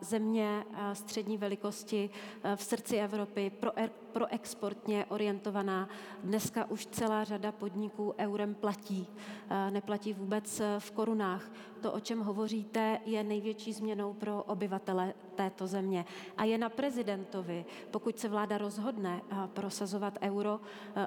země střední velikosti v srdci Evropy, pro, proexportně orientovaná. Dneska už celá řada podniků eurem platí. Eh, Neplatí vůbec eh, v korunách. To, o čem hovoříte, je největší změnou pro obyvatele této země. A je na prezidentovi, pokud se vláda rozhodne eh, prosazovat euro,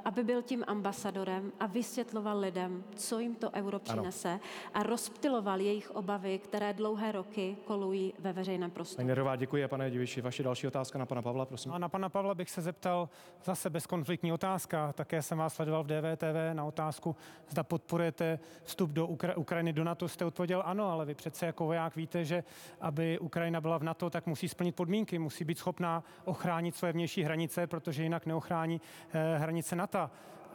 aby byl tím ambasadorem a vysvětloval lidem, co jim to euro přinese a rozptiloval jejich obavy, které dlouhé roky kolují ve veřejném prostoru. Paní Nerudová, děkuji a pane Diviši. Vaše další otázka na pana Pavla, prosím. A na pana Pavla bych se zeptal zase bezkonfliktní otázka. Také jsem vás sledoval v DVTV na otázku, zda podporujete vstup do Ukra- Ukrajiny do NATO. Jste odpověděl ano, ale vy přece jako voják víte, že aby Ukrajina byla v NATO, tak musí splnit podmínky, musí být schopná ochránit své vnější hranice, protože jinak neochrání eh, hranice NATO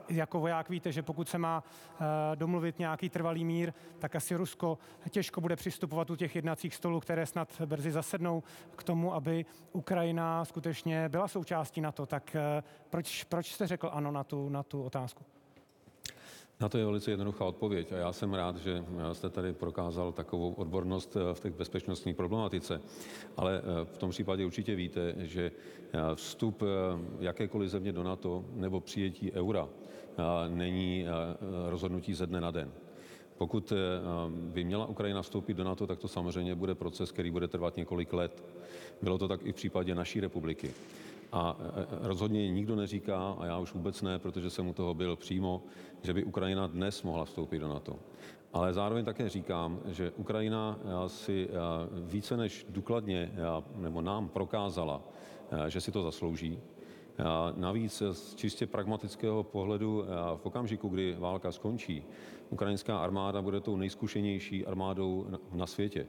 jako voják víte, že pokud se má uh, domluvit nějaký trvalý mír, tak asi Rusko těžko bude přistupovat u těch jednacích stolů, které snad brzy zasednou k tomu, aby Ukrajina skutečně byla součástí NATO. Tak uh, proč, proč jste řekl ano na tu, na tu otázku? Na to je velice jednoduchá odpověď a já jsem rád, že jste tady prokázal takovou odbornost v té bezpečnostní problematice. Ale v tom případě určitě víte, že vstup jakékoliv země do NATO nebo přijetí eura není rozhodnutí ze dne na den. Pokud by měla Ukrajina vstoupit do NATO, tak to samozřejmě bude proces, který bude trvat několik let. Bylo to tak i v případě naší republiky. A rozhodně nikdo neříká, a já už vůbec ne, protože jsem u toho byl přímo, že by Ukrajina dnes mohla vstoupit do NATO. Ale zároveň také říkám, že Ukrajina si více než důkladně nebo nám prokázala, že si to zaslouží. Navíc z čistě pragmatického pohledu v okamžiku, kdy válka skončí, ukrajinská armáda bude tou nejzkušenější armádou na světě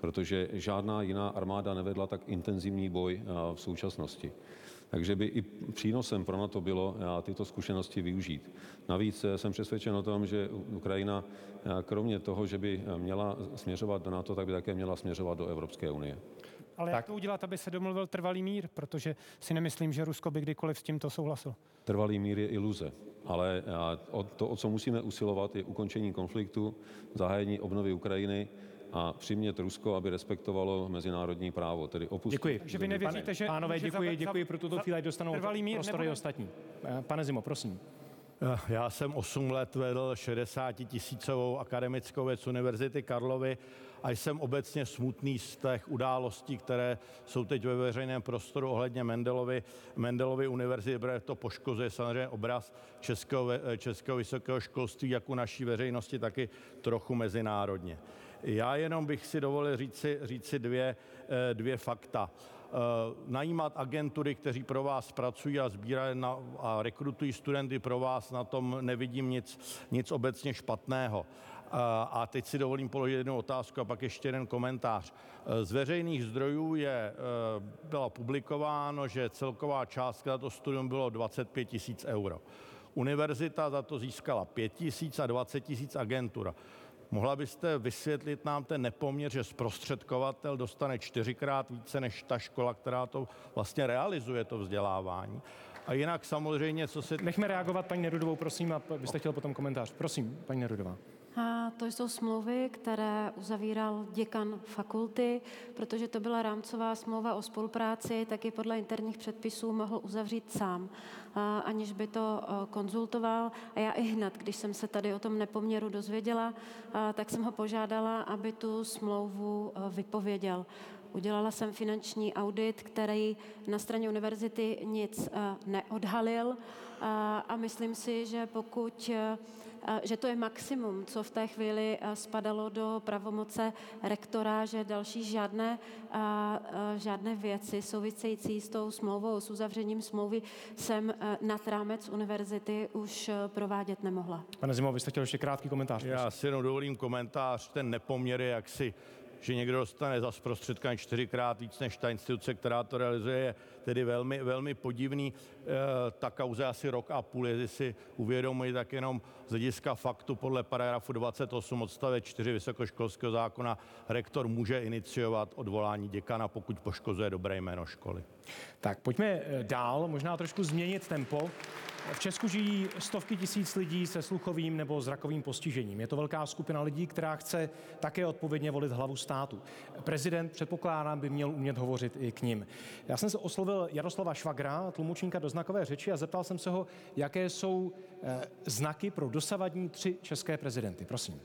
protože žádná jiná armáda nevedla tak intenzivní boj v současnosti. Takže by i přínosem pro NATO bylo tyto zkušenosti využít. Navíc jsem přesvědčen o tom, že Ukrajina kromě toho, že by měla směřovat do NATO, tak by také měla směřovat do Evropské unie. Ale tak. jak to udělat, aby se domluvil trvalý mír? Protože si nemyslím, že Rusko by kdykoliv s tímto souhlasilo. Trvalý mír je iluze, ale to, o co musíme usilovat, je ukončení konfliktu, zahájení obnovy Ukrajiny a přimět Rusko, aby respektovalo mezinárodní právo, tedy opustit. Děkuji. Takže vy nevěříte, že... Pánové, že děkuji, za- děkuji za- pro tuto za- chvíli, dostanou trvalý mír prostory nebude- ostatní. Eh, Pane Zimo, prosím. Já jsem 8 let vedl 60 tisícovou akademickou věc Univerzity Karlovy a jsem obecně smutný z těch událostí, které jsou teď ve veřejném prostoru ohledně Mendelovy, Mendelovy univerzity, protože to poškozuje samozřejmě obraz českého, českého vysokého školství, jak u naší veřejnosti, tak i trochu mezinárodně. Já jenom bych si dovolil říci, říci dvě, eh, dvě fakta. Eh, najímat agentury, kteří pro vás pracují a sbírají na, a rekrutují studenty pro vás, na tom nevidím nic, nic obecně špatného. A a teď si dovolím položit jednu otázku a pak ještě jeden komentář. Eh, Z veřejných zdrojů je, eh, bylo publikováno, že celková částka za to studium bylo 25 tisíc euro. Univerzita za to získala 5 tisíc a 20 tisíc agentura. Mohla byste vysvětlit nám ten nepoměr, že zprostředkovatel dostane čtyřikrát více než ta škola, která to vlastně realizuje, to vzdělávání? A jinak samozřejmě, co se Nechme reagovat paní Nerudovou, prosím, a byste chtěl potom komentář. Prosím, paní Nerudová. A to jsou smlouvy, které uzavíral děkan fakulty, protože to byla rámcová smlouva o spolupráci, tak i podle interních předpisů mohl uzavřít sám, aniž by to konzultoval. A já i hned, když jsem se tady o tom nepoměru dozvěděla, tak jsem ho požádala, aby tu smlouvu vypověděl. Udělala jsem finanční audit, který na straně univerzity nic neodhalil a, myslím si, že pokud že to je maximum, co v té chvíli eh, spadalo do pravomoce rektora, že další žádné, a, a, žádné věci související s tou smlouvou, s uzavřením smlouvy jsem eh, nad rámec univerzity už eh, provádět nemohla. Pane Zimo, vy jste chtěl ještě krátký komentář. Já si jenom dovolím komentář, ten nepoměr je jaksi, že někdo dostane za zprostředkání čtyřikrát víc než ta instituce, která to realizuje, je tedy velmi, velmi podivný. E, ta kauza je asi rok a půl, jestli si uvědomuji, tak jenom z hlediska faktu podle paragrafu 28 odstavec 4 vysokoškolského zákona rektor může iniciovat odvolání děkana, pokud poškozuje dobré jméno školy. Tak pojďme eh, dál, možná trošku změnit tempo. V Česku žijí stovky tisíc lidí se sluchovým nebo zrakovým postižením. Je to velká skupina lidí, která chce také odpovědně volit hlavu státu. Prezident, předpokládám, by měl umět hovořit i k ním. Já jsem se oslovil Jaroslava Švagra, tlumočníka do znakové řeči, a zeptal jsem se ho, jaké jsou eh, znaky pro dosavadní tři české prezidenty. Prosím.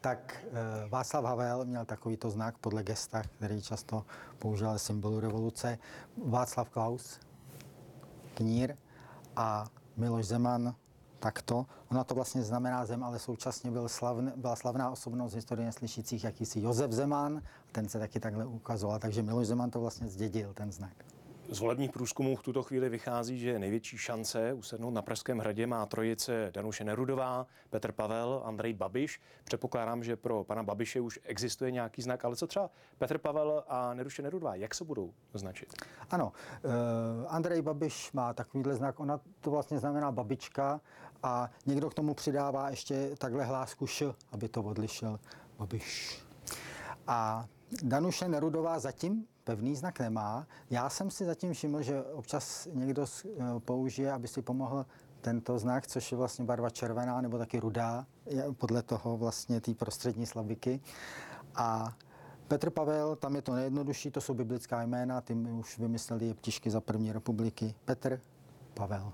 tak eh, Václav Havel měl takovýto znak podle gesta, který často používal symbolu revoluce. Václav Klaus, knír a Miloš Zeman, takto. Ona to vlastně znamená zem, ale současně byl slavn, byla slavná osobnost historie neslyšících, jakýsi Josef Zeman, ten se taky takhle ukazoval, takže Miloš Zeman to vlastně zdědil, ten znak. Z volebních průzkumů v tuto chvíli vychází, že největší šance usednout na Pražském hradě má trojice Danuše Nerudová, Petr Pavel, Andrej Babiš. Předpokládám, že pro pana Babiše už existuje nějaký znak, ale co třeba Petr Pavel a Neruše Nerudová, jak se budou označit? Ano, eh, Andrej Babiš má takovýhle znak, ona to vlastně znamená babička a někdo k tomu přidává ještě takhle hlásku š, aby to odlišil Babiš. A Danuše Nerudová zatím pevný znak nemá. Já jsem si zatím všiml, že občas někdo eh, použije, aby si pomohl tento znak, což je vlastně barva červená nebo taky rudá, je podle toho vlastně té prostřední slabiky. A Petr Pavel, tam je to nejjednodušší, to jsou biblická jména, ty my už vymysleli je ptišky za první republiky. Petr Pavel.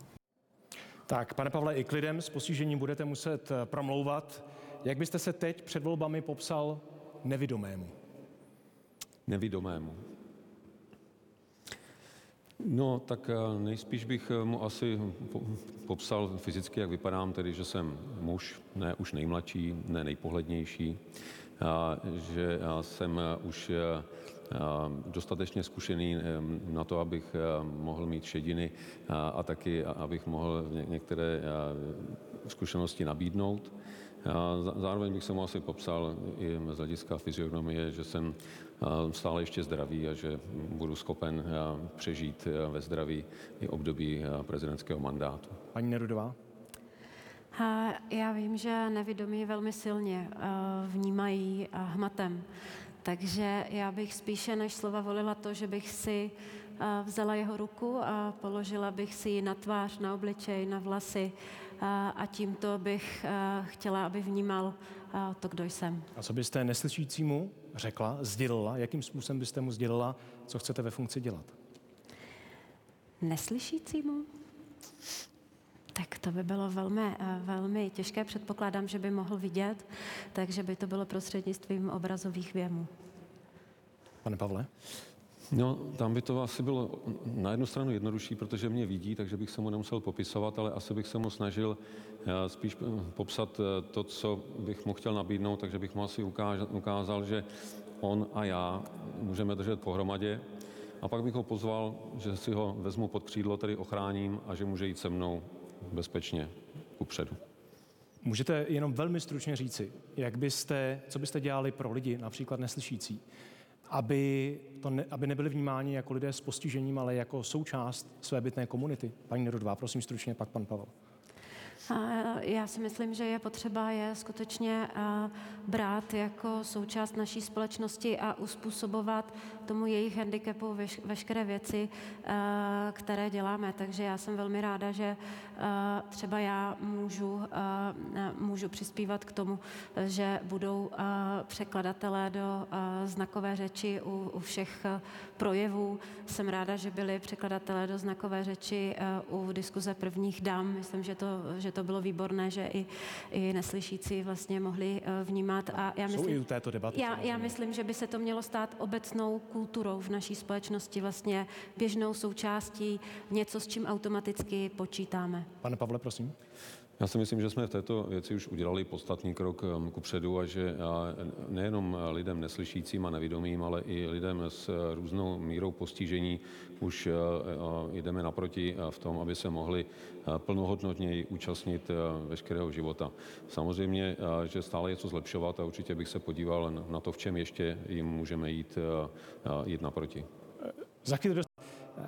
Tak, pane Pavle, i k lidem s postižením budete muset eh, promlouvat. Jak byste se teď před volbami popsal nevidomému? Nevidomému. No, tak eh, nejspíš bych eh, mu asi po- popsal fyzicky, jak vypadám, tedy, že jsem muž, ne už nejmladší, ne nejpohlednější, a že já jsem eh, už eh, eh, dostatečně zkušený eh, na to, abych eh, mohl mít šediny a, a taky, abych mohl ně- některé eh, zkušenosti nabídnout. A zá- zároveň bych se mu asi popsal i z hlediska fyziognomie, že jsem stále ještě zdravý a že budu schopen přežít ve zdraví i období prezidentského mandátu. Paní Nerudová? Já vím, že nevědomí velmi silně eh, vnímají hmatem. Takže já bych spíše než slova volila to, že bych si vzala jeho ruku a položila bych si ji na tvář, na obličej, na vlasy a tímto bych chtěla, aby vnímal to, kdo jsem. A co byste neslyšícímu řekla, sdělila, jakým způsobem byste mu sdělila, co chcete ve funkci dělat? Neslyšícímu? Tak to by bylo velmi, velmi těžké. Předpokládám, že by mohl vidět, takže by to bylo prostřednictvím obrazových věmů. Pane Pavle? No, tam by to asi bylo na jednu stranu jednodušší, protože mě vidí, takže bych se mu nemusel popisovat, ale asi bych se mu snažil eh, spíš eh, popsat eh, to, co bych mu chtěl nabídnout, takže bych mu asi ukázal, že on a já můžeme držet pohromadě. A pak bych ho pozval, že si ho vezmu pod křídlo, tedy ochráním a že může jít se mnou bezpečně kupředu. Můžete jenom velmi stručně říci, jak byste, co byste dělali pro lidi, například neslyšící, aby, to ne, aby nebyli vnímáni jako lidé s postižením, ale jako součást své bytné komunity. Paní Nerudová, prosím stručně, pak pan Pavel. Já si myslím, že je potřeba je skutečně brát jako součást naší společnosti a uspůsobovat tomu jejich handicapu veškeré věci, které děláme. Takže já jsem velmi ráda, že třeba já můžu, můžu přispívat k tomu, že budou překladatelé do znakové řeči u, u všech projevů. Jsem ráda, že byli překladatelé do znakové řeči u diskuze prvních dám. Myslím, že to, že to bylo výborné, že i, i neslyšící vlastně mohli eh, vnímat. A já myslím, Jsou i u této debaty. Já, já myslím, že by se to mělo stát obecnou kulturou v naší společnosti, vlastně běžnou součástí, něco, s čím automaticky počítáme. Pane Pavle, prosím. Já si myslím, že jsme v této věci už udělali podstatný krok um, ku předu a že nejenom lidem neslyšícím a nevidomým, ale i lidem s různou mírou postižení už uh, uh, jdeme naproti uh, v tom, aby se mohli plnohodnotněji účastnit veškerého života. Samozřejmě, že stále je co zlepšovat a určitě bych se podíval na to, v čem ještě jim můžeme jít, jít naproti. Za chvíli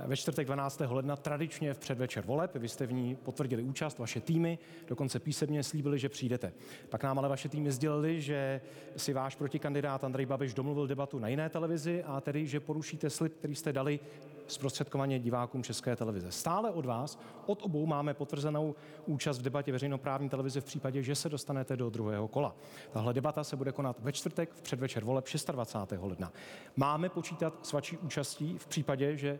ve čtvrtek 12. ledna tradičně v předvečer voleb. Vy jste v ní potvrdili účast, vaše týmy, dokonce písemně slíbili, že přijdete. Pak nám ale vaše týmy sdělili, že si váš protikandidát Andrej Babiš domluvil debatu na jiné televizi a tedy, že porušíte slib, který jste dali zprostředkovaně divákům České televize. Stále od vás, od obou máme potvrzenou účast v debatě veřejnoprávní televize v případě, že se dostanete do druhého kola. Tahle debata se bude konat ve čtvrtek v předvečer voleb 26. ledna. Máme počítat s vaší účastí v případě, že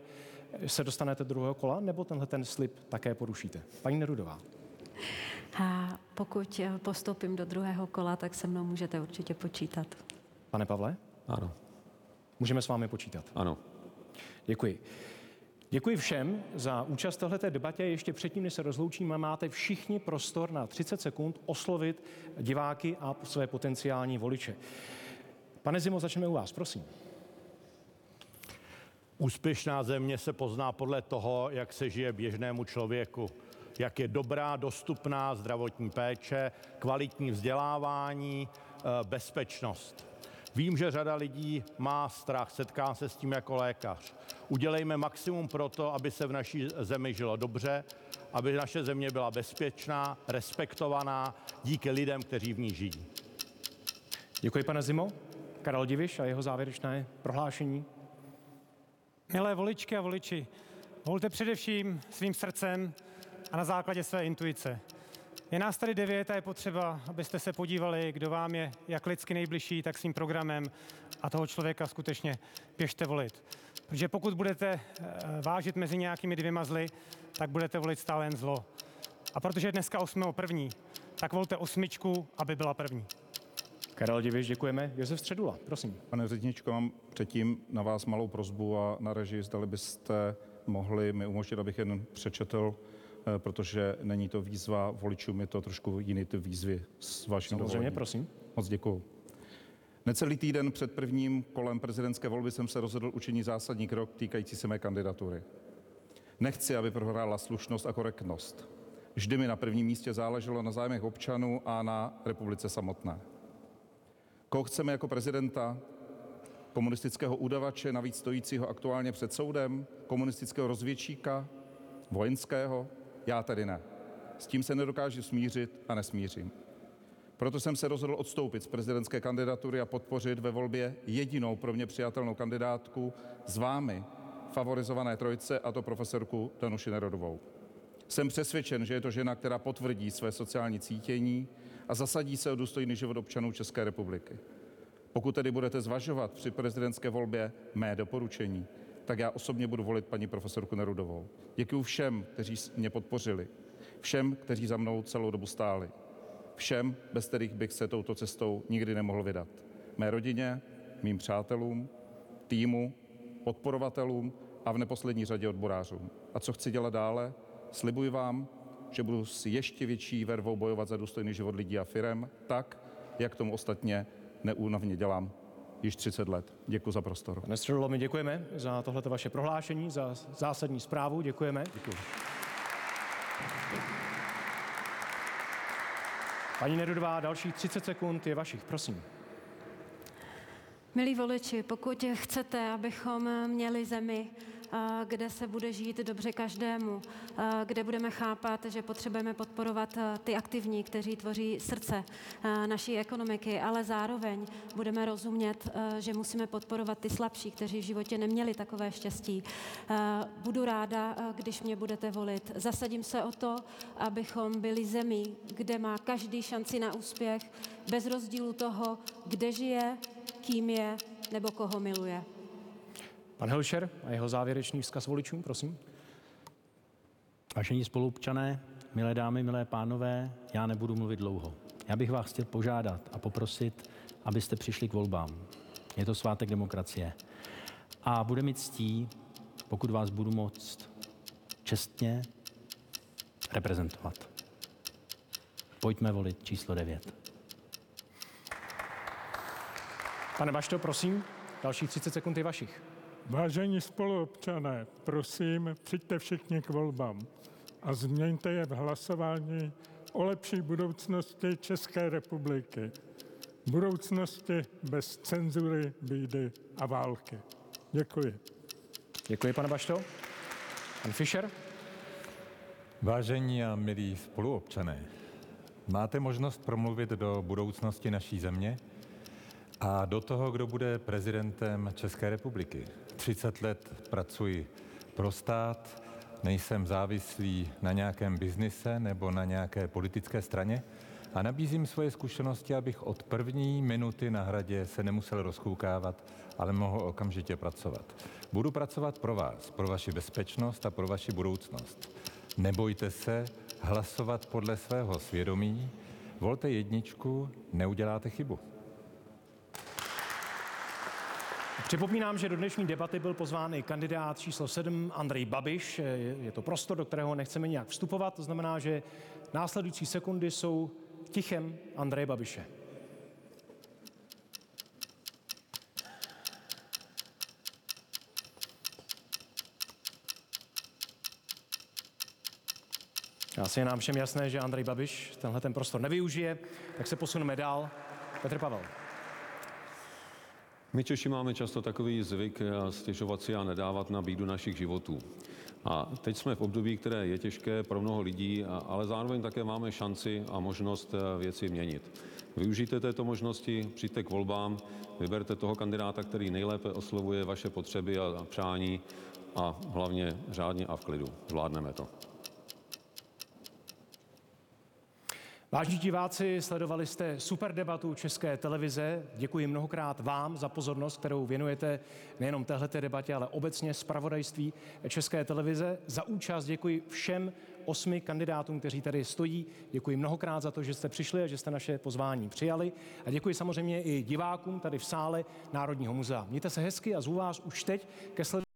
se dostanete do druhého kola, nebo tenhle ten slib také porušíte? Paní Nerudová. A pokud postoupím do druhého kola, tak se mnou můžete určitě počítat. Pane Pavle? Ano. Můžeme s vámi počítat? Ano. Děkuji. Děkuji všem za účast v této debatě. Ještě předtím, než se rozloučíme, máte všichni prostor na 30 sekund oslovit diváky a své potenciální voliče. Pane Zimo, začneme u vás, prosím. Úspěšná země se pozná podle toho, jak se žije běžnému člověku. Jak je dobrá, dostupná zdravotní péče, kvalitní vzdělávání, eh, bezpečnost. Vím, že řada lidí má strach, setká se s tím jako lékař. Udělejme maximum pro to, aby se v naší zemi žilo dobře, aby naše země byla bezpečná, respektovaná díky lidem, kteří v ní žijí. Děkuji, pane Zimo. Karel Diviš a jeho závěrečné prohlášení. Milé voličky a voliči, volte především svým srdcem a na základě své intuice. Je nás tady devět a je potřeba, abyste se podívali, kdo vám je jak lidsky nejbližší, tak svým programem a toho člověka skutečně běžte volit. Protože pokud budete eh, vážit mezi nějakými dvěma zly, tak budete volit stále jen zlo. A protože je dneska 8. první, tak volte osmičku, aby byla první. Karel Diviš, děkujeme. Josef Středula, prosím. Pane Řetničko, mám předtím na vás malou prozbu a na režii, zdali byste mohli mi umožnit, abych jen přečetl Eh, protože není to výzva voličům, je to trošku jiný typ výzvy s vaším Samozřejmě, dovolením. prosím. Moc děkuji. Necelý týden před prvním kolem prezidentské volby jsem se rozhodl učinit zásadní krok týkající se mé kandidatury. Nechci, aby prohrála slušnost a korektnost. Vždy mi na prvním místě záleželo na zájmech občanů a na republice samotné. Koho chceme jako prezidenta? Komunistického udavače, navíc stojícího aktuálně před soudem? Komunistického rozvědčíka? Vojenského? Já tedy ne. S tím se nedokážu smířit a nesmířím. Proto jsem se rozhodl odstoupit z prezidentské kandidatury a podpořit ve volbě jedinou pro mě přijatelnou kandidátku s vámi, favorizované trojce, a to profesorku Danuši Nerodovou. Jsem přesvědčen, že je to žena, která potvrdí své sociální cítění a zasadí se o důstojný život občanů České republiky. Pokud tedy budete zvažovat při prezidentské volbě mé doporučení, tak já osobně budu volit paní profesorku Nerudovou. Děkuji všem, kteří mě podpořili, všem, kteří za mnou celou dobu stáli, všem, bez kterých bych se touto cestou nikdy nemohl vydat. Mé rodině, mým přátelům, týmu, podporovatelům a v neposlední řadě odborářům. A co chci dělat dále? Slibuji vám, že budu s ještě větší vervou bojovat za důstojný život lidí a firem, tak, jak tomu ostatně neúnavně dělám již 30 let. Děkuji za prostor. Pane Středolo, my děkujeme za tohleto vaše prohlášení, za zásadní zprávu. Děkujeme. Děkuji. Paní Nerudová, další 30 sekund je vašich, prosím. Milí voliči, pokud chcete, abychom měli zemi, kde se bude žít dobře každému, kde budeme chápat, že potřebujeme podporovat ty aktivní, kteří tvoří srdce naší ekonomiky, ale zároveň budeme rozumět, že musíme podporovat ty slabší, kteří v životě neměli takové štěstí. Budu ráda, když mě budete volit. Zasadím se o to, abychom byli zemí, kde má každý šanci na úspěch, bez rozdílu toho, kde žije, kým je nebo koho miluje. Pan Helšer a jeho závěrečný vzkaz voličům, prosím. Vážení spolupčané, milé dámy, milé pánové, já nebudu mluvit dlouho. Já bych vás chtěl požádat a poprosit, abyste přišli k volbám. Je to svátek demokracie. A bude mi ctí, pokud vás budu moct čestně reprezentovat. Pojďme volit číslo 9. Pane Bašto, prosím, další 30 sekund je vašich. Vážení spoluobčané, prosím, přijďte všichni k volbám a změňte je v hlasování o lepší budoucnosti České republiky. Budoucnosti bez cenzury, bídy a války. Děkuji. Děkuji, pane Bašto. Pan Fischer. Vážení a milí spoluobčané, máte možnost promluvit do budoucnosti naší země a do toho, kdo bude prezidentem České republiky. 30 let pracuji pro stát, nejsem závislý na nějakém biznise nebo na nějaké politické straně a nabízím svoje zkušenosti, abych od první minuty na hradě se nemusel rozkoukávat, ale mohl okamžitě pracovat. Budu pracovat pro vás, pro vaši bezpečnost a pro vaši budoucnost. Nebojte se hlasovat podle svého svědomí, volte jedničku, neuděláte chybu. Připomínám, že do dnešní debaty byl pozván i kandidát číslo 7 Andrej Babiš. Je to prostor, do kterého nechceme nějak vstupovat, to znamená, že následující sekundy jsou tichem Andreje Babiše. Asi je nám všem jasné, že Andrej Babiš tenhle ten prostor nevyužije, tak se posuneme dál. Petr Pavel. My Češi máme často takový zvyk eh, stěžovat si a nedávat na bídu našich životů. A teď jsme v období, které je těžké pro mnoho lidí, ale zároveň také máme šanci a možnost eh, věci měnit. Využijte této možnosti, přijďte k volbám, vyberte toho kandidáta, který nejlépe oslovuje vaše potřeby a přání a hlavně řádně a v klidu. Zvládneme to. Vážní diváci, sledovali jste super debatu České televize. Děkuji mnohokrát vám za pozornost, kterou věnujete nejenom téhleté debatě, ale obecně zpravodajství České televize. Za účast děkuji všem osmi kandidátům, kteří tady stojí. Děkuji mnohokrát za to, že jste přišli a že jste naše pozvání přijali. A děkuji samozřejmě i divákům tady v sále Národního muzea. Mějte se hezky a zvu vás už teď ke sledování